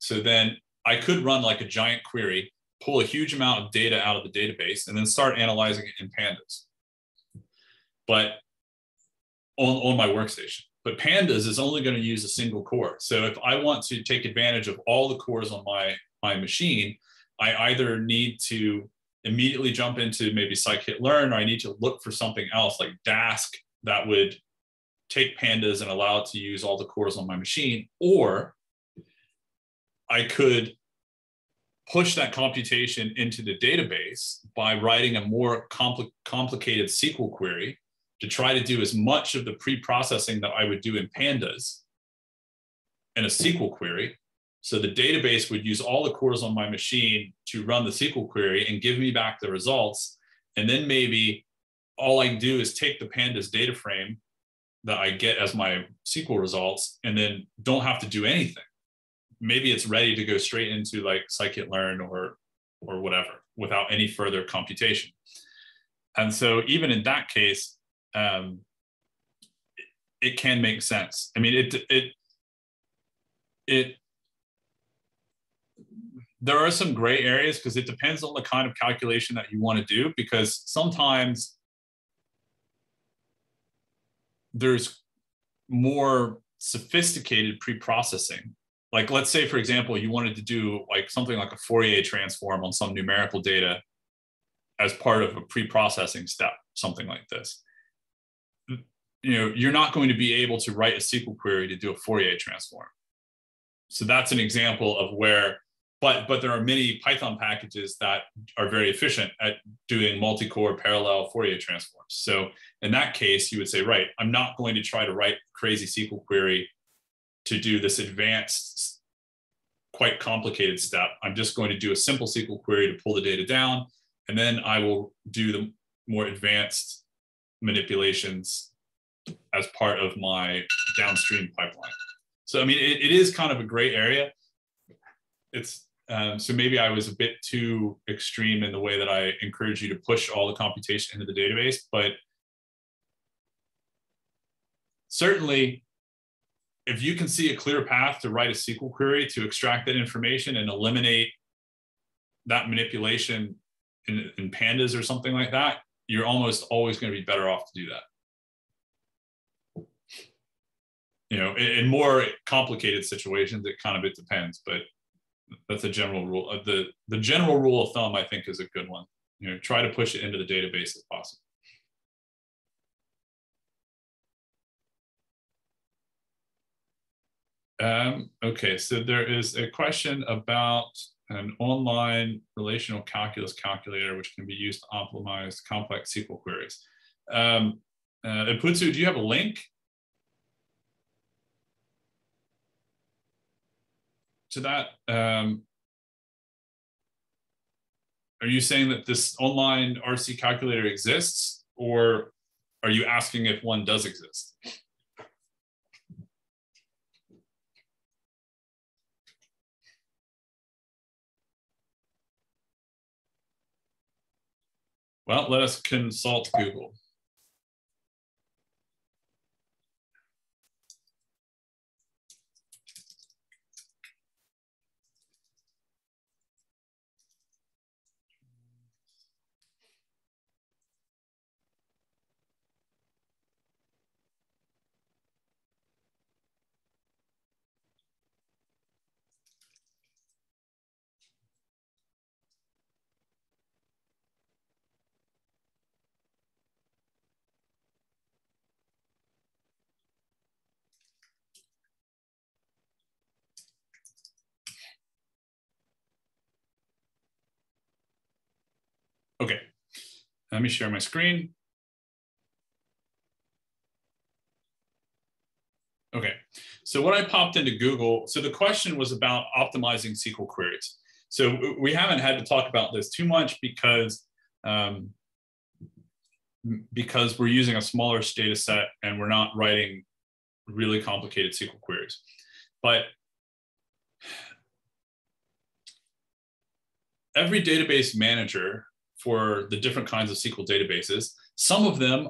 So then I could run like a giant query, pull a huge amount of data out of the database, and then start analyzing it in pandas. But on, on my workstation. But pandas is only going to use a single core. So if I want to take advantage of all the cores on my, my machine, I either need to immediately jump into maybe scikit-learn, or I need to look for something else like Dask that would take pandas and allow it to use all the cores on my machine, or I could push that computation into the database by writing a more compl complicated SQL query to try to do as much of the pre-processing that I would do in pandas in a SQL query. So the database would use all the cores on my machine to run the SQL query and give me back the results. And then maybe all I do is take the pandas data frame that I get as my SQL results and then don't have to do anything. Maybe it's ready to go straight into like scikit-learn or or whatever without any further computation. And so even in that case, um, it, it can make sense. I mean, it it it there are some gray areas because it depends on the kind of calculation that you want to do because sometimes there's more sophisticated pre-processing like let's say for example you wanted to do like something like a fourier transform on some numerical data as part of a pre-processing step something like this you know, you're not going to be able to write a SQL query to do a Fourier transform. So that's an example of where, but but there are many Python packages that are very efficient at doing multi-core parallel Fourier transforms. So in that case, you would say, right, I'm not going to try to write crazy SQL query to do this advanced, quite complicated step. I'm just going to do a simple SQL query to pull the data down, and then I will do the more advanced manipulations as part of my downstream pipeline. So, I mean, it, it is kind of a gray area. It's um, so maybe I was a bit too extreme in the way that I encourage you to push all the computation into the database, but certainly if you can see a clear path to write a SQL query to extract that information and eliminate that manipulation in, in pandas or something like that, you're almost always going to be better off to do that. You know, in, more complicated situations, it kind of it depends, but that's a general rule. Uh, the the general rule of thumb, I think, is a good one. You know, try to push it into the database if possible. Um, okay, so there is a question about an online relational calculus calculator, which can be used to optimize complex SQL queries. Um, uh, do you have a link to that? Um, are you saying that this online RC calculator exists, or are you asking if one does exist? Well, let us consult Google. Okay, let me share my screen. Okay, so what I popped into Google, so the question was about optimizing SQL queries. So we haven't had to talk about this too much because um, because we're using a smaller data set and we're not writing really complicated SQL queries. But every database manager for the different kinds of SQL databases, some of them,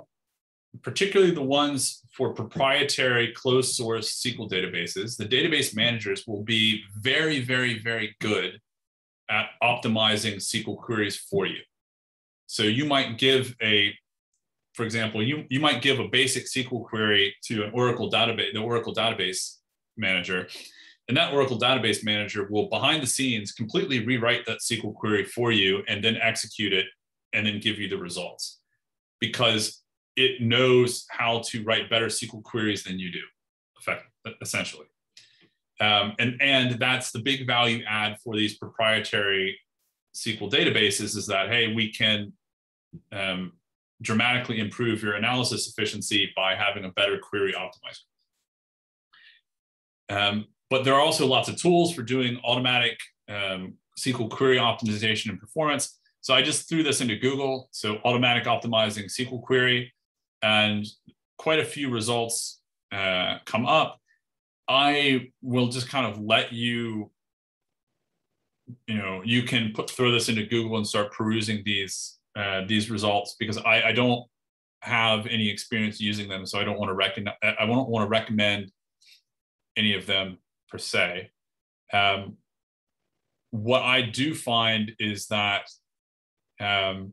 particularly the ones for proprietary closed source SQL databases, the database managers will be very, very, very good at optimizing SQL queries for you. So you might give a, for example, you, you might give a basic SQL query to an Oracle database, the Oracle database manager, and that Oracle Database Manager will behind the scenes completely rewrite that SQL query for you and then execute it and then give you the results because it knows how to write better SQL queries than you do, essentially. Um, and, and that's the big value add for these proprietary SQL databases is that, hey, we can um, dramatically improve your analysis efficiency by having a better query optimizer. Um, but there are also lots of tools for doing automatic um, SQL query optimization and performance. So I just threw this into Google. So automatic optimizing SQL query, and quite a few results uh, come up. I will just kind of let you, you know, you can put throw this into Google and start perusing these uh, these results because I, I don't have any experience using them, so I don't want to recommend I don't want to recommend any of them per se. Um, what I do find is that um,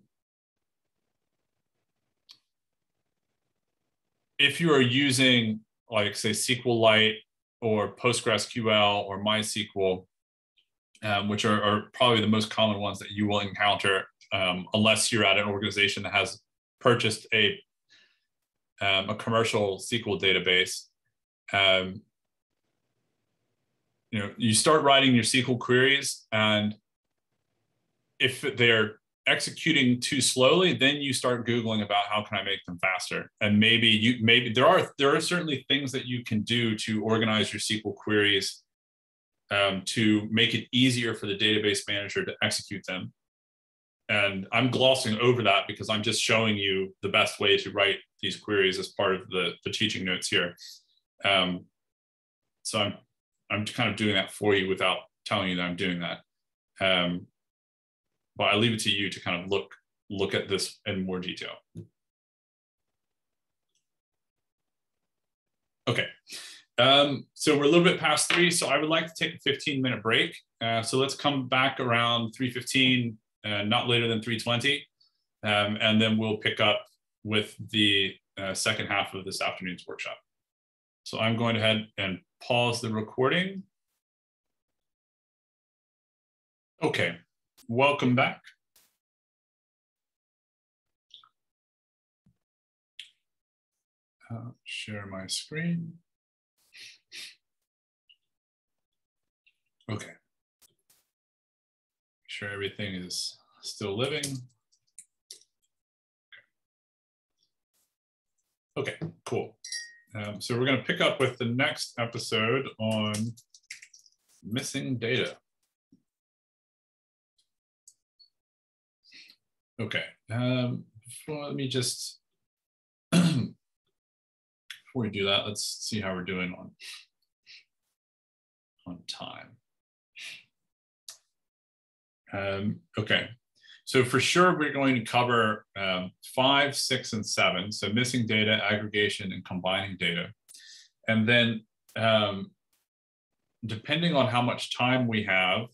if you are using, like, say, SQLite or PostgreSQL or MySQL, um, which are, are, probably the most common ones that you will encounter, um, unless you're at an organization that has purchased a um, a commercial SQL database. Um, you know, you start writing your SQL queries, and if they're executing too slowly, then you start googling about how can I make them faster. And maybe you maybe there are there are certainly things that you can do to organize your SQL queries um, to make it easier for the database manager to execute them. And I'm glossing over that because I'm just showing you the best way to write these queries as part of the, the teaching notes here. Um, so I'm I'm kind of doing that for you without telling you that I'm doing that. Um, but I leave it to you to kind of look look at this in more detail. Okay, um, so we're a little bit past three, so I would like to take a 15 minute break. Uh, so let's come back around 3.15, uh, not later than 3.20, um, and then we'll pick up with the uh, second half of this afternoon's workshop. So I'm going ahead and pause the recording. Okay, welcome back. Uh, share my screen. Okay. Make sure everything is still living. Okay, okay cool. Um, so we're going to pick up with the next episode on missing data. Okay, um, before, let me just, *clears throat* before we do that, let's see how we're doing on, on time. Um, okay, so for sure, we're going to cover um, five, six, and seven. So missing data, aggregation, and combining data. And then um, depending on how much time we have,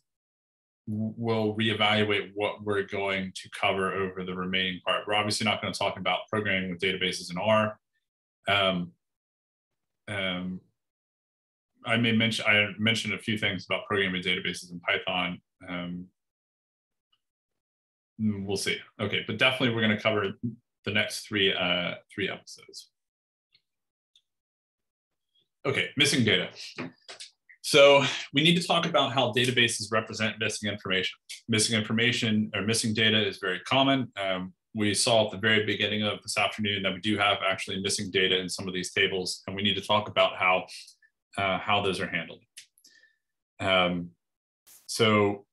we'll reevaluate what we're going to cover over the remaining part. We're obviously not going to talk about programming with databases in R. Um, um, I may mention I mentioned a few things about programming databases in Python. Mm, we'll see. Okay, but definitely we're going to cover the next three uh, three episodes. Okay, missing data. So we need to talk about how databases represent missing information. Missing information or missing data is very common. Um, we saw at the very beginning of this afternoon that we do have actually missing data in some of these tables, and we need to talk about how uh, how those are handled. Um, so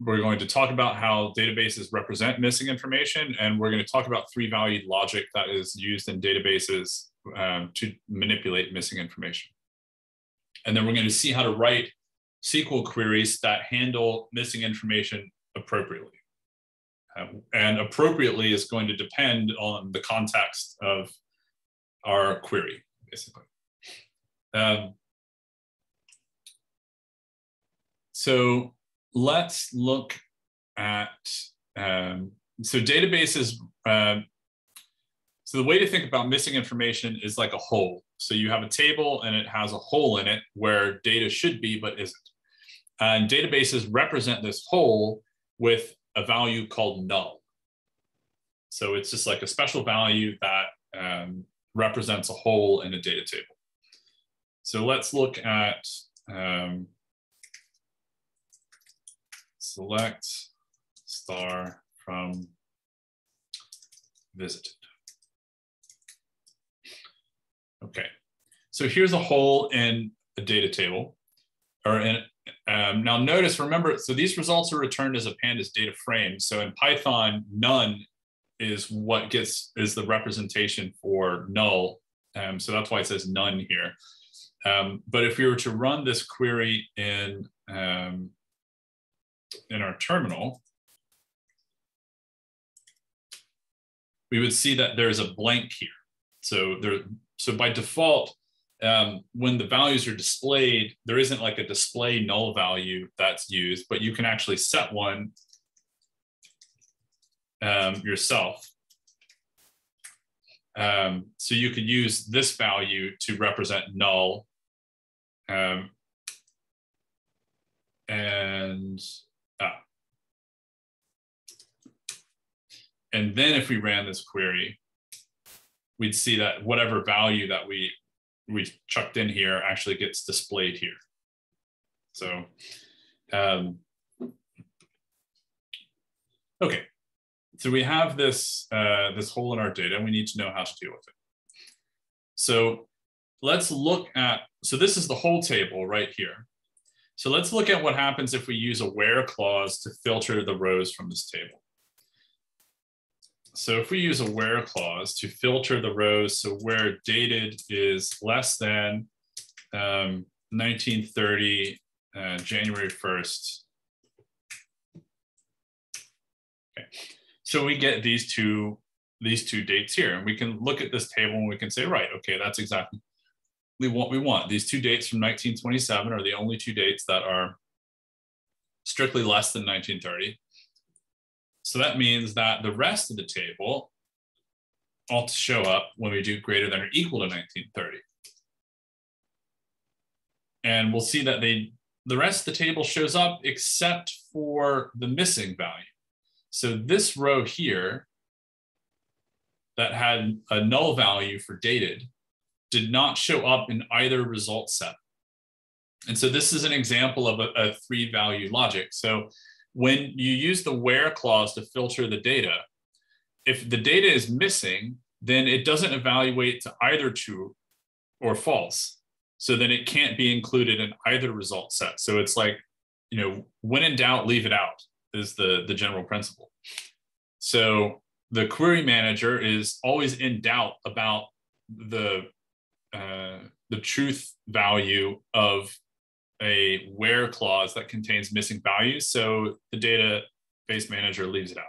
we're going to talk about how databases represent missing information, and we're going to talk about three valued logic that is used in databases um, to manipulate missing information. And then we're going to see how to write SQL queries that handle missing information appropriately. Um, and appropriately is going to depend on the context of our query, basically. Um, so let's look at, um, so databases, um, so the way to think about missing information is like a hole. So you have a table and it has a hole in it where data should be, but isn't. And databases represent this hole with a value called null. So it's just like a special value that um, represents a hole in a data table. So let's look at um, select star from visited. Okay, so here's a hole in a data table, or in, um, now notice, remember, so these results are returned as a pandas data frame. So in Python, none is what gets, is the representation for null. Um, so that's why it says none here. Um, but if we were to run this query in, um, in our terminal, we would see that there's a blank here. So there, so by default, um, when the values are displayed, there isn't like a display null value that's used, but you can actually set one um, yourself. Um, so you could use this value to represent null. Um, and ah. and then if we ran this query, we'd see that whatever value that we we chucked in here actually gets displayed here. So, um, okay. So we have this, uh, this hole in our data and we need to know how to deal with it. So let's look at, so this is the whole table right here. So let's look at what happens if we use a where clause to filter the rows from this table. So if we use a where clause to filter the rows, so where dated is less than um, 1930, uh, January 1st. Okay. So we get these two, these two dates here, and we can look at this table and we can say, right, okay, that's exactly what we want. These two dates from 1927 are the only two dates that are strictly less than 1930. So that means that the rest of the table ought to show up when we do greater than or equal to 1930. And we'll see that they the rest of the table shows up except for the missing value. So this row here that had a null value for dated did not show up in either result set. And so this is an example of a, a three value logic. So when you use the where clause to filter the data, if the data is missing, then it doesn't evaluate to either true or false. So then it can't be included in either result set. So it's like, you know, when in doubt, leave it out is the, the general principle. So the query manager is always in doubt about the uh, the truth value of a where clause that contains missing values. So the database manager leaves it out.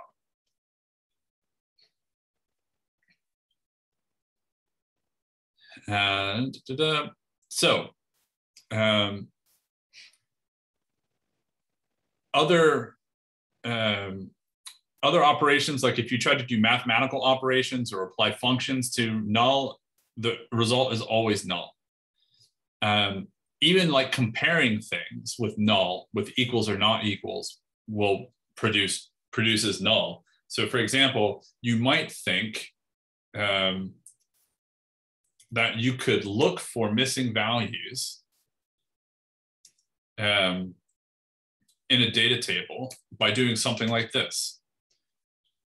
And da, da, so um, other um, other operations, like if you try to do mathematical operations or apply functions to null, the result is always null. Um, even like comparing things with null with equals or not equals will produce produces null so for example you might think um, that you could look for missing values um, in a data table by doing something like this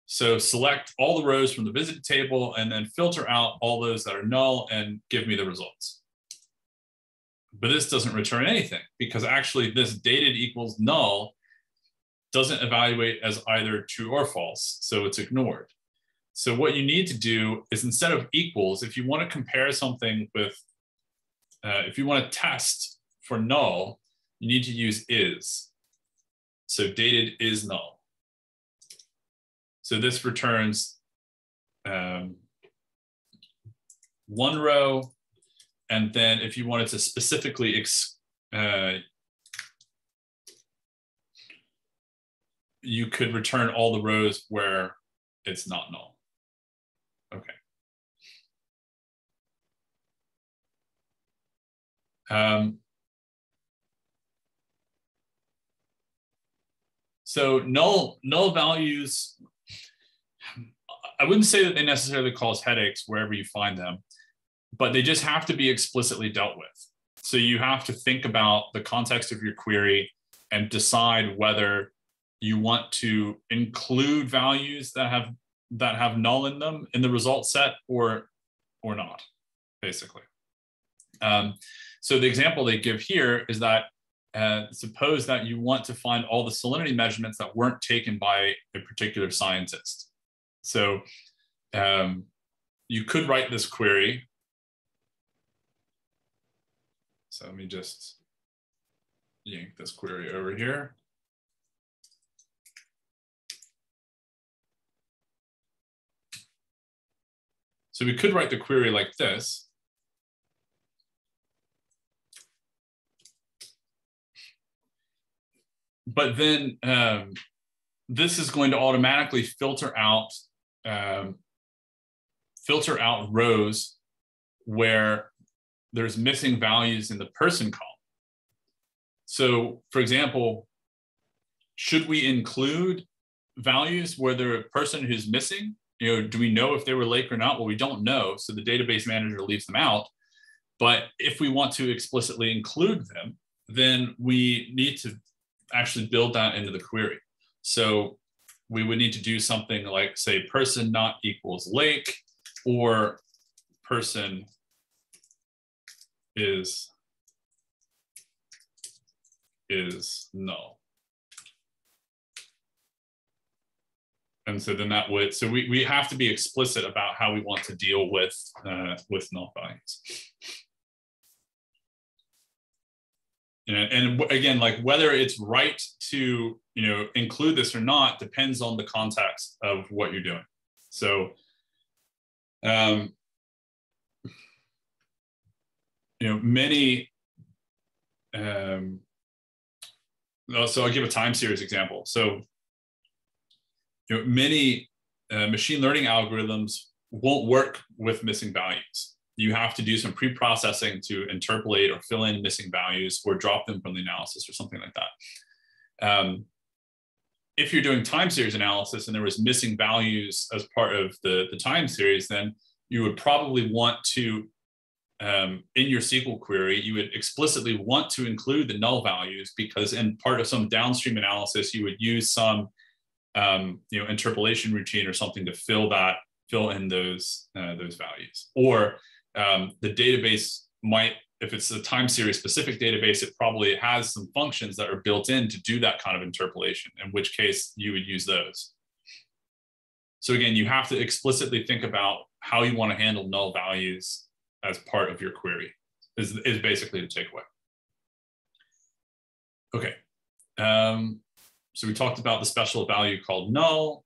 so select all the rows from the visited table and then filter out all those that are null and give me the results but this doesn't return anything because actually this dated equals null doesn't evaluate as either true or false, so it's ignored. So what you need to do is instead of equals, if you want to compare something with, uh, if you want to test for null, you need to use is. So dated is null. So this returns um, one row. And then if you wanted to specifically uh, you could return all the rows where it's not null. Okay. Um, so null null values, I wouldn't say that they necessarily cause headaches wherever you find them, but they just have to be explicitly dealt with. So you have to think about the context of your query and decide whether you want to include values that have that have null in them in the result set or or not, basically. Um, so the example they give here is that uh, suppose that you want to find all the salinity measurements that weren't taken by a particular scientist. So um, you could write this query. So let me just yank this query over here. So we could write the query like this. but then um, this is going to automatically filter out um, filter out rows where there's missing values in the person column. So for example, should we include values where the person who's missing, you know, do we know if they were Lake or not? Well, we don't know. So the database manager leaves them out. But if we want to explicitly include them, then we need to actually build that into the query. So we would need to do something like say person not equals lake or person is is null. And so then that would, so we, we have to be explicit about how we want to deal with, uh, with null values. And, again like whether it's right to you know include this or not depends on the context of what you're doing. So um you know many um so i'll give a time series example. So you know many uh, machine learning algorithms won't work with missing values you have to do some pre-processing to interpolate or fill in missing values or drop them from the analysis or something like that. Um, if you're doing time series analysis and there was missing values as part of the, the time series, then you would probably want to, um, in your SQL query, you would explicitly want to include the null values because in part of some downstream analysis, you would use some um, you know, interpolation routine or something to fill that, fill in those, uh, those values. Or um, the database might, if it's a time series specific database, it probably has some functions that are built in to do that kind of interpolation, in which case you would use those. So again, you have to explicitly think about how you want to handle null values as part of your query is, is basically the takeaway. Okay, um, so we talked about the special value called null.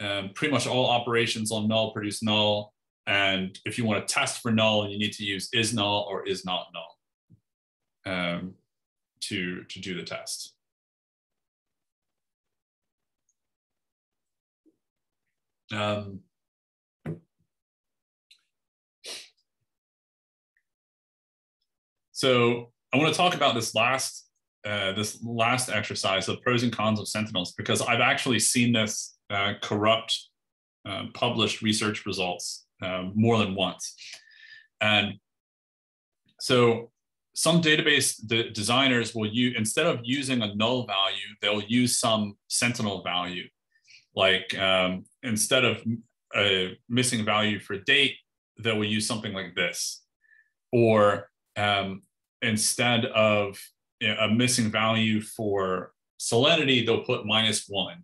Um, pretty much all operations on null produce null. And if you want to test for null, you need to use is null or is not null um, to, to do the test. Um, so I want to talk about this last uh, this last exercise, the pros and cons of Sentinels, because I've actually seen this uh, corrupt uh, published research results um, more than once. And so some database de designers will use, instead of using a null value, they'll use some sentinel value. Like um, instead of a missing value for date, they will use something like this. Or um, instead of you know, a missing value for salinity, they'll put minus one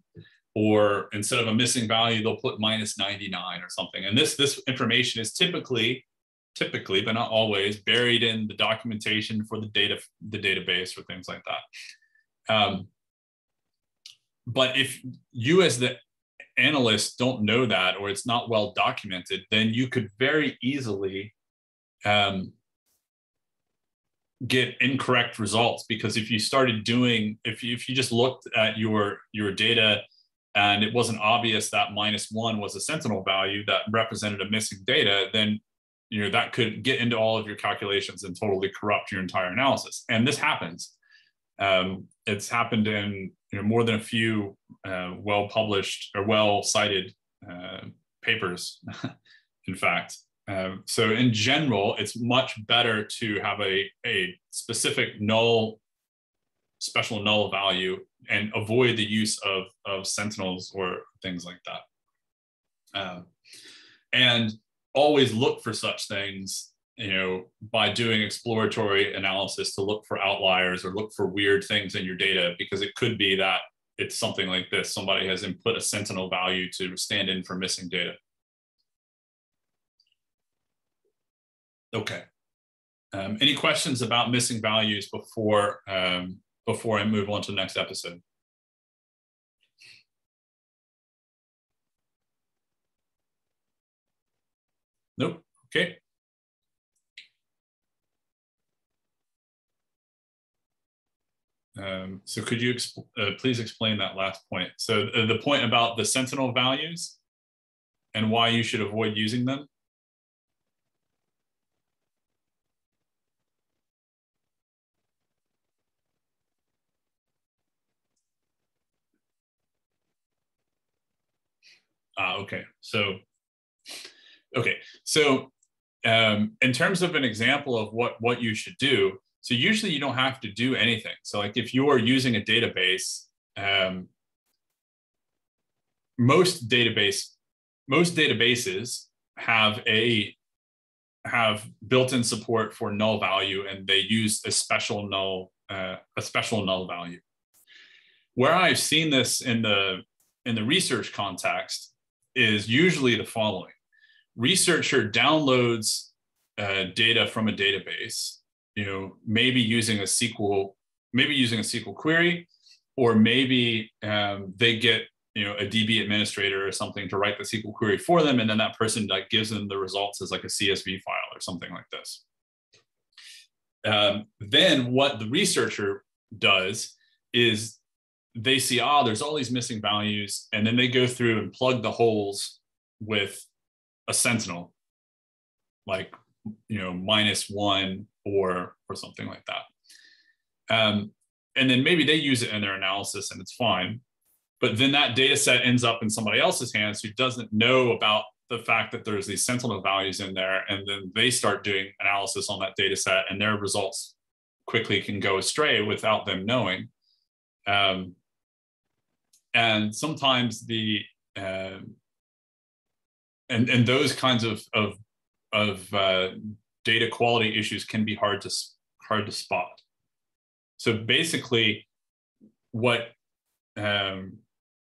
or instead of a missing value, they'll put minus 99 or something. And this, this information is typically typically, but not always, buried in the documentation for the data, the database or things like that. Um, but if you as the analyst don't know that or it's not well documented, then you could very easily um, get incorrect results because if you started doing if you, if you just looked at your your data and it wasn't obvious that minus one was a sentinel value that represented a missing data then you know that could get into all of your calculations and totally corrupt your entire analysis. And this happens. Um, it's happened in you know more than a few uh, well published or well cited uh, papers *laughs* in fact. Um, so in general, it's much better to have a, a specific null, special null value and avoid the use of, of sentinels or things like that. Um, and always look for such things, you know, by doing exploratory analysis to look for outliers or look for weird things in your data, because it could be that it's something like this. Somebody has input a sentinel value to stand in for missing data. Okay. Um, any questions about missing values before um, before I move on to the next episode? Nope. Okay. Um, so could you exp uh, please explain that last point? So uh, the point about the sentinel values and why you should avoid using them? Ah, okay. So, okay. So, um, in terms of an example of what what you should do, so usually you don't have to do anything. So, like if you are using a database, um, most database most databases have a have built-in support for null value, and they use a special null uh, a special null value. Where I've seen this in the in the research context is usually the following researcher downloads uh, data from a database, you know, maybe using a SQL, maybe using a SQL query, or maybe um, they get you know a DB administrator or something to write the SQL query for them, and then that person like gives them the results as like a CSV file or something like this. Um, then what the researcher does is they see, ah, oh, there's all these missing values. And then they go through and plug the holes with a sentinel, like, you know, minus one or, or something like that. Um, and then maybe they use it in their analysis and it's fine. But then that data set ends up in somebody else's hands who doesn't know about the fact that there's these sentinel values in there. And then they start doing analysis on that data set and their results quickly can go astray without them knowing. Um, and sometimes the uh, and and those kinds of of of uh, data quality issues can be hard to hard to spot. So basically, what um,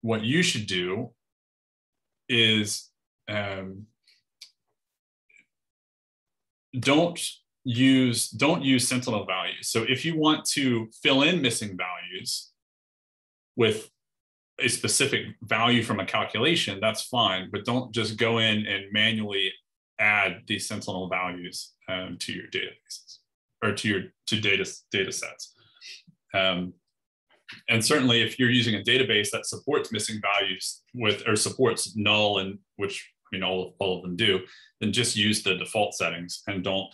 what you should do is um, don't use don't use sentinel values. So if you want to fill in missing values with a specific value from a calculation, that's fine, but don't just go in and manually add these sentinel values um, to your databases or to your to data data sets. Um, and certainly if you're using a database that supports missing values with or supports null and which I mean all of, all of them do, then just use the default settings and don't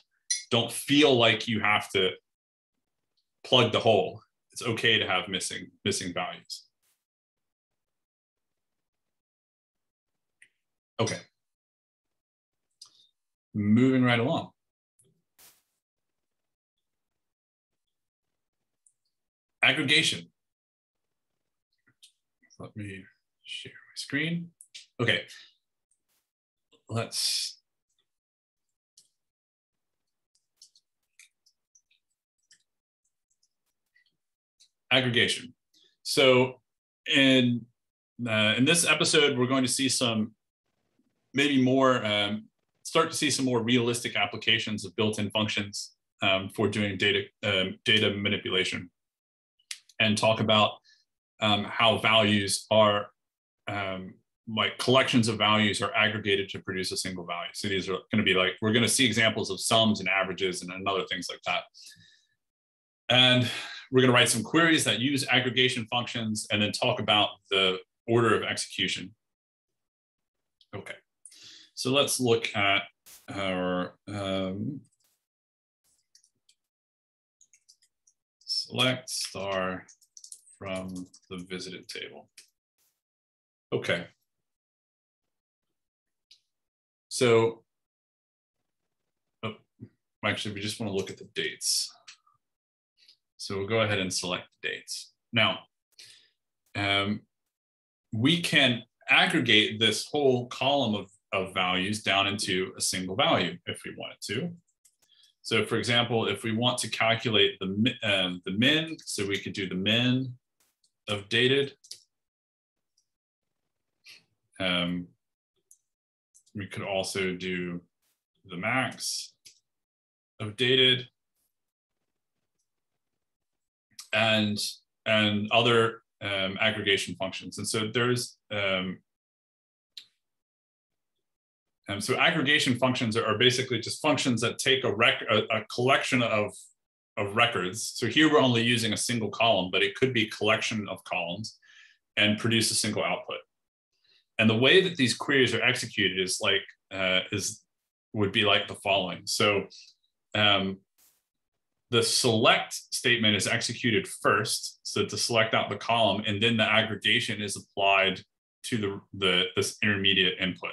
don't feel like you have to plug the hole. It's okay to have missing missing values. Okay. Moving right along. Aggregation. Let me share my screen. Okay. Let's aggregation. So in uh, in this episode, we're going to see some maybe more um, start to see some more realistic applications of built-in functions um, for doing data um, data manipulation, and talk about um, how values are um, like collections of values are aggregated to produce a single value. So these are going to be like we're going to see examples of sums and averages and other things like that. And we're going to write some queries that use aggregation functions and then talk about the order of execution. Okay, so let's look at our um, select star from the visited table. Okay. So, oh, actually, we just want to look at the dates. So we'll go ahead and select the dates. Now, um, we can aggregate this whole column of, of values down into a single value if we wanted to. So for example, if we want to calculate the, um, the min, so we could do the min of dated. Um, we could also do the max of dated and and other um, aggregation functions. And so there's um, um, so aggregation functions are, are, basically just functions that take a, rec a, a, collection of, of records. So here we're only using a single column, but it could be collection of columns and produce a single output. And the way that these queries are executed is like uh, is would be like the following. So um, the select statement is executed first, so to select out the column, and then the aggregation is applied to the, the this intermediate input.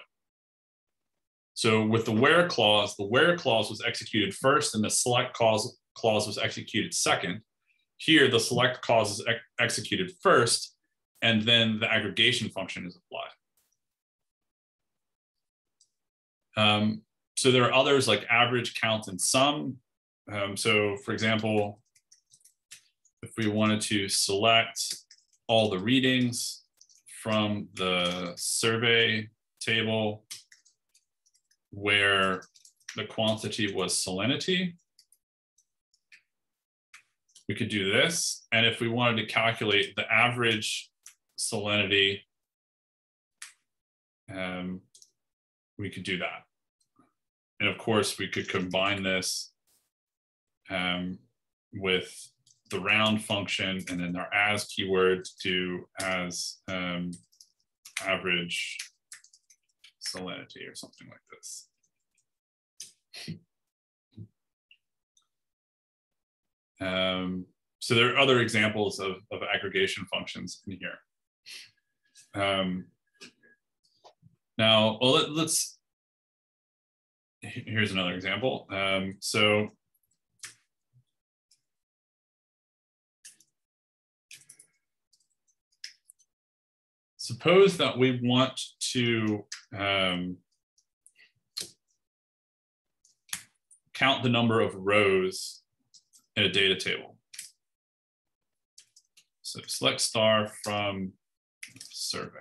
So with the where clause, the where clause was executed first, and the select clause clause was executed second. Here, the select clause is ex executed first, and then the aggregation function is applied. Um, so there are others like average, count, and sum. Um, so for example, if we wanted to select all the readings from the survey table where the quantity was salinity, we could do this. And if we wanted to calculate the average salinity, um, we could do that. And of course, we could combine this um, with the round function and then our as keyword to as um, average salinity or something like this. Um, so there are other examples of, of aggregation functions in here. Um, now, well, let, us here's another example. Um, so suppose that we want to um, count the number of rows in a data table. So select star from survey.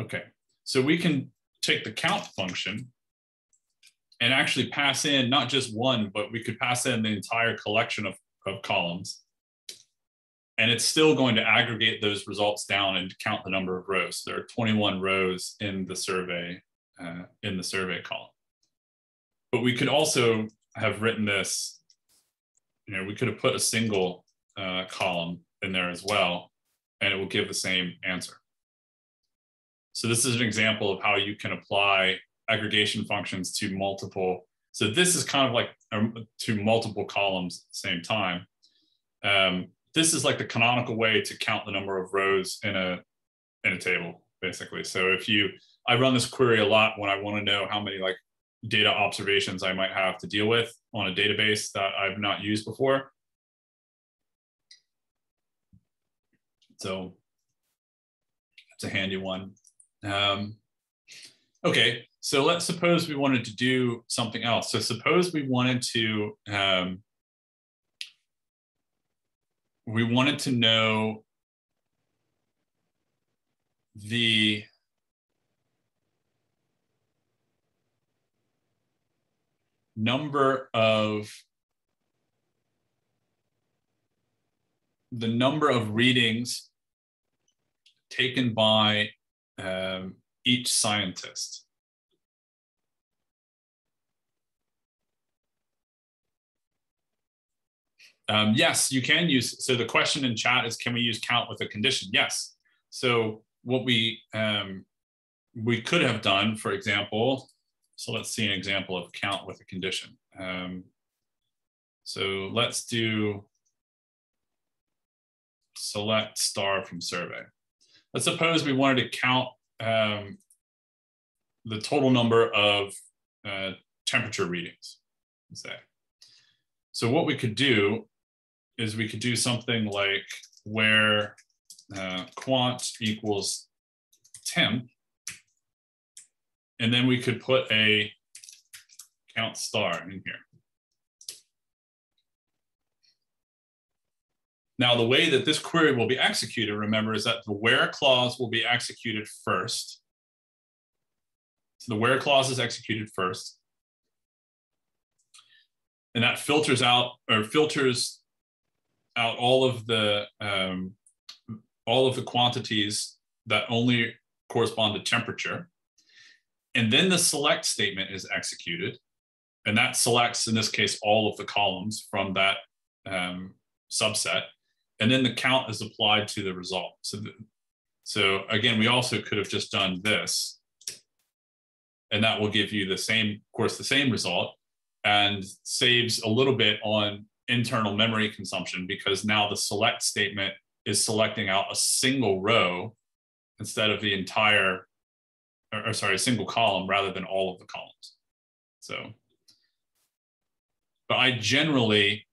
Okay, so we can take the count function and actually pass in not just one, but we could pass in the entire collection of, of columns and it's still going to aggregate those results down and count the number of rows. There are 21 rows in the survey uh, in the survey column. But we could also have written this, you know, we could have put a single uh, column in there as well, and it will give the same answer. So this is an example of how you can apply aggregation functions to multiple. So this is kind of like um, to multiple columns at the same time. Um, this is like the canonical way to count the number of rows in a in a table, basically. So if you, I run this query a lot when I want to know how many like data observations I might have to deal with on a database that I've not used before. So it's a handy one. Um, okay, so let's suppose we wanted to do something else. So suppose we wanted to um, we wanted to know the number of the number of readings taken by um, each scientist. Um, yes, you can use, so the question in chat is, can we use count with a condition? Yes. So what we, um, we could have done, for example, so let's see an example of count with a condition. Um, so let's do select star from survey. Let's suppose we wanted to count um, the total number of uh, temperature readings, say. So what we could do is we could do something like where uh, quant equals temp, and then we could put a count star in here. Now, the way that this query will be executed, remember, is that the where clause will be executed first. So the where clause is executed first. And that filters out or filters out all of the um, all of the quantities that only correspond to temperature. And then the select statement is executed. And that selects, in this case, all of the columns from that um, subset and then the count is applied to the result. So, the, so again, we also could have just done this, and that will give you the same, of course, the same result, and saves a little bit on internal memory consumption because now the select statement is selecting out a single row instead of the entire, or, or sorry, a single column rather than all of the columns. So, but I generally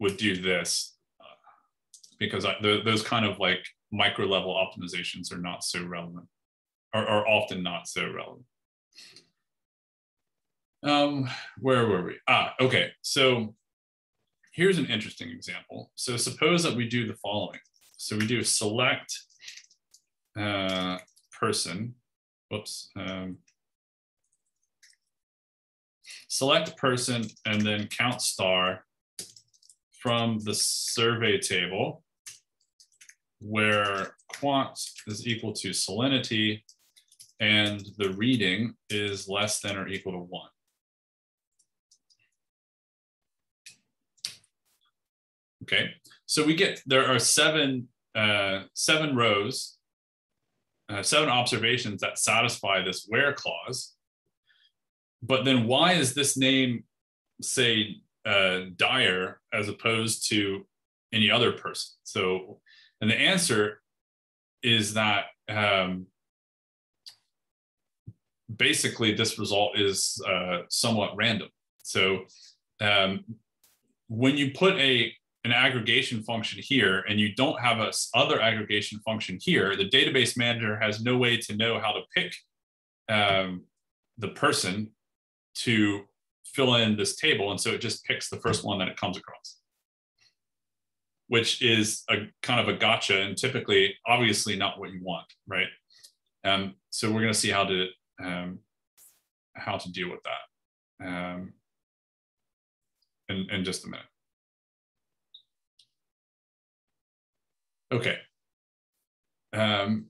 would do this because I, those kind of like micro level optimizations are not so relevant or are often not so relevant. Um, where were we? Ah, okay. So here's an interesting example. So suppose that we do the following. So we do select uh, person, whoops, um, select person and then count star from the survey table where quant is equal to salinity and the reading is less than or equal to one. Okay, so we get, there are seven, uh, seven rows, uh, seven observations that satisfy this where clause. But then why is this name, say, uh, Dyer as opposed to any other person? So and the answer is that um, basically this result is uh, somewhat random. So um, when you put a an aggregation function here and you don't have a other aggregation function here, the database manager has no way to know how to pick um, the person to fill in this table. And so it just picks the first one that it comes across which is a kind of a gotcha and typically obviously not what you want, right? Um, so we're going to see how to um, how to deal with that um, in, in just a minute. Okay. Um,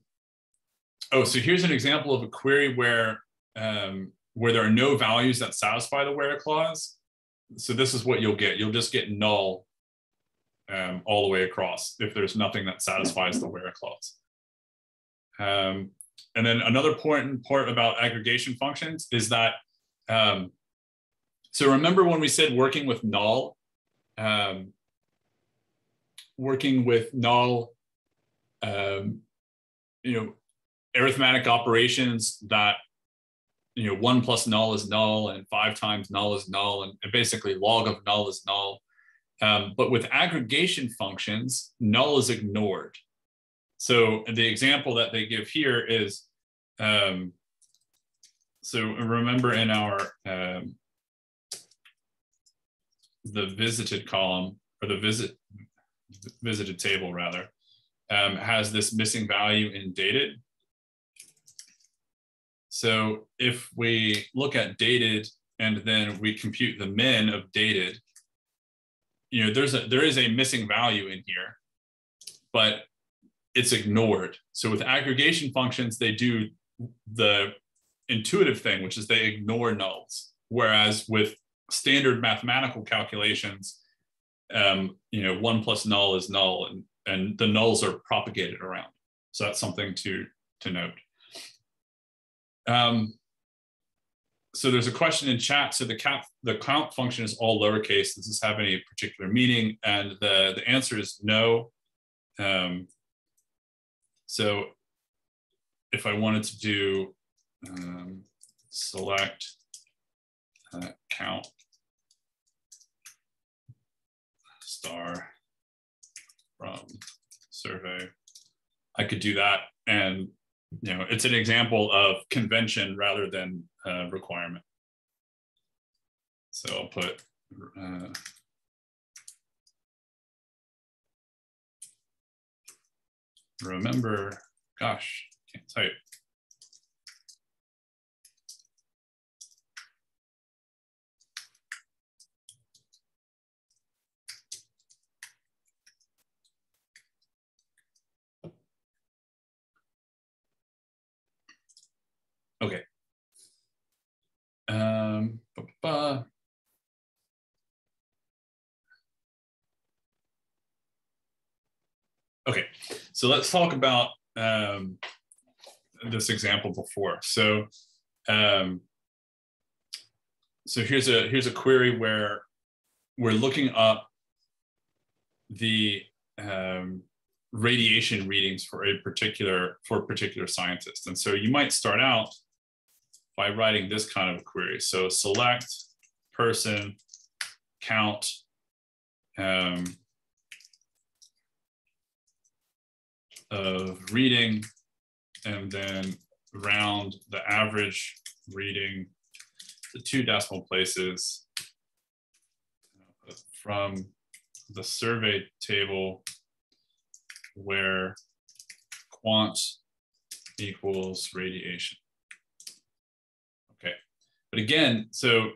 oh, so here's an example of a query where um, where there are no values that satisfy the where clause. So this is what you'll get. You'll just get null um, all the way across if there's nothing that satisfies the where clause. Um, and then another important part about aggregation functions is that, um, so remember when we said working with null, um, working with null, um, you know, arithmetic operations that, you know, one plus null is null and five times null is null and, and basically log of null is null. Um, but with aggregation functions, null is ignored. So the example that they give here is, um, so remember in our, um, the visited column or the visit visited table rather, um, has this missing value in dated. So if we look at dated and then we compute the min of dated, you know, there's a there is a missing value in here, but it's ignored. So with aggregation functions, they do the intuitive thing, which is they ignore nulls. Whereas with standard mathematical calculations, um, you know, one plus null is null, and and the nulls are propagated around. So that's something to to note. Um, so there's a question in chat. So the cap, the count function is all lowercase. Does this have any particular meaning? And the the answer is no. Um, so if I wanted to do um, select uh, count star from survey, I could do that. And you know, it's an example of convention rather than uh, requirement. So I'll put uh, remember, gosh, can't type. Okay. Um, ba -ba. Okay, so let's talk about um, this example before. So, um, so here's a here's a query where we're looking up the um, radiation readings for a particular for a particular scientist, and so you might start out by writing this kind of query. So select person count um, of reading and then round the average reading to two decimal places from the survey table where quant equals radiation. But again, so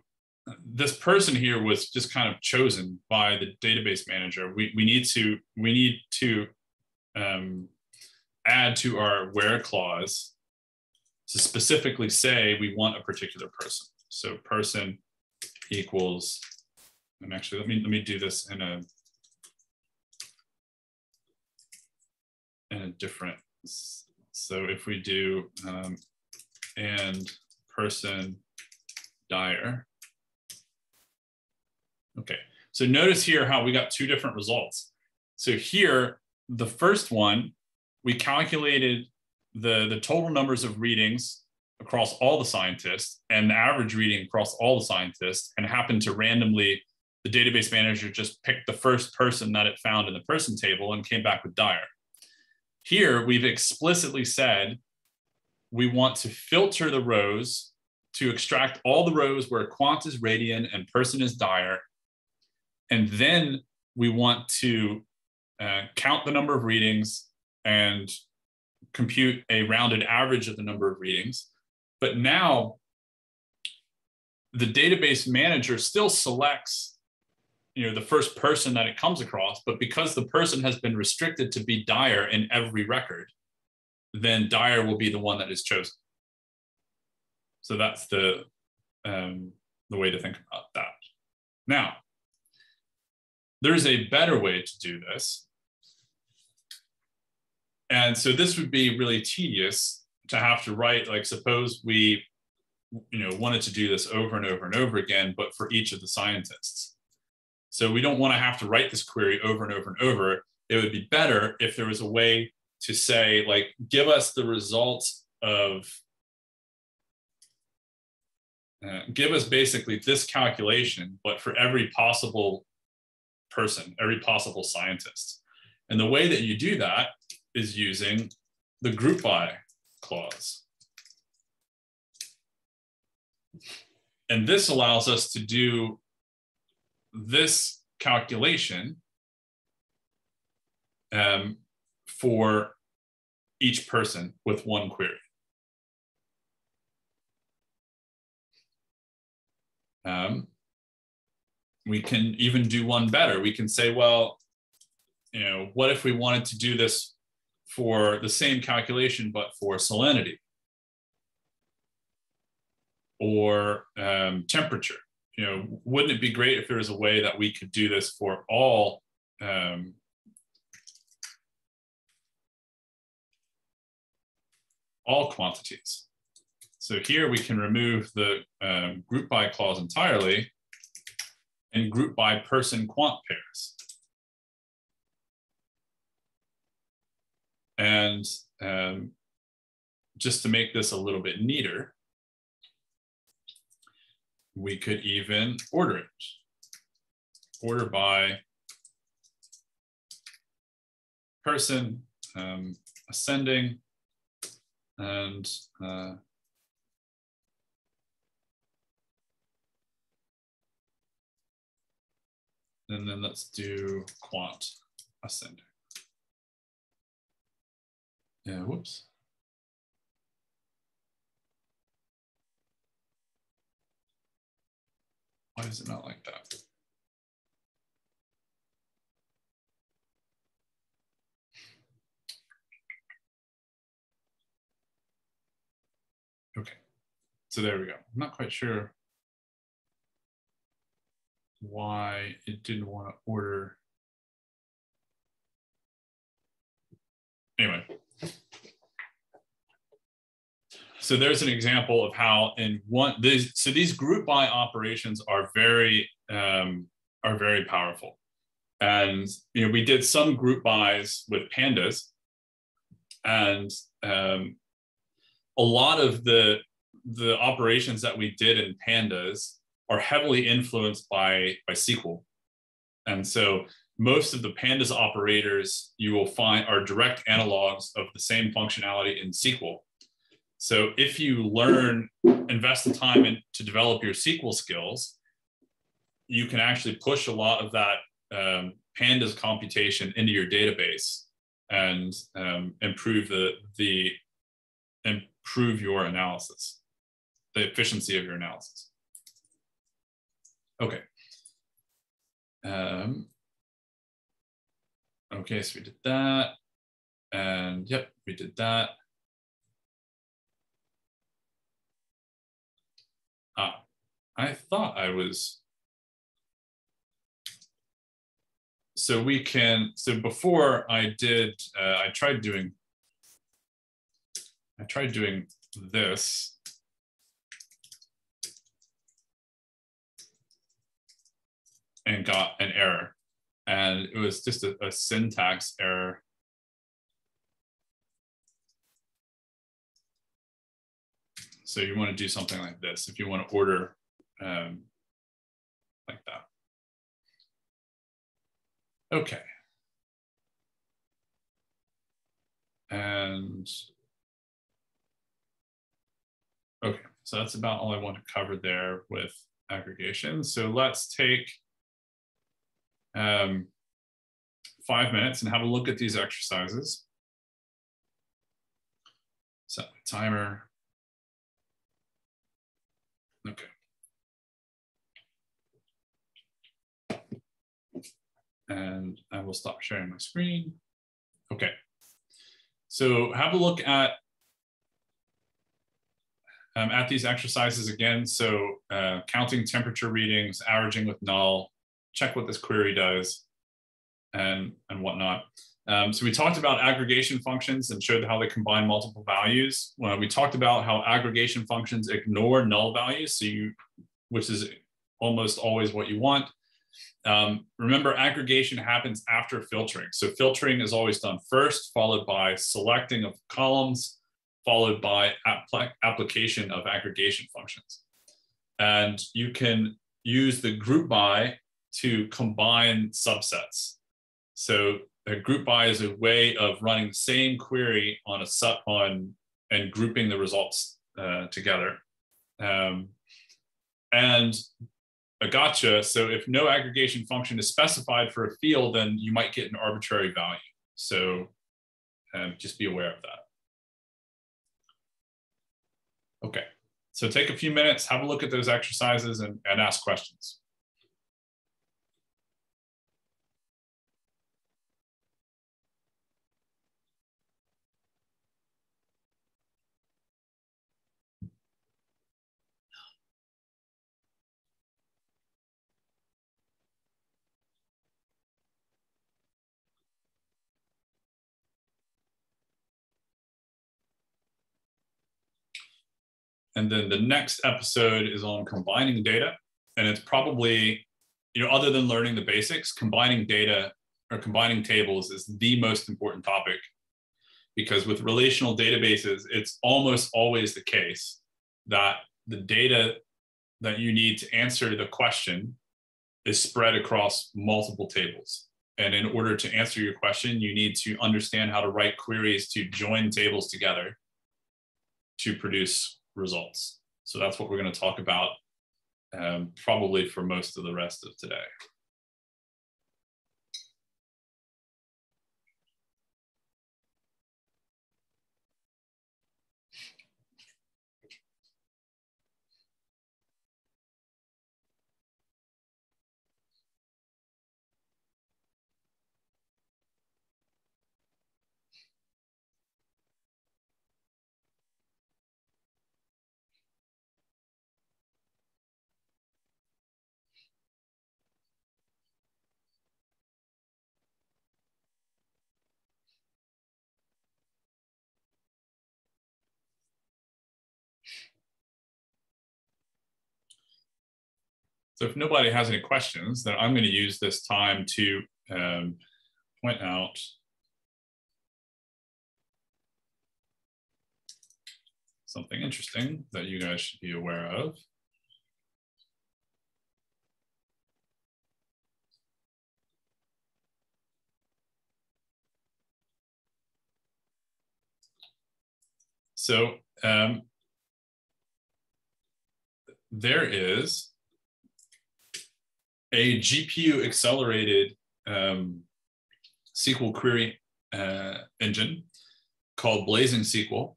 this person here was just kind of chosen by the database manager. We, we need to we need to um, add to our where clause to specifically say we want a particular person. So person equals, and actually let me let me do this in a in a different. So if we do um, and person Dyer. Okay, so notice here how we got two different results. So here, the first one we calculated the, the total numbers of readings across all the scientists and the average reading across all the scientists and happened to randomly the database manager just picked the first person that it found in the person table and came back with Dyer. Here, we've explicitly said we want to filter the rows to extract all the rows where quant is radian and person is Dyer. And then we want to uh, count the number of readings and compute a rounded average of the number of readings. But now the database manager still selects you know the first person that it comes across but because the person has been restricted to be Dyer in every record then Dyer will be the one that is chosen so that's the um, the way to think about that now there's a better way to do this and so this would be really tedious to have to write, like suppose we, you know, wanted to do this over and over and over again, but for each of the scientists. So we don't want to have to write this query over and over and over. It would be better if there was a way to say, like, give us the results of, uh, give us basically this calculation, but for every possible person, every possible scientist. And the way that you do that is using the group by clause. And this allows us to do this calculation um, for each person with one query. Um, we can even do one better. We can say, well, you know, what if we wanted to do this for the same calculation, but for salinity or um, temperature? You know, wouldn't it be great if there was a way that we could do this for all um, all quantities? So here we can remove the um, group by clause entirely and group by person quant pairs. And um, just to make this a little bit neater, we could even order it. Order by person, um, ascending, and uh, and then let's do quant ascending. Yeah, whoops. Why is it not like that? Okay, so there we go. I'm not quite sure why it didn't want to order. Anyway, so there's an example of how in one these so these group by operations are very um, are very powerful. And you know we did some group buys with pandas. And um, a lot of the the operations that we did in pandas are heavily influenced by by sql and so most of the pandas operators you will find are direct analogs of the same functionality in sql so if you learn, invest the time in, to develop your SQL skills, you can actually push a lot of that um, pandas computation into your database and um, improve the the improve your analysis, the efficiency of your analysis. Okay. Um, okay, so we did that. And yep, we did that. Ah, I thought I was. So we can, so before I did, uh, I tried doing, I tried doing this. And got an error. And it was just a, a syntax error So you want to do something like this if you want to order um, like that. Okay. And okay, so that's about all I want to cover there with aggregation. So let's take um, five minutes and have a look at these exercises. Set my timer. Okay. And I will stop sharing my screen. Okay. So have a look at um, at these exercises again. So uh, counting temperature readings, averaging with null, check what this query does, and and whatnot. Um, so we talked about aggregation functions and showed how they combine multiple values. Well, we talked about how aggregation functions ignore null values, so you, which is almost always what you want. Um, remember, aggregation happens after filtering. So filtering is always done first, followed by selecting of columns, followed by application of aggregation functions. And you can use the group by to combine subsets. So a group by is a way of running the same query on a set on and grouping the results uh, together. Um, and a gotcha. So if no aggregation function is specified for a field, then you might get an arbitrary value. So um, just be aware of that. Okay. so take a few minutes, have a look at those exercises and, and ask questions. And then the next episode is on combining data. And it's probably, you know, other than learning the basics, combining data or combining tables is the most important topic because with relational databases, it's almost always the case that the data that you need to answer the question is spread across multiple tables. And in order to answer your question, you need to understand how to write queries to join tables together to produce results. So that's what we're going to talk about um, probably for most of the rest of today. So if nobody has any questions, then I'm going to use this time to um, point out something interesting that you guys should be aware of. So um, there is a GPU accelerated um, SQL query uh, engine called Blazing SQL.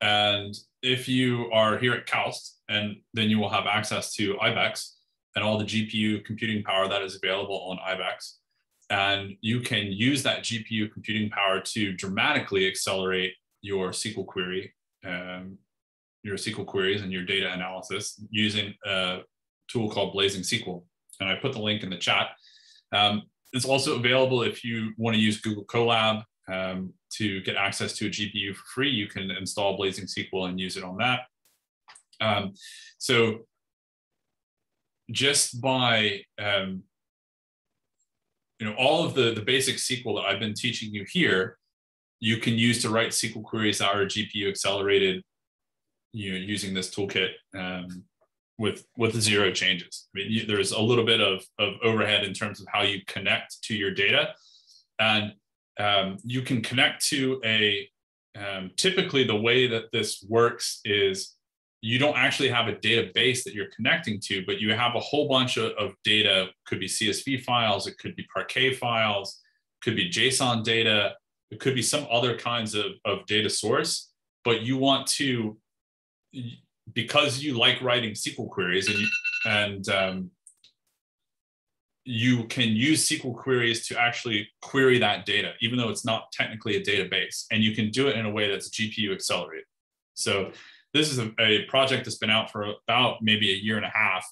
And if you are here at KAUST, and then you will have access to IBEX and all the GPU computing power that is available on IBEX. And you can use that GPU computing power to dramatically accelerate your SQL query, um, your SQL queries and your data analysis using a tool called Blazing SQL and I put the link in the chat. Um, it's also available if you want to use Google Colab um, to get access to a GPU for free. You can install Blazing SQL and use it on that. Um, so just by um, you know all of the the basic SQL that I've been teaching you here, you can use to write SQL queries that are GPU accelerated. You know, using this toolkit um, with with zero changes. I mean, you, there's a little bit of, of overhead in terms of how you connect to your data, and um, you can connect to a. Um, typically, the way that this works is you don't actually have a database that you're connecting to, but you have a whole bunch of, of data. Could be CSV files, it could be Parquet files, could be JSON data, it could be some other kinds of, of data source. But you want to because you like writing SQL queries and you, and um, you can use SQL queries to actually query that data, even though it's not technically a database, and you can do it in a way that's GPU accelerated. So this is a, a project that's been out for about maybe a year and a half,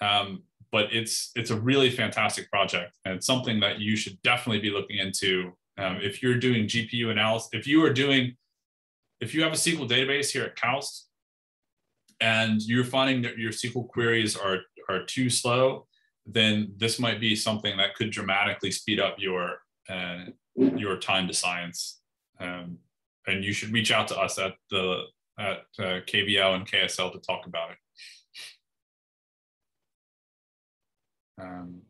um, but it's it's a really fantastic project, and it's something that you should definitely be looking into um, if you're doing GPU analysis. If you are doing if you have a SQL database here at KAUST, and you're finding that your SQL queries are, are too slow, then this might be something that could dramatically speed up your, uh, your time to science. Um, and you should reach out to us at the at uh, KVL and KSL to talk about it. Um,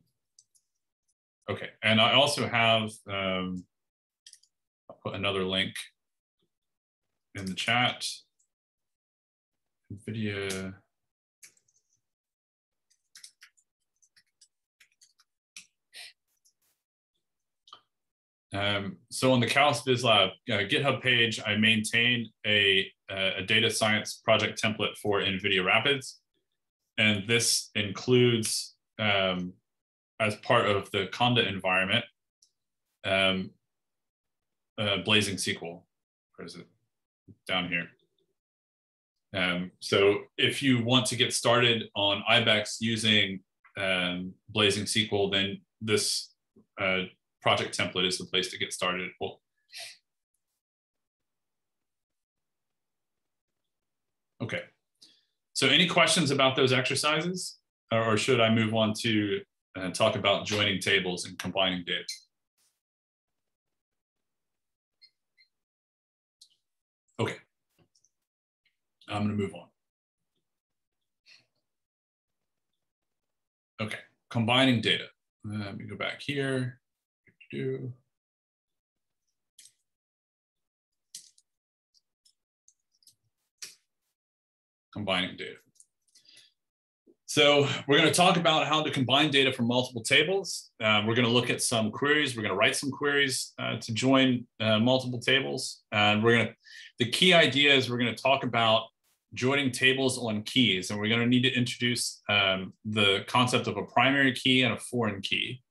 okay, and I also have, um, I'll put another link in the chat. NVIDIA Um, so on the KAUST VisLab uh, GitHub page, I maintain a, a data science project template for NVIDIA Rapids. And this includes, um, as part of the Conda environment, um, uh, Blazing SQL. Where is it? Down here. Um, so if you want to get started on IBEX using um, Blazing SQL, then this uh, project template is the place to get started. Well, okay. So any questions about those exercises? Or, should I move on to uh, talk about joining tables and combining data? Okay. I'm going to move on. Okay, combining data. Let me go back here. Do. Combining data. So we're going to talk about how to combine data from multiple tables. Uh, we're going to look at some queries. We're going to write some queries uh, to join uh, multiple tables. And we're going to, the key idea is we're going to talk about joining tables on keys. And we're going to need to introduce um, the concept of a primary key and a foreign key.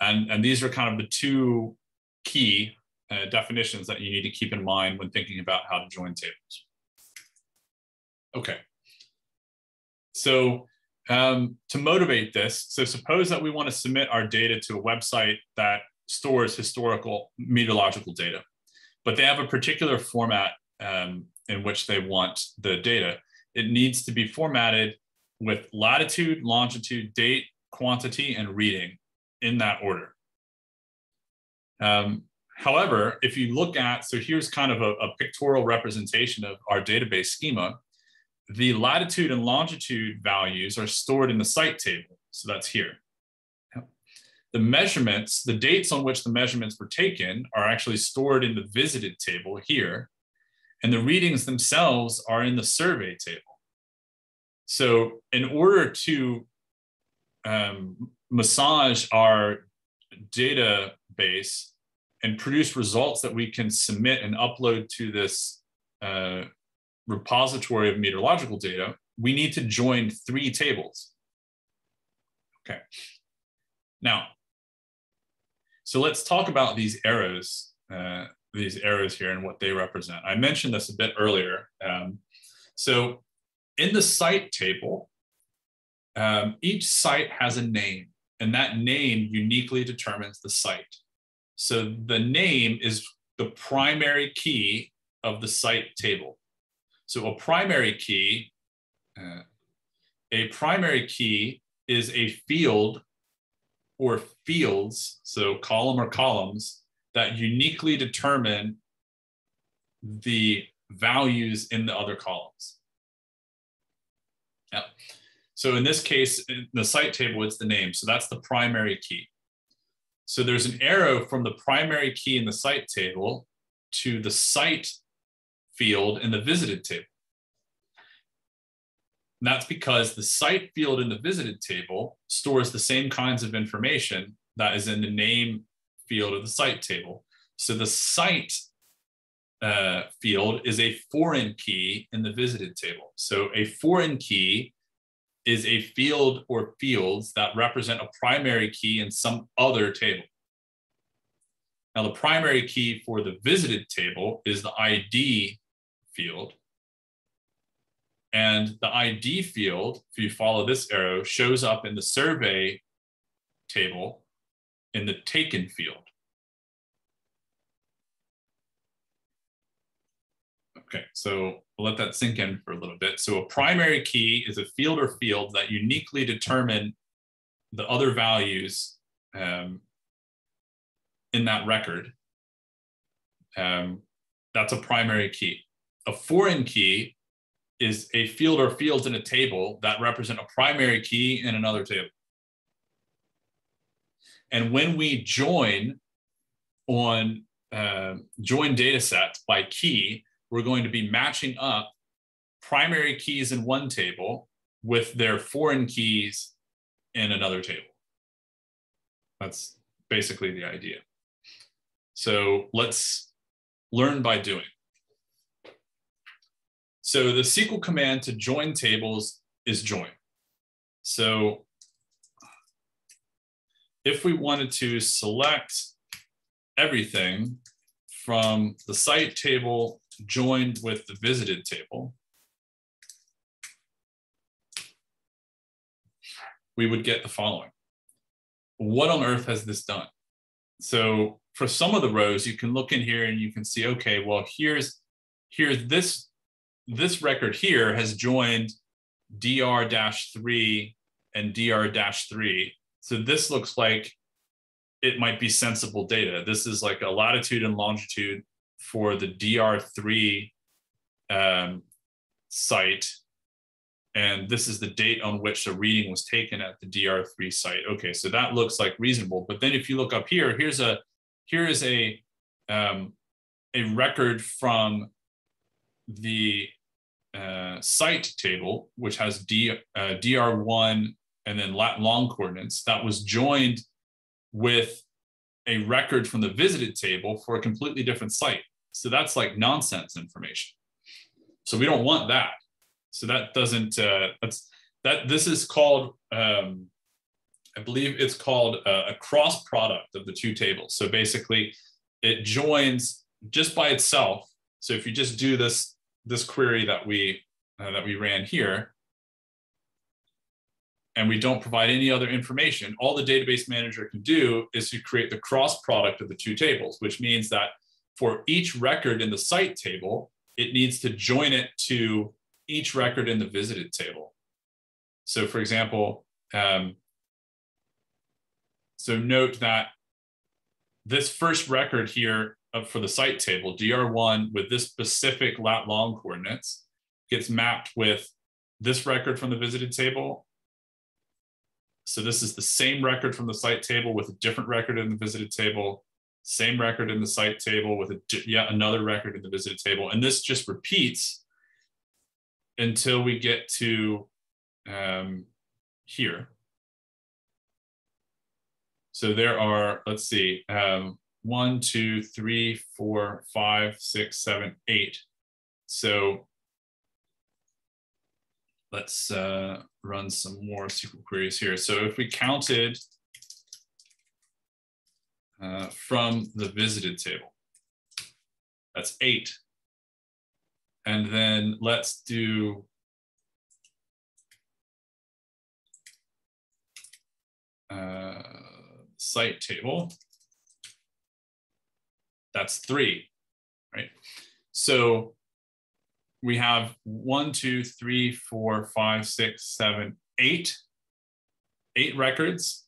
And, and these are kind of the two key uh, definitions that you need to keep in mind when thinking about how to join tables. Okay. So um, to motivate this, so suppose that we want to submit our data to a website that stores historical meteorological data, but they have a particular format um, in which they want the data. It needs to be formatted with latitude, longitude, date, quantity, and reading in that order. Um, however, if you look at, so here's kind of a, a pictorial representation of our database schema. The latitude and longitude values are stored in the site table. So that's here. The measurements, the dates on which the measurements were taken are actually stored in the visited table here. And the readings themselves are in the survey table. So in order to um, massage our database and produce results that we can submit and upload to this uh, repository of meteorological data, we need to join three tables. Okay. Now, so let's talk about these arrows, uh, these arrows here and what they represent. I mentioned this a bit earlier. Um, so in the site table, um, each site has a name and that name uniquely determines the site. So the name is the primary key of the site table. So a primary key, uh, a primary key is a field or fields, so column or columns that uniquely determine the values in the other columns. Yeah. So in this case, in the site table, it's the name. So that's the primary key. So there's an arrow from the primary key in the site table to the site field in the visited table. And that's because the site field in the visited table stores the same kinds of information that is in the name field of the site table. So the site uh, field is a foreign key in the visited table. So a foreign key is a field or fields that represent a primary key in some other table. Now, the primary key for the visited table is the ID field. And the ID field, if you follow this arrow, shows up in the survey table in the taken field. Okay, so we'll let that sink in for a little bit. So a primary key is a field or fields that uniquely determine the other values um, in that record. Um, that's a primary key. A foreign key is a field or fields in a table that represent a primary key in another table. And when we join on uh, join data sets by key, we're going to be matching up primary keys in one table with their foreign keys in another table. That's basically the idea. So let's learn by doing. So the SQL command to join tables is join. So if we wanted to select everything from the site table joined with the visited table, we would get the following. What on earth has this done? So for some of the rows, you can look in here and you can see, okay, well, here's, here's this, this record here has joined dr-3 and dr-3. So this looks like it might be sensible data. This is like a latitude and longitude for the dr3 um, site and this is the date on which the reading was taken at the DR3 site. Okay, so that looks like reasonable. But then if you look up here, here's a here is a um, a record from the uh, site table, which has D, uh, DR1 and then lat long coordinates that was joined with a record from the visited table for a completely different site. So that's like nonsense information. So we don't want that. So that doesn't, uh, that's, that this is called, um, I believe it's called a, a cross product of the two tables. So basically it joins just by itself. So if you just do this, this query that we, uh, that we ran here, and we don't provide any other information, all the database manager can do is to create the cross product of the two tables, which means that for each record in the site table, it needs to join it to each record in the visited table. So for example, um, so note that this first record here for the site table, DR1 with this specific lat long coordinates gets mapped with this record from the visited table. So this is the same record from the site table with a different record in the visited table, same record in the site table with a, yet another record in the visited table. And this just repeats until we get to um, here. So there are, let's see, um, one, two, three, four, five, six, seven, eight. So let's uh, run some more SQL queries here. So if we counted uh, from the visited table, that's eight. And then let's do uh, site table. That's three, right? So we have one, two, three, four, five, six, seven, eight, eight records.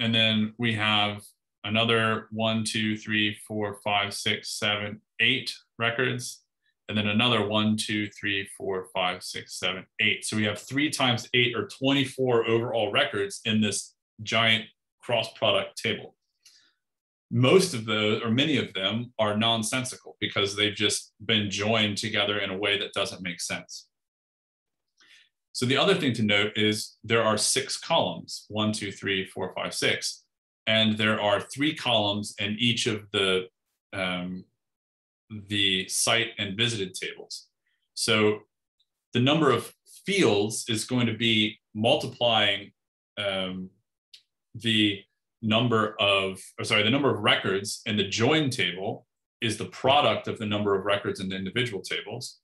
And then we have another one, two, three, four, five, six, seven, eight records and then another one, two, three, four, five, six, seven, eight. So we have three times eight or 24 overall records in this giant cross product table. Most of those, or many of them, are nonsensical because they've just been joined together in a way that doesn't make sense. So the other thing to note is there are six columns, one, two, three, four, five, six, and there are three columns in each of the um, the site and visited tables. So the number of fields is going to be multiplying um, the number of, or sorry, the number of records in the join table is the product of the number of records in the individual tables.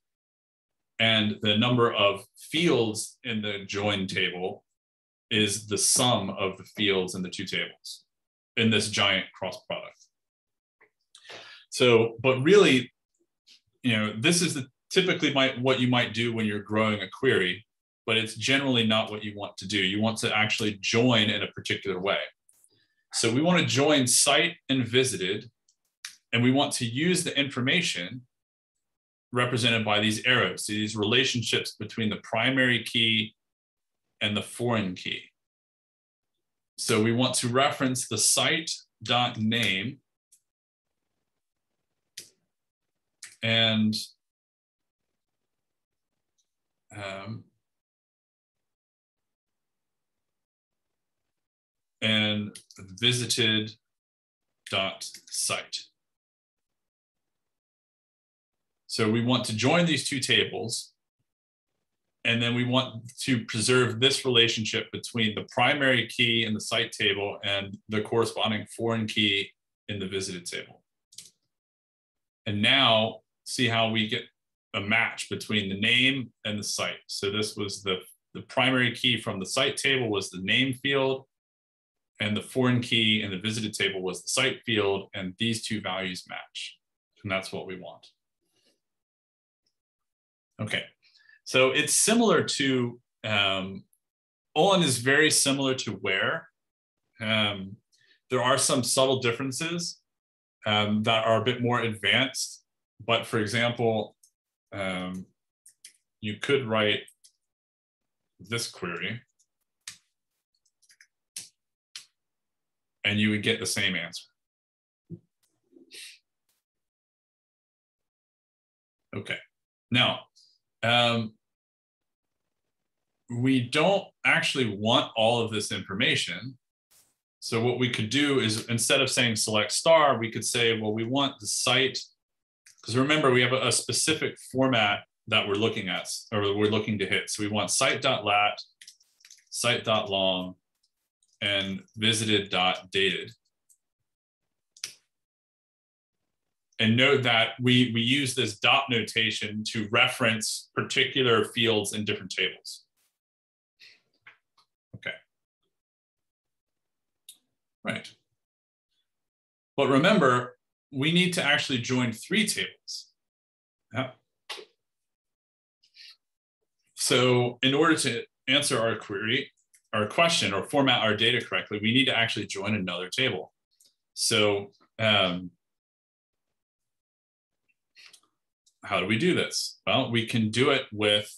And the number of fields in the join table is the sum of the fields in the two tables in this giant cross product. So, but really, you know, this is the typically might what you might do when you're growing a query, but it's generally not what you want to do. You want to actually join in a particular way. So we want to join site and visited, and we want to use the information represented by these arrows, these relationships between the primary key and the foreign key. So we want to reference the site dot name and um, and visited dot site. So we want to join these two tables. And then we want to preserve this relationship between the primary key in the site table and the corresponding foreign key in the visited table. And now see how we get a match between the name and the site. So this was the, the primary key from the site table was the name field and the foreign key in the visited table was the site field and these two values match. And that's what we want. Okay, so it's similar to, um, OLEN is very similar to where. Um, there are some subtle differences um, that are a bit more advanced. But for example, um, you could write this query and you would get the same answer. Okay, now um, we don't actually want all of this information. So what we could do is instead of saying select star, we could say, well, we want the site, because remember we have a, a, specific format that we're looking at or we're looking to hit. So we want site.lat, site.long, and visited.dated. And note that we, we use this dot notation to reference particular fields in different tables. Okay. Right. But remember, we need to actually join three tables. Yeah. So in order to answer our query, our question, or format our data correctly, we need to actually join another table. So um, how do we do this? Well, we can do it with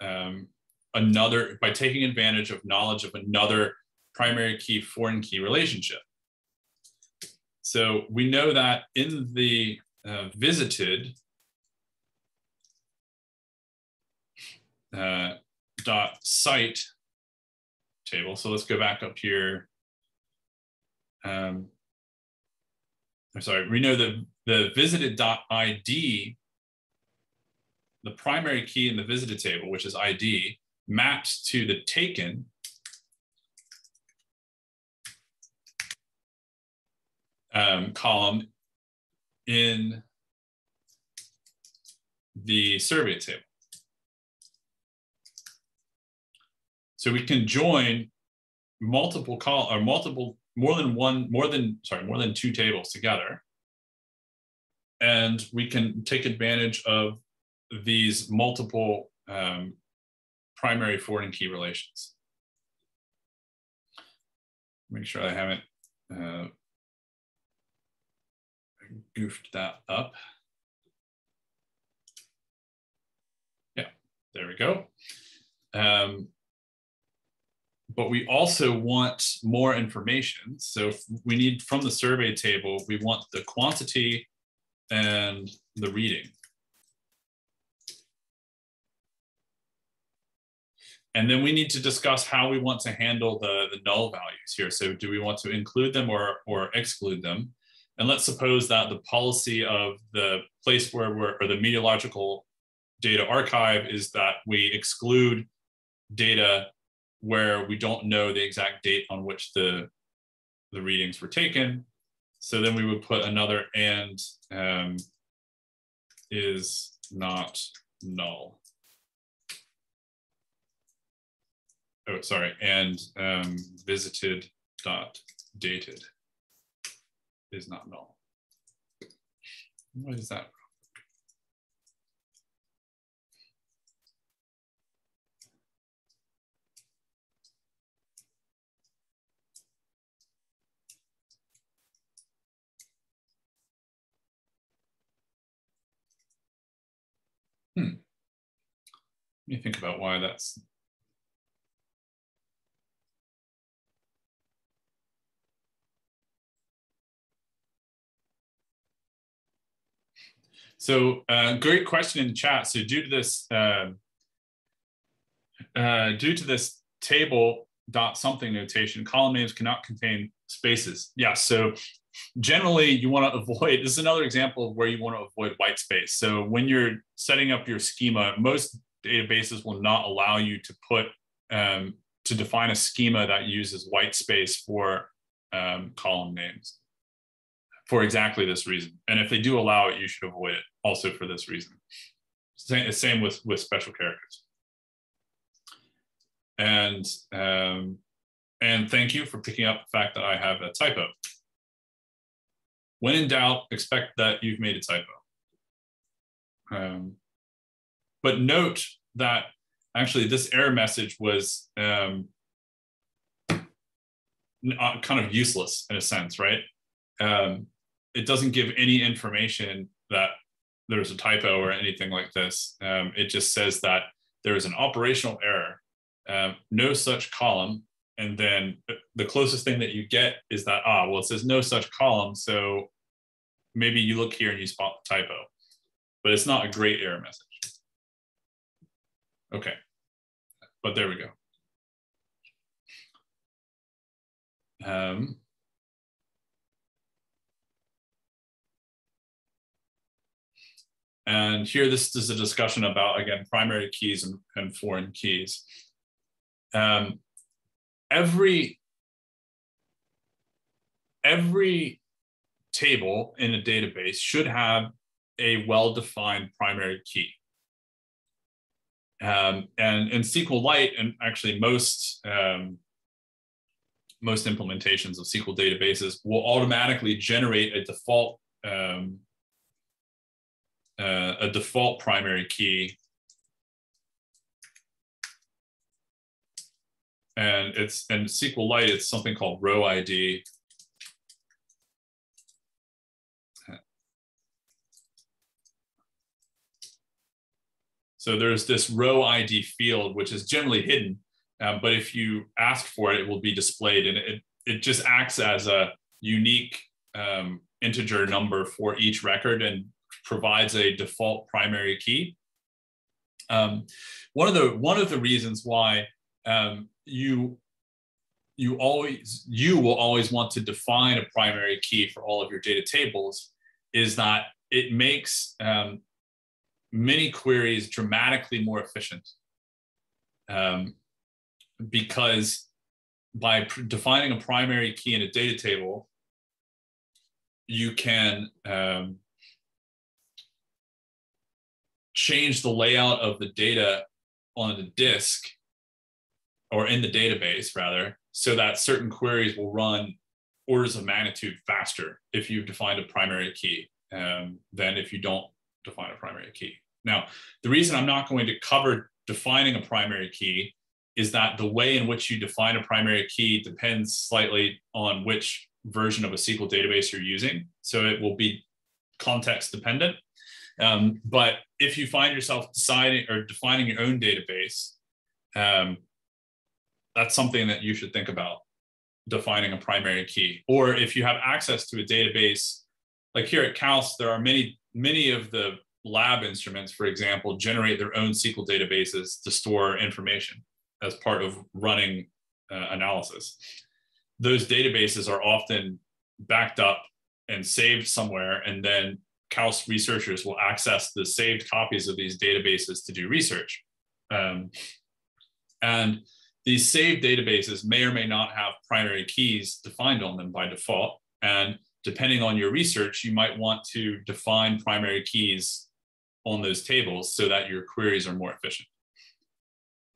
um, another, by taking advantage of knowledge of another primary key foreign key relationship. So we know that in the uh, visited uh, dot site table. So let's go back up here. Um, I'm sorry, we know that the visited dot ID the primary key in the visited table, which is ID, maps to the taken um, column in the survey table. So we can join multiple call or multiple more than one more than sorry more than two tables together and we can take advantage of these multiple um, primary foreign key relations. Make sure I haven't uh, goofed that up. Yeah, there we go. Um, but we also want more information. So we need from the survey table, we want the quantity and the reading. And then we need to discuss how we want to handle the, the null values here. So do we want to include them or, or exclude them? And let's suppose that the policy of the place where we're, or the meteorological data archive is that we exclude data where we don't know the exact date on which the, the readings were taken. So then we would put another and um, is not null. oh, sorry, and um, visited dot dated is not null. What is that? Hmm. Let me think about why that's So uh, great question in the chat. So due to this, uh, uh, due to this table dot something notation, column names cannot contain spaces. Yeah, so generally you want to avoid, this is another example of where you want to avoid white space. So when you're setting up your schema, most databases will not allow you to put, um, to define a schema that uses white space for um, column names for exactly this reason. And if they do allow it, you should avoid it also for this reason. Same, same with, with special characters. And, um, and thank you for picking up the fact that I have a typo. When in doubt, expect that you've made a typo. Um, but note that actually this error message was um, uh, kind of useless in a sense, right? Um, it doesn't give any information that there's a typo or anything like this. Um, it just says that there is an operational error, um, no such column, and then the closest thing that you get is that ah well it says no such column, so maybe you look here and you spot the typo, but it's not a great error message. Okay, but there we go. Um, And here, this is a discussion about, again, primary keys and, and foreign keys. Um, every, every table in a database should have a well-defined primary key. Um, and in SQLite, and actually most um, most implementations of SQL databases will automatically generate a default um, uh, a default primary key. And it's and SQLite, it's something called row ID. So there's this row ID field, which is generally hidden, um, but if you ask for it, it will be displayed and it, it just acts as a unique um, integer number for each record and provides a default primary key. Um, one of the one of the reasons why um, you you always you will always want to define a primary key for all of your data tables is that it makes um, many queries dramatically more efficient um, because by defining a primary key in a data table you can um, change the layout of the data on the disk or in the database rather, so that certain queries will run orders of magnitude faster if you've defined a primary key um, than if you don't define a primary key. Now, the reason I'm not going to cover defining a primary key is that the way in which you define a primary key depends slightly on which version of a SQL database you're using. So it will be context dependent. Um, but if you find yourself deciding or defining your own database, um, that's something that you should think about defining a primary key. Or if you have access to a database, like here at KAUST, there are many, many of the lab instruments, for example, generate their own SQL databases to store information as part of running uh, analysis. Those databases are often backed up and saved somewhere, and then KAUST researchers will access the saved copies of these databases to do research. Um, and these saved databases may or may not have primary keys defined on them by default. And depending on your research, you might want to define primary keys on those tables so that your queries are more efficient.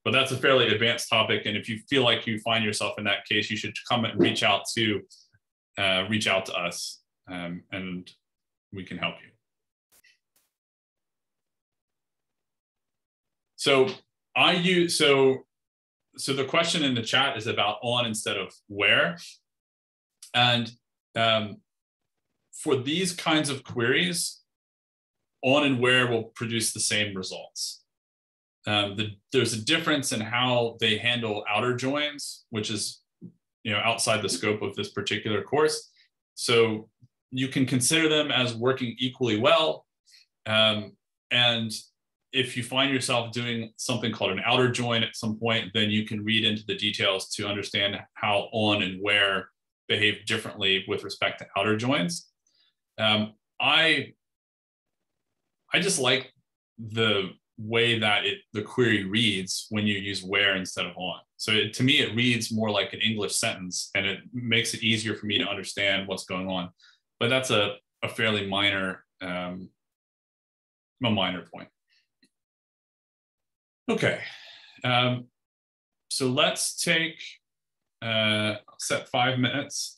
But that's a fairly advanced topic. And if you feel like you find yourself in that case, you should come and reach out to uh, reach out to us um, and we can help you. So I use so so the question in the chat is about on instead of where, and um, for these kinds of queries, on and where will produce the same results. Um, the, there's a difference in how they handle outer joins, which is you know outside the scope of this particular course. So you can consider them as working equally well. Um, and if you find yourself doing something called an outer join at some point, then you can read into the details to understand how on and where behave differently with respect to outer joins. Um, I I just like the way that it the query reads when you use where instead of on. So it, to me, it reads more like an English sentence, and it makes it easier for me to understand what's going on. But that's a, a fairly minor um, a minor point. Okay, um, so let's take uh, set five minutes,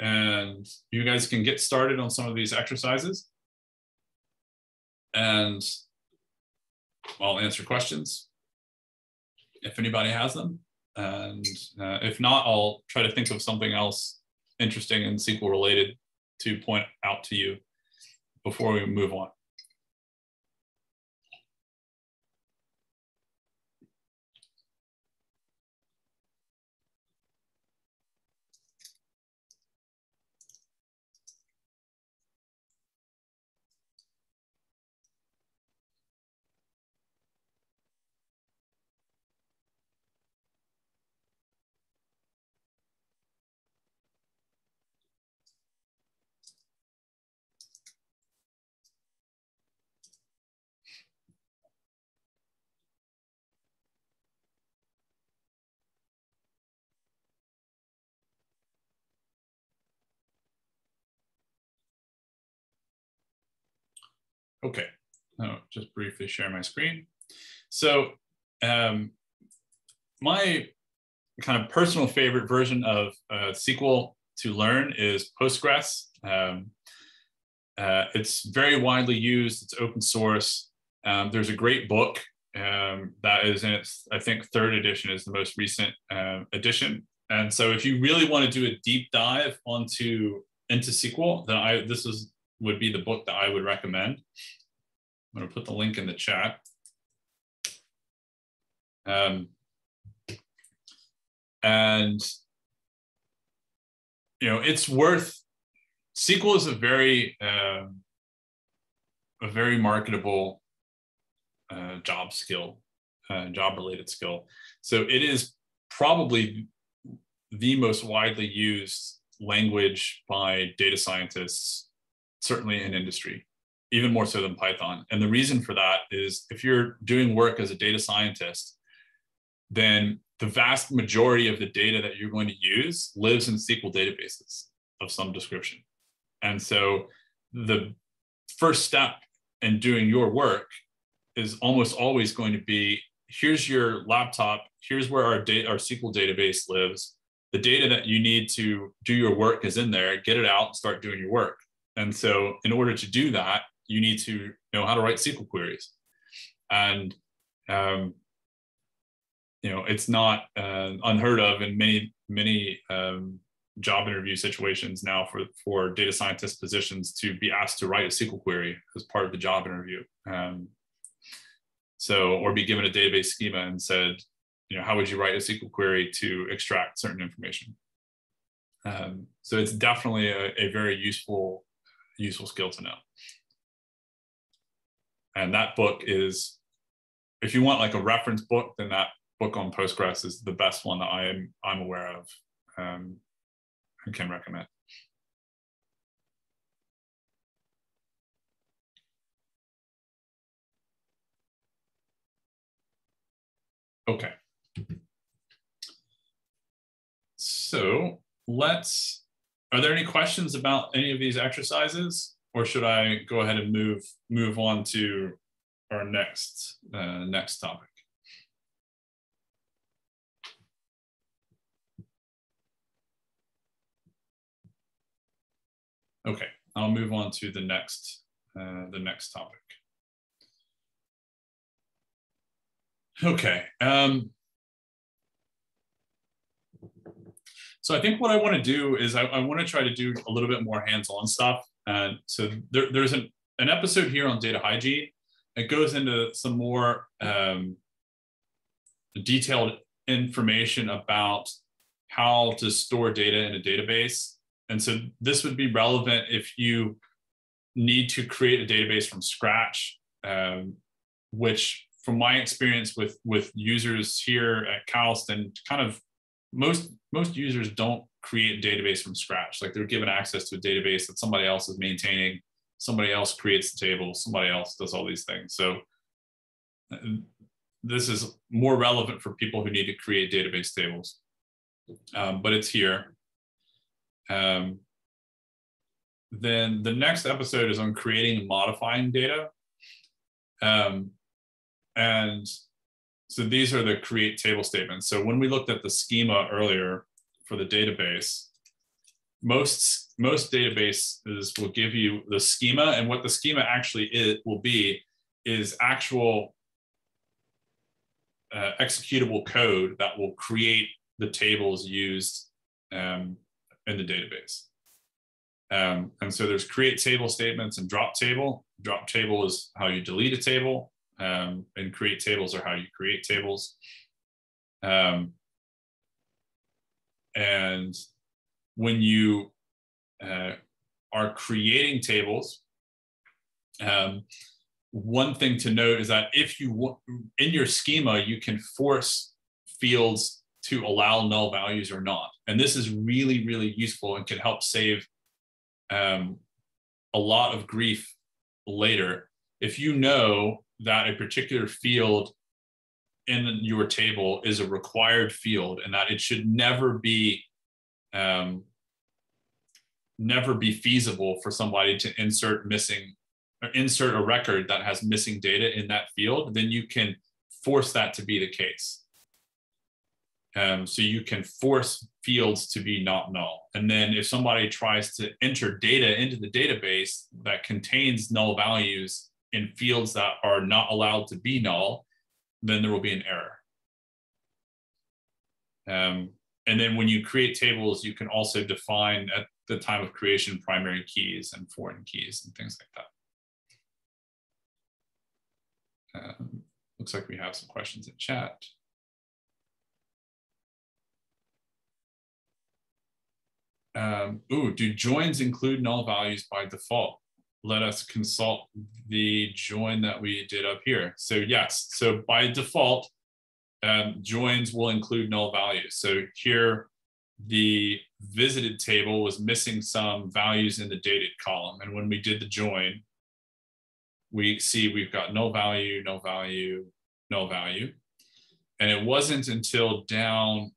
and you guys can get started on some of these exercises. And I'll answer questions if anybody has them. And uh, if not, I'll try to think of something else interesting and SQL related to point out to you before we move on. Okay, I'll just briefly share my screen. So um, my kind of personal favorite version of uh, SQL to learn is Postgres. Um, uh, it's very widely used. It's open source. Um, there's a great book um, that is in its, I think, third edition is the most recent uh, edition. And so, if you really want to do a deep dive onto into SQL, then I this is would be the book that I would recommend. I'm going to put the link in the chat. Um, and you know, it's worth. SQL is a very um, a very marketable uh, job skill, uh, job related skill. So it is probably the most widely used language by data scientists, certainly in industry even more so than Python. And the reason for that is if you're doing work as a data scientist, then the vast majority of the data that you're going to use lives in SQL databases of some description. And so the first step in doing your work is almost always going to be here's your laptop, here's where our data, our SQL database lives. The data that you need to do your work is in there, get it out and start doing your work. And so in order to do that, you need to know how to write SQL queries. And um, you know, it's not uh, unheard of in many many um, job interview situations now for for data scientist positions to be asked to write a SQL query as part of the job interview. Um, so, or be given a database schema and said, you know, how would you write a SQL query to extract certain information? Um, so it's definitely a, a very useful useful skill to know. And that book is if you want like a reference book then that book on postgres is the best one that i'm i'm aware of um, and can recommend. Okay. So let's are there any questions about any of these exercises or should I go ahead and move move on to our next uh, next topic? Okay, I'll move on to the next uh, the next topic. Okay. Um, so I think what I want to do is I, I want to try to do a little bit more hands-on stuff. And so there, there's an, an episode here on data hygiene. It goes into some more um, detailed information about how to store data in a database. And so this would be relevant if you need to create a database from scratch, um, which from my experience with, with users here at KAUST, kind of most, most users don't create a database from scratch. Like they're given access to a database that somebody else is maintaining, somebody else creates the table, somebody else does all these things. So uh, this is more relevant for people who need to create database tables, um, but it's here. Um, then the next episode is on creating and modifying data. Um, and so these are the create table statements. So when we looked at the schema earlier for the database, most, most databases will give you the schema and what the schema actually is, will be is actual uh, executable code that will create the tables used um, in the database. Um, and so there's create table statements and drop table. Drop table is how you delete a table, um, and create tables or how you create tables. Um, and when you uh, are creating tables, um, one thing to note is that if you in your schema, you can force fields to allow null values or not. And this is really, really useful and can help save um, a lot of grief later. If you know that a particular field in your table is a required field and that it should never be um, never be feasible for somebody to insert missing or insert a record that has missing data in that field, then you can force that to be the case. Um, so you can force fields to be not null. And then if somebody tries to enter data into the database that contains null values in fields that are not allowed to be null, then there will be an error. Um, and then when you create tables, you can also define at the time of creation primary keys and foreign keys and things like that. Um, looks like we have some questions in chat. Um, ooh, do joins include null values by default? Let us consult the join that we did up here. So yes, so by default, um, joins will include null values. So here, the visited table was missing some values in the dated column. And when we did the join, we see we've got null value, null value, null value. And it wasn't until down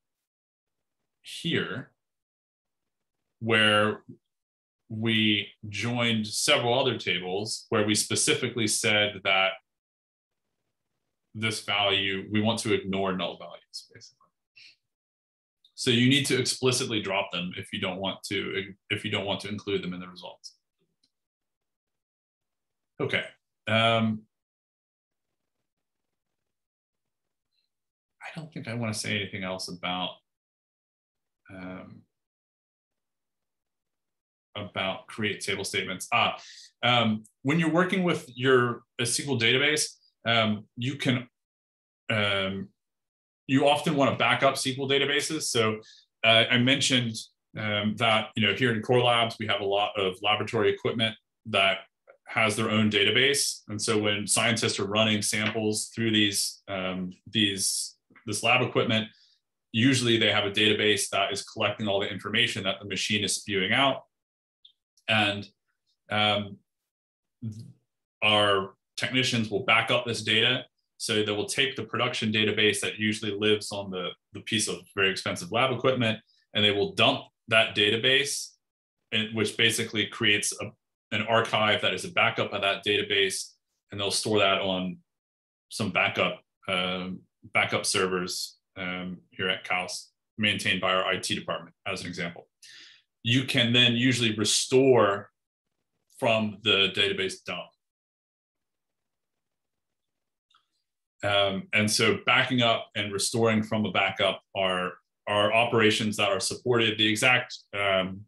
here where we joined several other tables where we specifically said that this value, we want to ignore null values, basically. So you need to explicitly drop them if you don't want to, if you don't want to include them in the results. Okay. Um, I don't think I want to say anything else about um, about create table statements. Ah, um, when you're working with your SQL database, um, you can, um, you often want to back up SQL databases. So uh, I mentioned um, that, you know, here in Core Labs, we have a lot of laboratory equipment that has their own database. And so when scientists are running samples through these, um, these, this lab equipment, usually they have a database that is collecting all the information that the machine is spewing out and um, our technicians will back up this data. So they will take the production database that usually lives on the, the piece of very expensive lab equipment, and they will dump that database, which basically creates a, an archive that is a backup of that database, and they'll store that on some backup um, backup servers um, here at KAUST, maintained by our IT department, as an example you can then usually restore from the database dump. Um, and so backing up and restoring from a backup are, are operations that are supported. The exact um,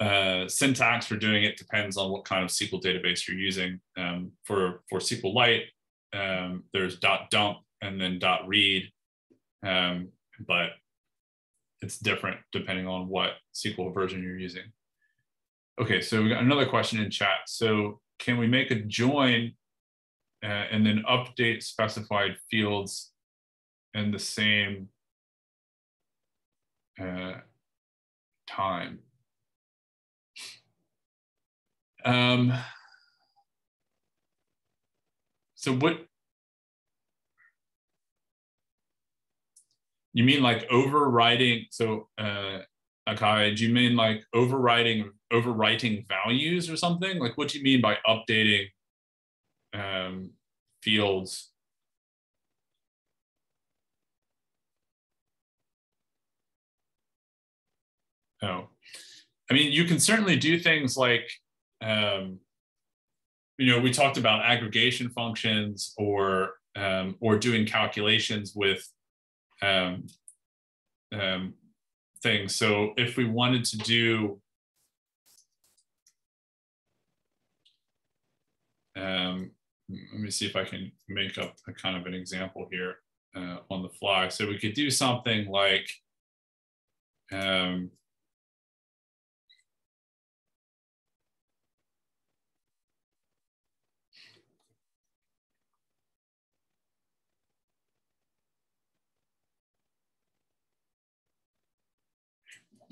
uh, syntax for doing it depends on what kind of SQL database you're using. Um, for, for SQLite, um, there's .dump and then dot .read, um, but it's different depending on what SQL version you're using. Okay, so we got another question in chat. So can we make a join uh, and then update specified fields in the same uh, time. Um, so what you mean like overriding? So uh, Akai, do you mean like overriding overwriting values or something? Like what do you mean by updating um, fields? Oh, I mean, you can certainly do things like, um, you know, we talked about aggregation functions or um, or doing calculations with um, um, things. So if we wanted to do um, let me see if I can make up a kind of an example here uh, on the fly. So we could do something like um,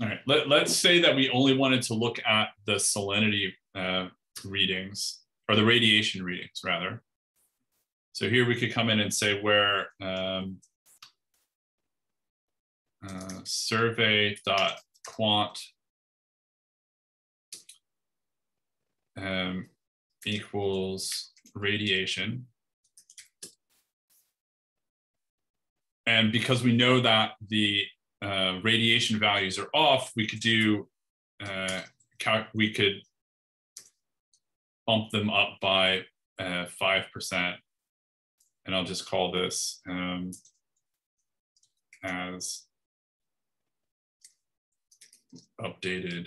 All right, Let, let's say that we only wanted to look at the salinity uh, readings or the radiation readings rather. So here we could come in and say where um, uh, survey dot quant um, equals radiation. And because we know that the uh, radiation values are off, we could do, uh, we could bump them up by uh, 5%. And I'll just call this um, as updated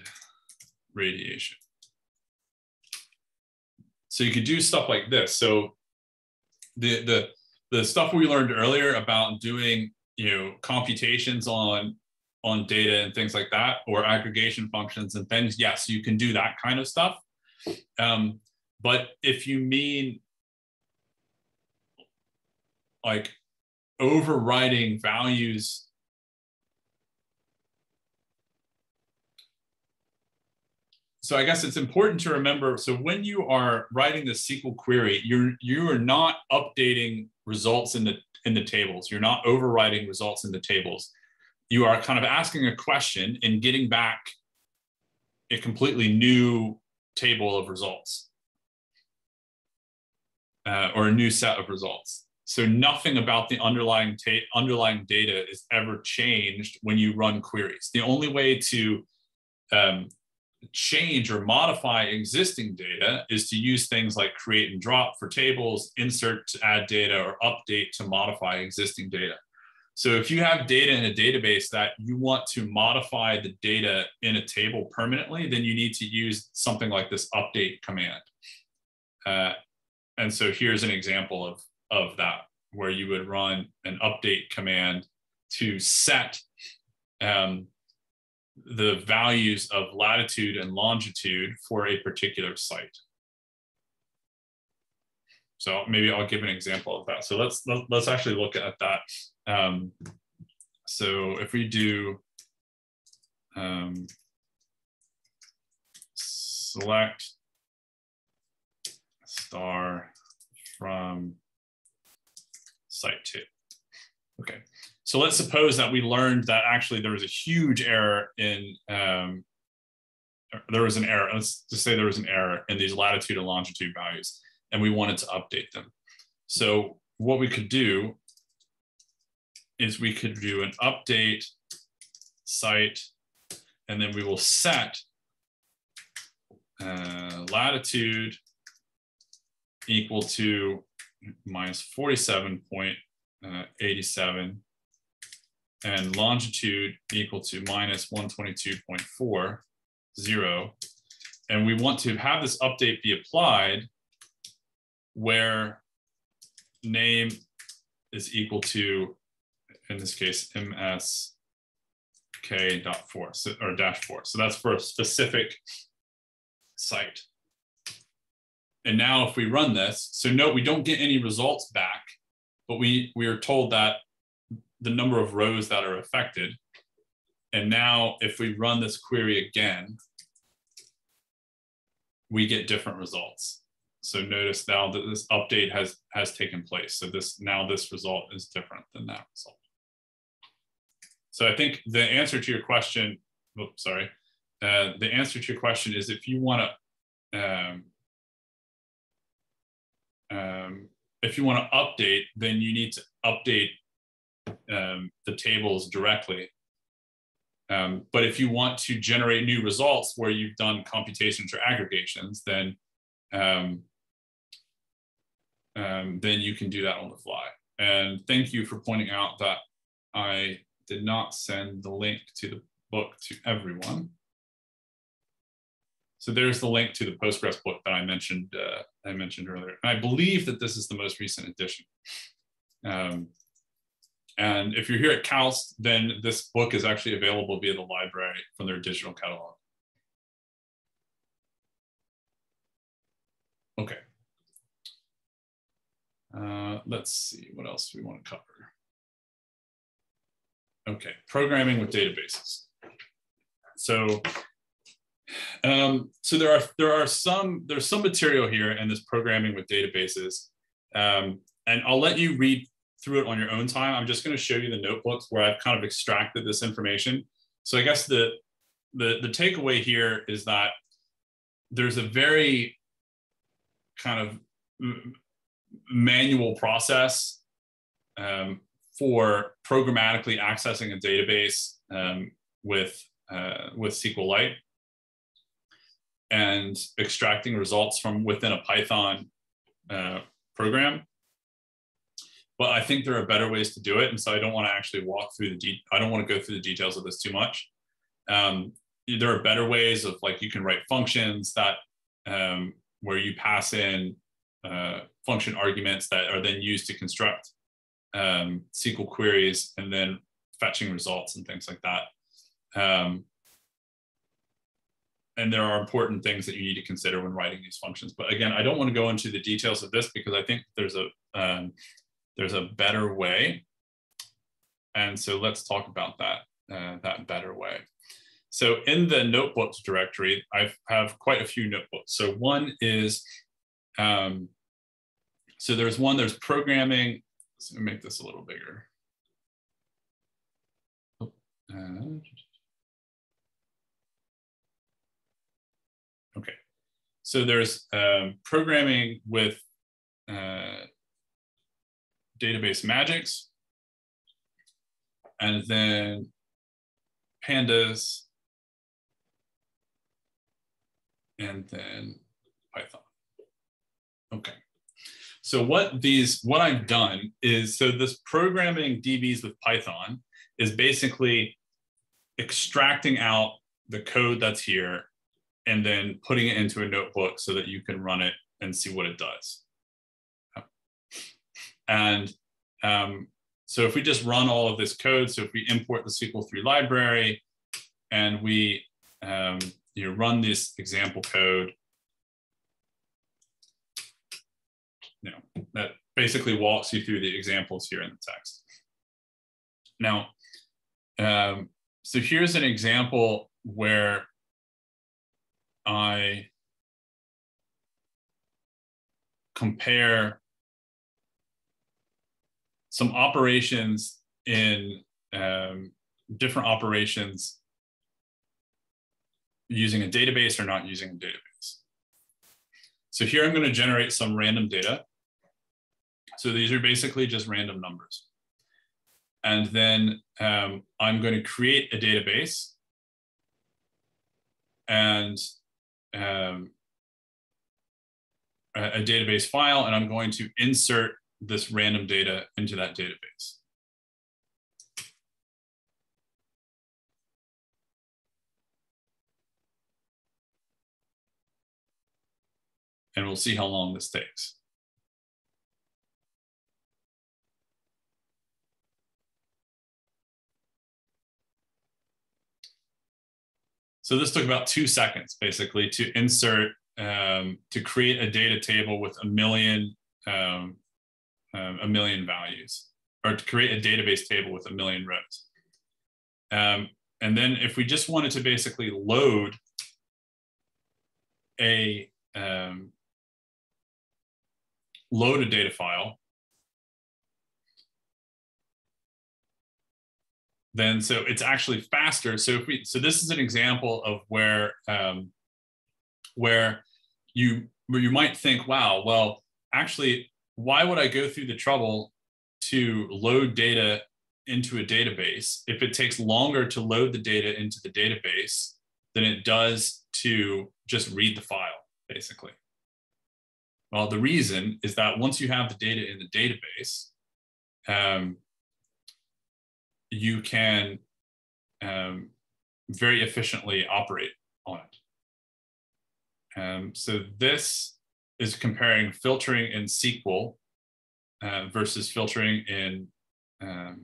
radiation. So you could do stuff like this. So the, the, the stuff we learned earlier about doing you know computations on on data and things like that or aggregation functions and things yes you can do that kind of stuff um, but if you mean like overriding values so I guess it's important to remember. So when you are writing the SQL query, you're you are not updating results in the in the tables. You're not overriding results in the tables. You are kind of asking a question and getting back a completely new table of results uh, or a new set of results. So nothing about the underlying underlying data is ever changed when you run queries. The only way to um, change or modify existing data is to use things like create and drop for tables, insert to add data, or update to modify existing data. So if you have data in a database that you want to modify the data in a table permanently, then you need to use something like this update command. Uh, and so here's an example of, of that, where you would run an update command to set um, the values of latitude and longitude for a particular site. So maybe I'll give an example of that. So let's let's actually look at that. Um, so if we do um, select star from site two. Okay, so let's suppose that we learned that actually there was a huge error in, um, there was an error, let's just say there was an error in these latitude and longitude values, and we wanted to update them. So what we could do is we could do an update site, and then we will set uh, latitude equal to minus 47.87 and longitude equal to minus 122.40. And we want to have this update be applied where name is equal to, in this case, ms k dot four or dash four. So that's for a specific site. And now if we run this, so note we don't get any results back, but we, we are told that the number of rows that are affected. and now if we run this query again, we get different results. So notice now that this update has, has taken place. So this now this result is different than that result. So I think the answer to your question, oops, sorry, uh, the answer to your question is if you want to, um, um, if you want to update, then you need to update um, the tables directly. Um, but if you want to generate new results where you've done computations or aggregations, then um, um, then you can do that on the fly. And thank you for pointing out that I did not send the link to the book to everyone. So there's the link to the Postgres book that I mentioned uh, I mentioned earlier. And I believe that this is the most recent edition. Um, and if you're here at KAUST, then this book is actually available via the library from their digital catalog. Okay. Uh, let's see, what else we want to cover? Okay, programming with databases. So, um, so there are there are some there's some material here in this programming with databases, um, and I'll let you read through it on your own time. I'm just going to show you the notebooks where I've kind of extracted this information. So I guess the the the takeaway here is that there's a very kind of manual process um, for programmatically accessing a database um, with uh, with SQLite and extracting results from within a Python uh, program. But I think there are better ways to do it, and so I don't want to actually walk through the de- I don't want to go through the details of this too much. Um, there are better ways of like you can write functions that um, where you pass in uh, function arguments that are then used to construct um, SQL queries and then fetching results and things like that. Um, and there are important things that you need to consider when writing these functions. But again, I don't want to go into the details of this because I think there's a um, there's a better way. And so let's talk about that uh, that better way. So in the notebooks directory, I have quite a few notebooks. So one is, um, so there's one, there's programming. Let's make this a little bigger. Uh, okay, so there's um, programming with uh, database magics, and then pandas, and then Python. Okay. So what these, what I've done is, so this programming DBs with Python is basically extracting out the code that's here and then putting it into a notebook so that you can run it and see what it does. And um, so if we just run all of this code, so if we import the SQL 3 library and we um, you know, run this example code, you know, that basically walks you through the examples here in the text. Now, um, so here's an example where I compare some operations in um, different operations using a database or not using a database. So here I'm going to generate some random data. So these are basically just random numbers. And then um, I'm going to create a database and um, a, a database file, and I'm going to insert this random data into that database. And we'll see how long this takes. So this took about two seconds, basically, to insert, um, to create a data table with a million um, um, a million values or to create a database table with a million rows. Um, and then if we just wanted to basically load a um, load a data file, then so it's actually faster. So if we so this is an example of where um, where you where you might think, wow, well, actually, why would I go through the trouble to load data into a database if it takes longer to load the data into the database than it does to just read the file, basically? Well, the reason is that once you have the data in the database, um, you can um, very efficiently operate on it. Um, so this is comparing filtering in SQL uh, versus filtering in um,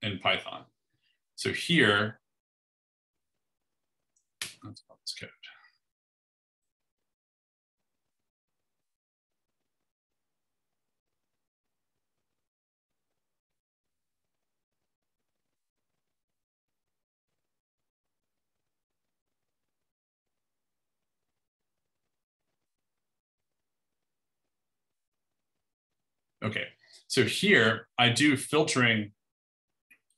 in Python. So here, let's this code. Okay, so here I do filtering.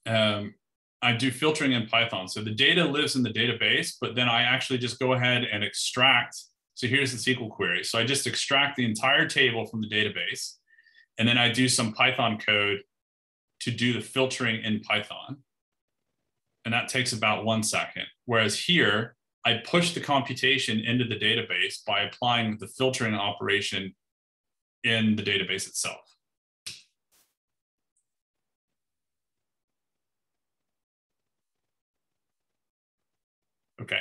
Um, I do filtering in Python. So the data lives in the database, but then I actually just go ahead and extract. So here's the SQL query. So I just extract the entire table from the database, and then I do some Python code to do the filtering in Python. And that takes about one second. Whereas here, I push the computation into the database by applying the filtering operation in the database itself. Okay.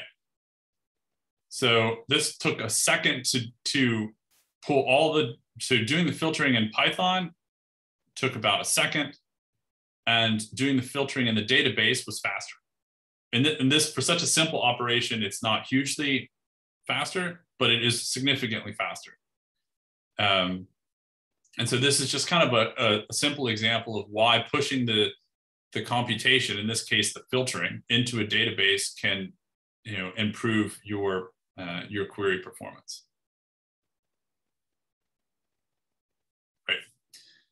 So this took a second to, to pull all the, so doing the filtering in Python took about a second and doing the filtering in the database was faster. And, th and this, for such a simple operation, it's not hugely faster, but it is significantly faster. Um, and so this is just kind of a, a, simple example of why pushing the, the computation, in this case, the filtering into a database can you know, improve your, uh, your query performance. Great.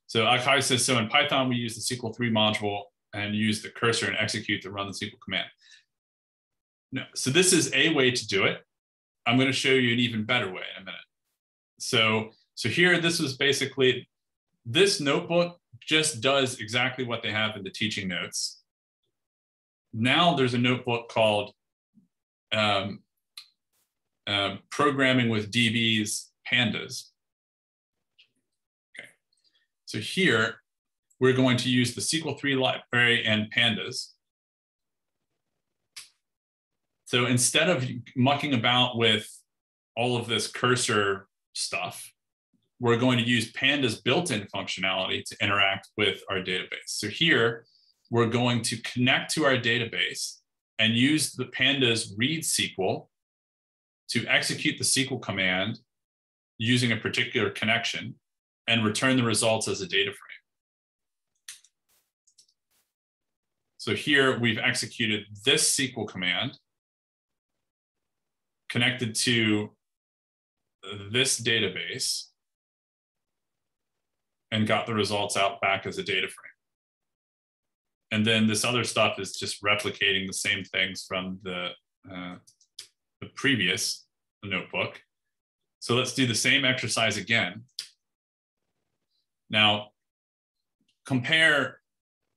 So Akai says, so in Python, we use the SQL 3 module and use the cursor and execute to run the SQL command. No, so this is a way to do it. I'm going to show you an even better way in a minute. So, so here, this was basically, this notebook just does exactly what they have in the teaching notes. Now there's a notebook called um, uh, programming with DBs pandas. Okay, so here we're going to use the SQL 3 library and pandas. So instead of mucking about with all of this cursor stuff, we're going to use Pandas built-in functionality to interact with our database. So here, we're going to connect to our database and use the pandas read SQL to execute the SQL command using a particular connection and return the results as a data frame. So here we've executed this SQL command connected to this database and got the results out back as a data frame. And then this other stuff is just replicating the same things from the, uh, the previous notebook. So let's do the same exercise again. Now, compare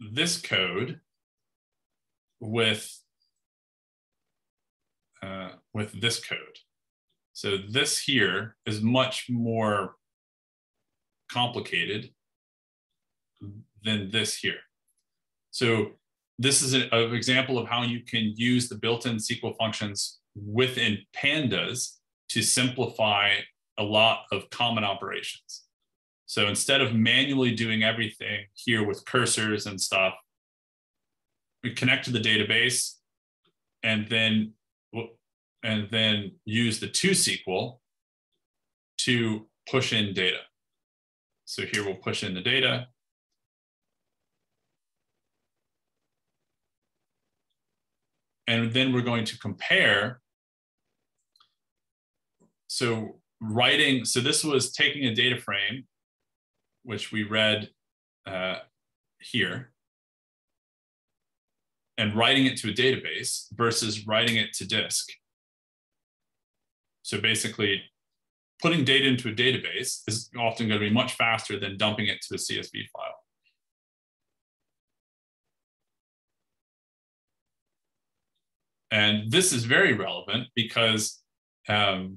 this code with, uh, with this code. So this here is much more complicated than this here. So this is an, example of how you can use the built-in SQL functions within pandas to simplify a lot of common operations. So instead of manually doing everything here with cursors and stuff, we connect to the database and then and then use the to-SQL to push in data. So here we'll push in the data and then we're going to compare. So writing, so this was taking a data frame, which we read uh, here, and writing it to a database versus writing it to disk. So basically, putting data into a database is often going to be much faster than dumping it to a CSV file. And this is very relevant because um,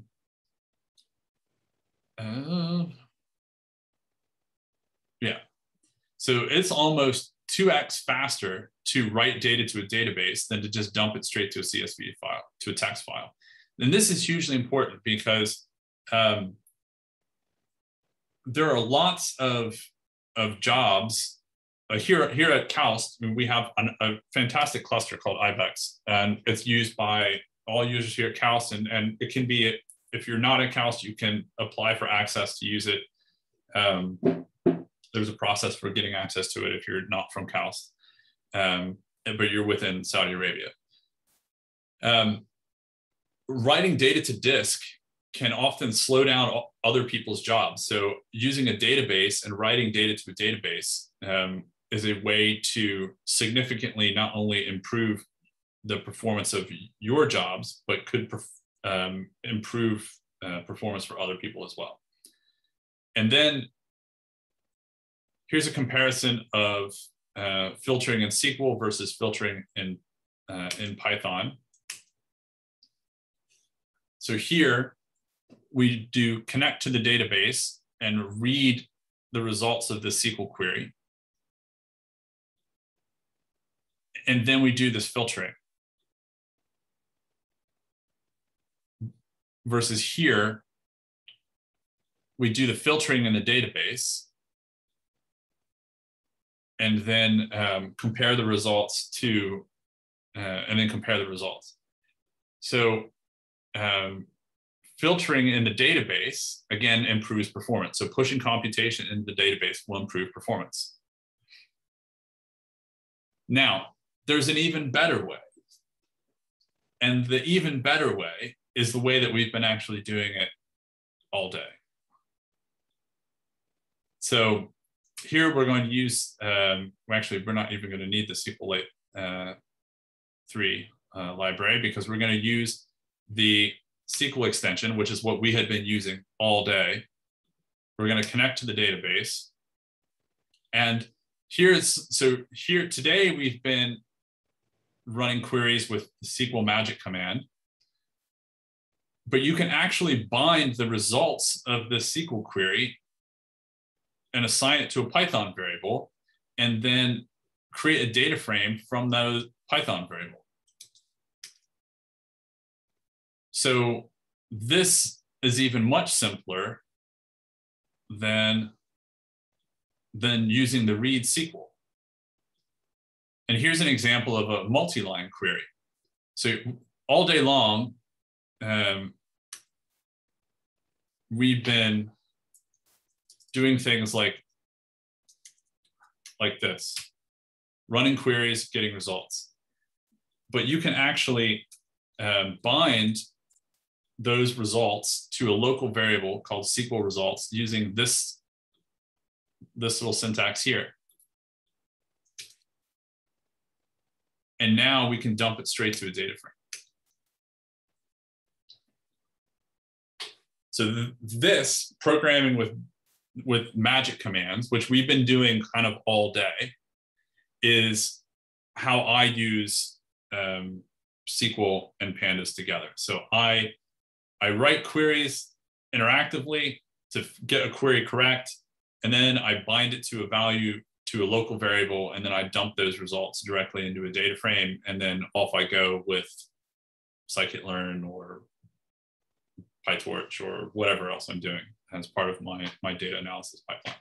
uh, yeah. So it's almost 2x faster to write data to a database than to just dump it straight to a CSV file, to a text file. And this is hugely important because um, there are lots of, of jobs. Uh, here, here at KAUST, we have an, a fantastic cluster called IBEX, and it's used by all users here at KAUST, and, and it can be if you're not in KAUST, you can apply for access to use it. Um, there's a process for getting access to it if you're not from KAUST, um, but you're within Saudi Arabia. Um, writing data to disk can often slow down other people's jobs. So using a database and writing data to a database um, is a way to significantly not only improve the performance of your jobs, but could um, improve uh, performance for other people as well. And then here's a comparison of uh, filtering in SQL versus filtering in, uh, in Python. So here we do connect to the database and read the results of the SQL query. And then we do this filtering. Versus here, we do the filtering in the database and then um, compare the results to, uh, and then compare the results. So um, filtering in the database, again, improves performance. So pushing computation into the database will improve performance. Now, there's an even better way. And the even better way is the way that we've been actually doing it all day. So here we're going to use, um, actually, we're not even going to need the SQLite uh, 3 uh, library because we're going to use the SQL extension, which is what we had been using all day. We're going to connect to the database. And here's, so here today we've been running queries with the SQL magic command but you can actually bind the results of the SQL query and assign it to a Python variable, and then create a data frame from that Python variable. So this is even much simpler than, than using the read SQL. And here's an example of a multi-line query. So all day long, um, we've been doing things like like this, running queries, getting results. But you can actually um, bind those results to a local variable called SQL results using this, this little syntax here. And now we can dump it straight to a data frame. So th this programming with with magic commands, which we've been doing kind of all day, is how I use um, SQL and pandas together. So I I write queries interactively to get a query correct, and then I bind it to a value to a local variable, and then I dump those results directly into a data frame, and then off I go with scikit-learn or PyTorch or whatever else I'm doing as part of my, my data analysis pipeline.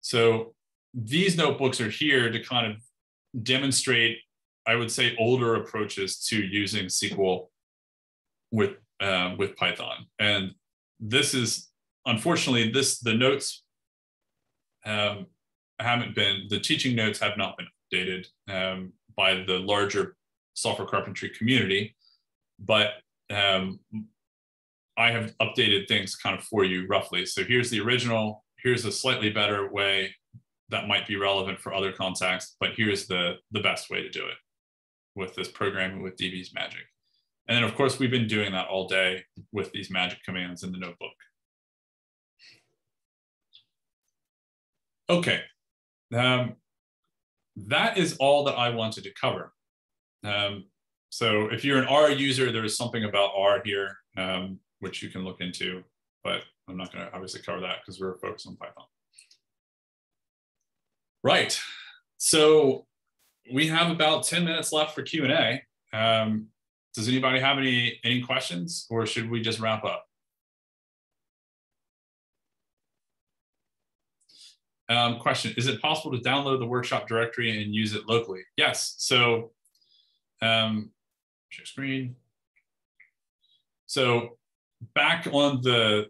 So these notebooks are here to kind of demonstrate, I would say, older approaches to using SQL with, uh, with Python. And this is, unfortunately, this the notes um, haven't been, the teaching notes have not been updated um, by the larger software carpentry community, but um, I have updated things kind of for you roughly. So here's the original, here's a slightly better way that might be relevant for other contexts, but here's the, the best way to do it with this programming with DB's magic. And then of course, we've been doing that all day with these magic commands in the notebook. Okay, um, that is all that I wanted to cover. Um, so if you're an R user, there is something about R here, um, which you can look into, but I'm not gonna obviously cover that because we're focused on Python. Right, so we have about 10 minutes left for Q&A. Um, does anybody have any, any questions or should we just wrap up? Um, question, is it possible to download the workshop directory and use it locally? Yes, so um, share screen. So back on the,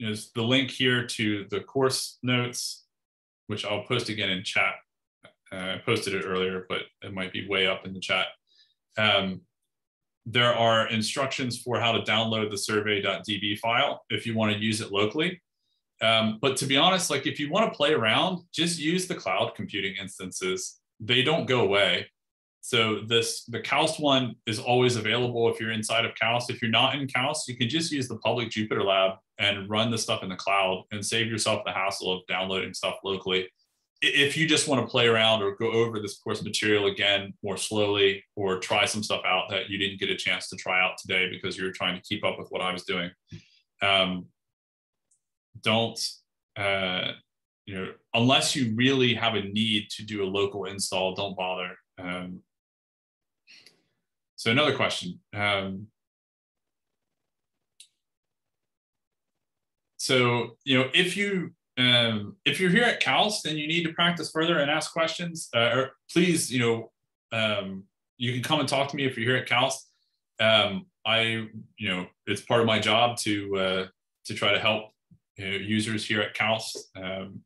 is the link here to the course notes, which I'll post again in chat. Uh, I posted it earlier, but it might be way up in the chat. Um, there are instructions for how to download the survey.db file if you want to use it locally. Um, but to be honest, like if you want to play around, just use the cloud computing instances. They don't go away. So this the KAUST one is always available if you're inside of KAUST. If you're not in KAUST, you can just use the public Jupyter Lab and run the stuff in the cloud and save yourself the hassle of downloading stuff locally. If you just want to play around or go over this course material again more slowly or try some stuff out that you didn't get a chance to try out today because you were trying to keep up with what I was doing, um, don't uh, you know unless you really have a need to do a local install don't bother um, so another question um, so you know if you um, if you're here at KAUST, then you need to practice further and ask questions uh, or please you know um, you can come and talk to me if you're here at KAUST. um, I you know it's part of my job to uh, to try to help you know, users here at KAUST um,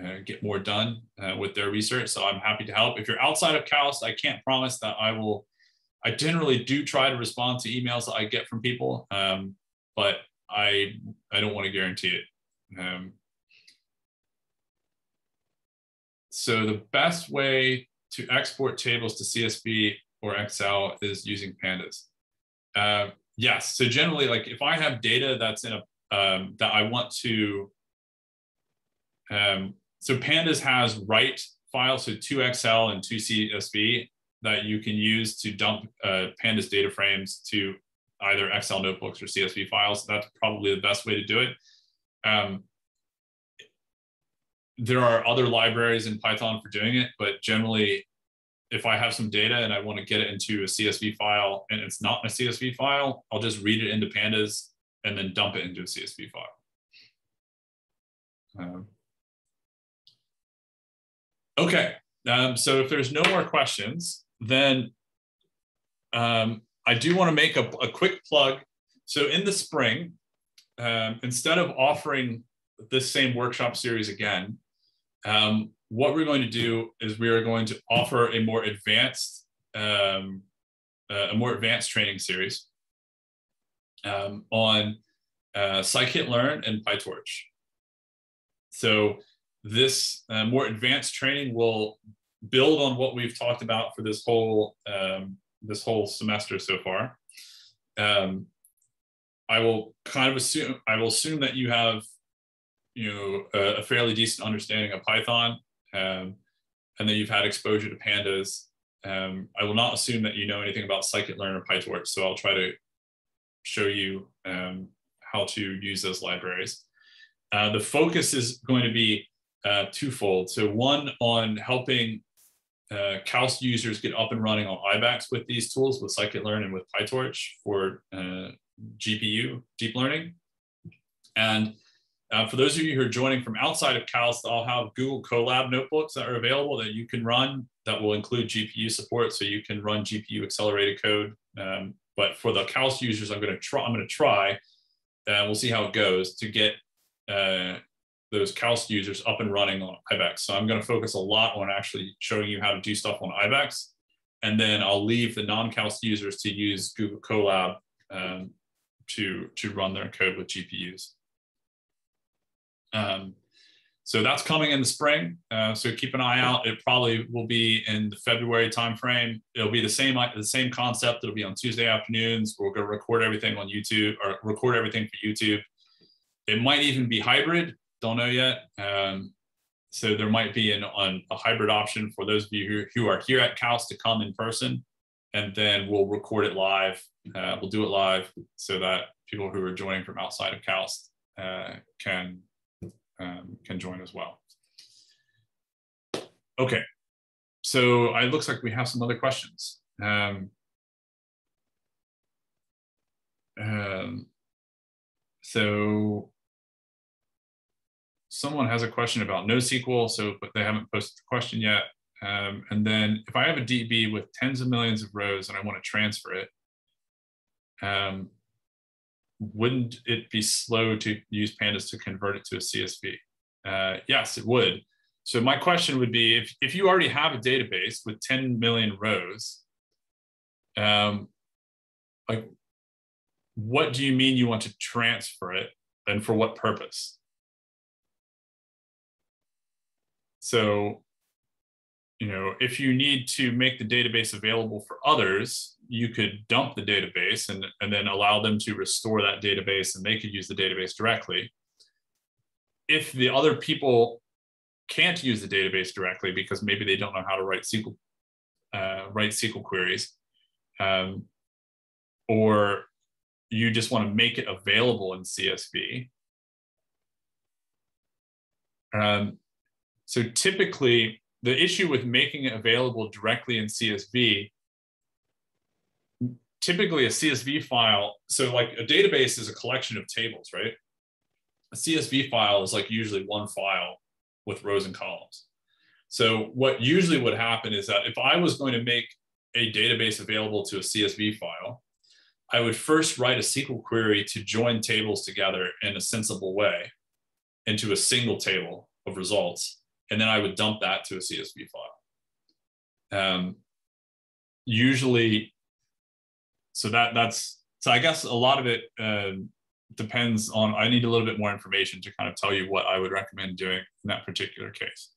uh, get more done uh, with their research. So I'm happy to help. If you're outside of KAUST, I can't promise that I will. I generally do try to respond to emails that I get from people, um, but I I don't want to guarantee it. Um, so the best way to export tables to CSV or Excel is using pandas. Uh, yes, so generally, like if I have data that's in a um, that I want to. Um, so Pandas has write files, so two Excel and two CSV that you can use to dump uh, Pandas data frames to either Excel notebooks or CSV files. That's probably the best way to do it. Um, there are other libraries in Python for doing it, but generally, if I have some data and I want to get it into a CSV file and it's not a CSV file, I'll just read it into Pandas and then dump it into a CSV file. Um, okay, um, so if there's no more questions, then um, I do want to make a, a, quick plug. So in the spring, um, instead of offering this same workshop series again, um, what we're going to do is we are going to offer a more advanced, um, uh, a more advanced training series um, on uh, scikit-learn and PyTorch. So this uh, more advanced training will build on what we've talked about for this whole um, this whole semester so far. Um, I will kind of assume I will assume that you have you know a, a fairly decent understanding of Python, um, and then you've had exposure to pandas. Um, I will not assume that you know anything about scikit-learn or PyTorch, so I'll try to show you um, how to use those libraries. Uh, the focus is going to be uh, twofold. So one on helping uh, users get up and running on IBEX with these tools, with scikit-learn and with PyTorch for uh, GPU, deep learning. And uh, for those of you who are joining from outside of KAUST, I'll have Google Colab notebooks that are available that you can run that will include GPU support. So you can run GPU accelerated code um, but for the KAUST users, I'm going to try. I'm going to try, and we'll see how it goes to get uh, those KAUST users up and running on IBEX. So I'm going to focus a lot on actually showing you how to do stuff on IBEX. and then I'll leave the non-KAUST users to use Google Colab um, to, to run their code with GPUs. Um, so that's coming in the spring. Uh, so keep an eye out. It probably will be in the February timeframe. It'll be the same the same concept. It'll be on Tuesday afternoons. We're going to record everything on YouTube or record everything for YouTube. It might even be hybrid. Don't know yet. Um, so there might be an, on a hybrid option for those of you who, who are here at KAUST to come in person, and then we'll record it live. Uh, we'll do it live so that people who are joining from outside of KAUST uh, can um, can join as well. Okay, so it looks like we have some other questions. Um, um, so someone has a question about NoSQL, so but they haven't posted the question yet. Um, and then if I have a DB with tens of millions of rows and I want to transfer it, um, wouldn't it be slow to use pandas to convert it to a CSV? Uh, yes, it would. So my question would be, if, if you already have a database with 10 million rows, um, like, what do you mean you want to transfer it and for what purpose? So, you know, if you need to make the database available for others, you could dump the database and, and then allow them to restore that database and they could use the database directly. If the other people can't use the database directly because maybe they don't know how to write SQL, uh, write SQL queries, um, or you just want to make it available in CSV. Um, so typically, the issue with making it available directly in CSV typically a CSV file, so like a database is a collection of tables, right? A CSV file is like usually one file with rows and columns. So what usually would happen is that if I was going to make a database available to a CSV file, I would first write a SQL query to join tables together in a sensible way into a single table of results. And then I would dump that to a CSV file. Um, usually so that that's so I guess a lot of it uh, depends on. I need a little bit more information to kind of tell you what I would recommend doing in that particular case.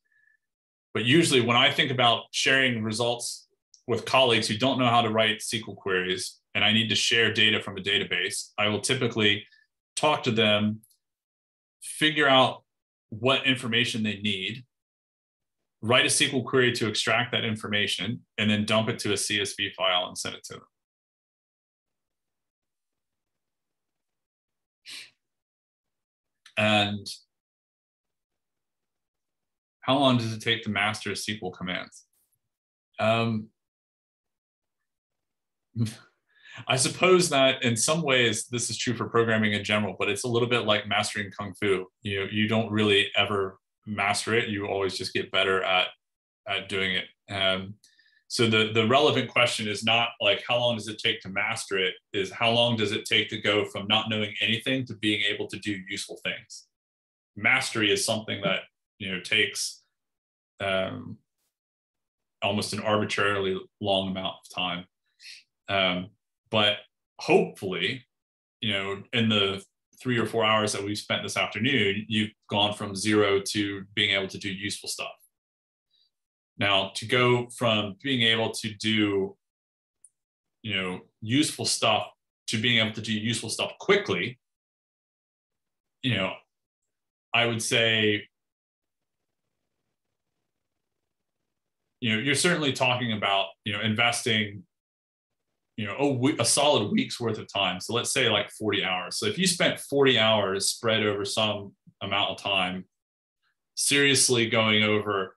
But usually, when I think about sharing results with colleagues who don't know how to write SQL queries, and I need to share data from a database, I will typically talk to them, figure out what information they need, write a SQL query to extract that information, and then dump it to a CSV file and send it to them. And how long does it take to master SQL commands? Um, *laughs* I suppose that in some ways this is true for programming in general, but it's a little bit like mastering kung fu. You know, you don't really ever master it. You always just get better at at doing it. Um, so the the relevant question is not like how long does it take to master it is how long does it take to go from not knowing anything to being able to do useful things mastery is something that you know takes um, almost an arbitrarily long amount of time um, but hopefully you know in the three or four hours that we've spent this afternoon you've gone from zero to being able to do useful stuff. Now, to go from being able to do, you know, useful stuff to being able to do useful stuff quickly, you know, I would say, you know, you're certainly talking about, you know, investing, you know, a, a solid week's worth of time. So let's say like 40 hours. So if you spent 40 hours spread over some amount of time, seriously going over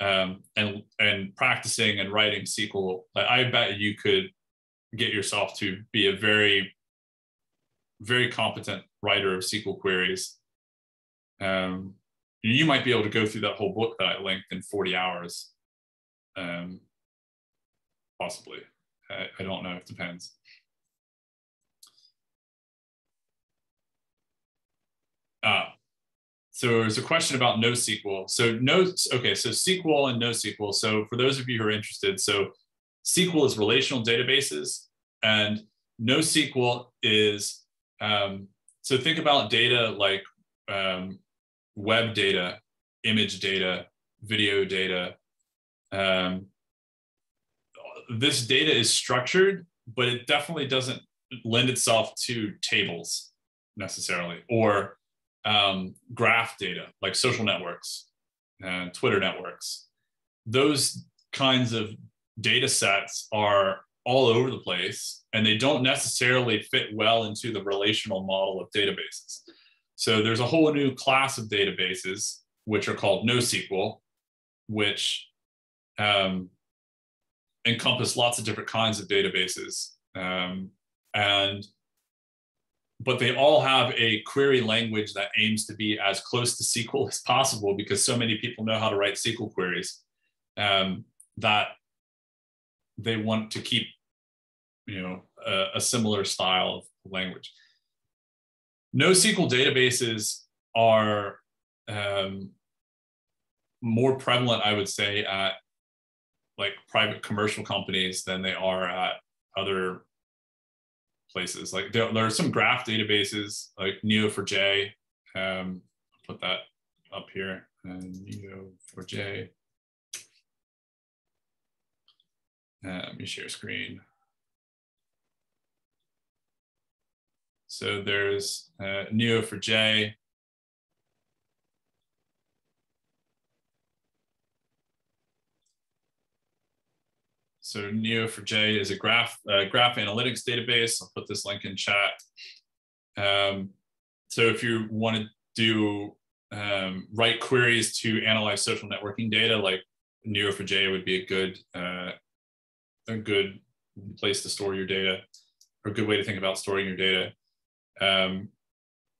um, and and practicing and writing SQL, I bet you could get yourself to be a very very competent writer of SQL queries. Um, you might be able to go through that whole book that I linked in 40 hours, um, possibly. I, I don't know. It depends. Uh, so there's a question about NoSQL. So no, okay, so SQL and NoSQL. So for those of you who are interested, so SQL is relational databases, and NoSQL is um, so think about data like um, web data, image data, video data. Um, this data is structured, but it definitely doesn't lend itself to tables necessarily or um, graph data like social networks and Twitter networks. Those kinds of data sets are all over the place and they don't necessarily fit well into the relational model of databases. So there's a whole new class of databases which are called NoSQL, which um, encompass lots of different kinds of databases. Um, and but they all have a query language that aims to be as close to SQL as possible because so many people know how to write SQL queries um, that they want to keep, you know, a, a similar style of language. NoSQL databases are um, more prevalent, I would say, at like private commercial companies than they are at other places. Like there, there are some graph databases like Neo4j. Um, I'll put that up here and Neo4j. Uh, let me share screen. So there's uh, Neo4j. So Neo4j is a graph uh, graph analytics database. I'll put this link in chat. Um, so if you want to do um, write queries to analyze social networking data, like Neo4j would be a good uh, a good place to store your data, or a good way to think about storing your data. Um,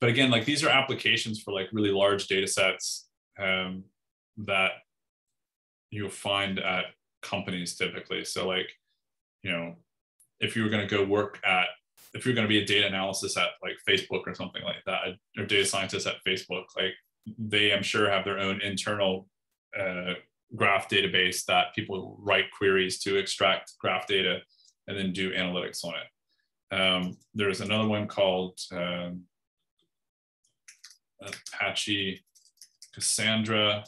but again, like these are applications for like really large data sets um, that you'll find at companies typically. So like, you know, if you were going to go work at, if you're going to be a data analysis at like Facebook or something like that, or data scientist at Facebook, like they, I'm sure, have their own internal uh, graph database that people write queries to extract graph data and then do analytics on it. Um, there's another one called um, Apache Cassandra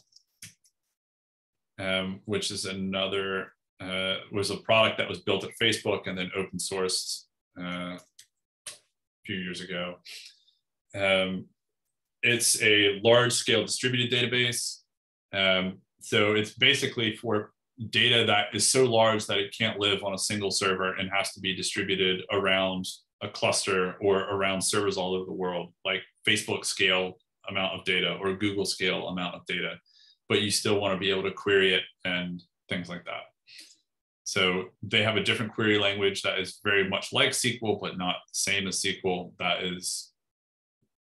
um, which is another uh, was a product that was built at Facebook and then open sourced uh, a few years ago. Um, it's a large scale distributed database. Um, so it's basically for data that is so large that it can't live on a single server and has to be distributed around a cluster or around servers all over the world, like Facebook scale amount of data or Google scale amount of data but you still want to be able to query it and things like that. So they have a different query language that is very much like SQL, but not the same as SQL. That is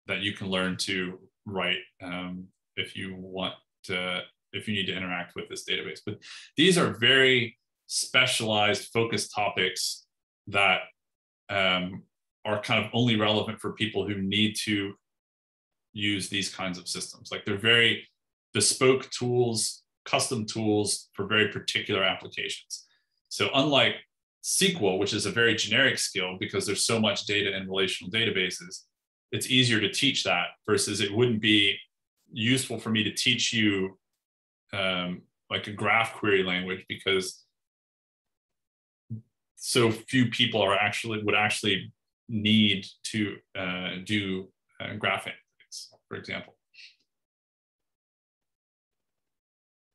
that you can learn to write um, if you want to, if you need to interact with this database. But these are very specialized, focused topics that um, are kind of only relevant for people who need to use these kinds of systems. Like they're very bespoke tools, custom tools for very particular applications. So unlike SQL, which is a very generic skill because there's so much data in relational databases, it's easier to teach that versus it wouldn't be useful for me to teach you um, like a graph query language because so few people are actually would actually need to uh, do uh, graph analytics, for example.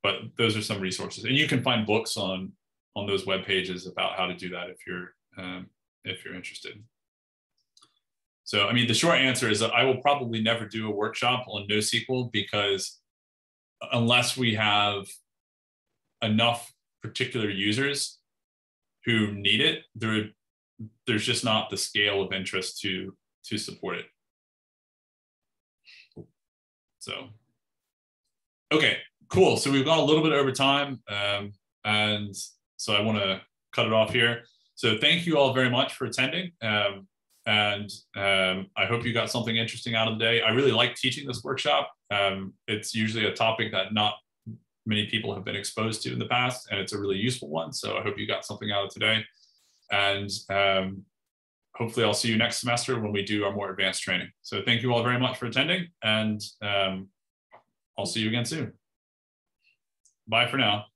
But those are some resources. And you can find books on on those web pages about how to do that if you're um, if you're interested. So i mean the short answer is that i will probably never do a workshop on nosql because unless we have enough particular users who need it there there's just not the scale of interest to to support it. So okay cool. So we've gone a little bit over time, um, and so I want to cut it off here. So thank you all very much for attending. Um, and um, I hope you got something interesting out of the day. I really like teaching this workshop. Um, it's usually a topic that not many people have been exposed to in the past, and it's a really useful one. So I hope you got something out of today. And um, hopefully I'll see you next semester when we do our more advanced training. So thank you all very much for attending, and um, I'll see you again soon. Bye for now.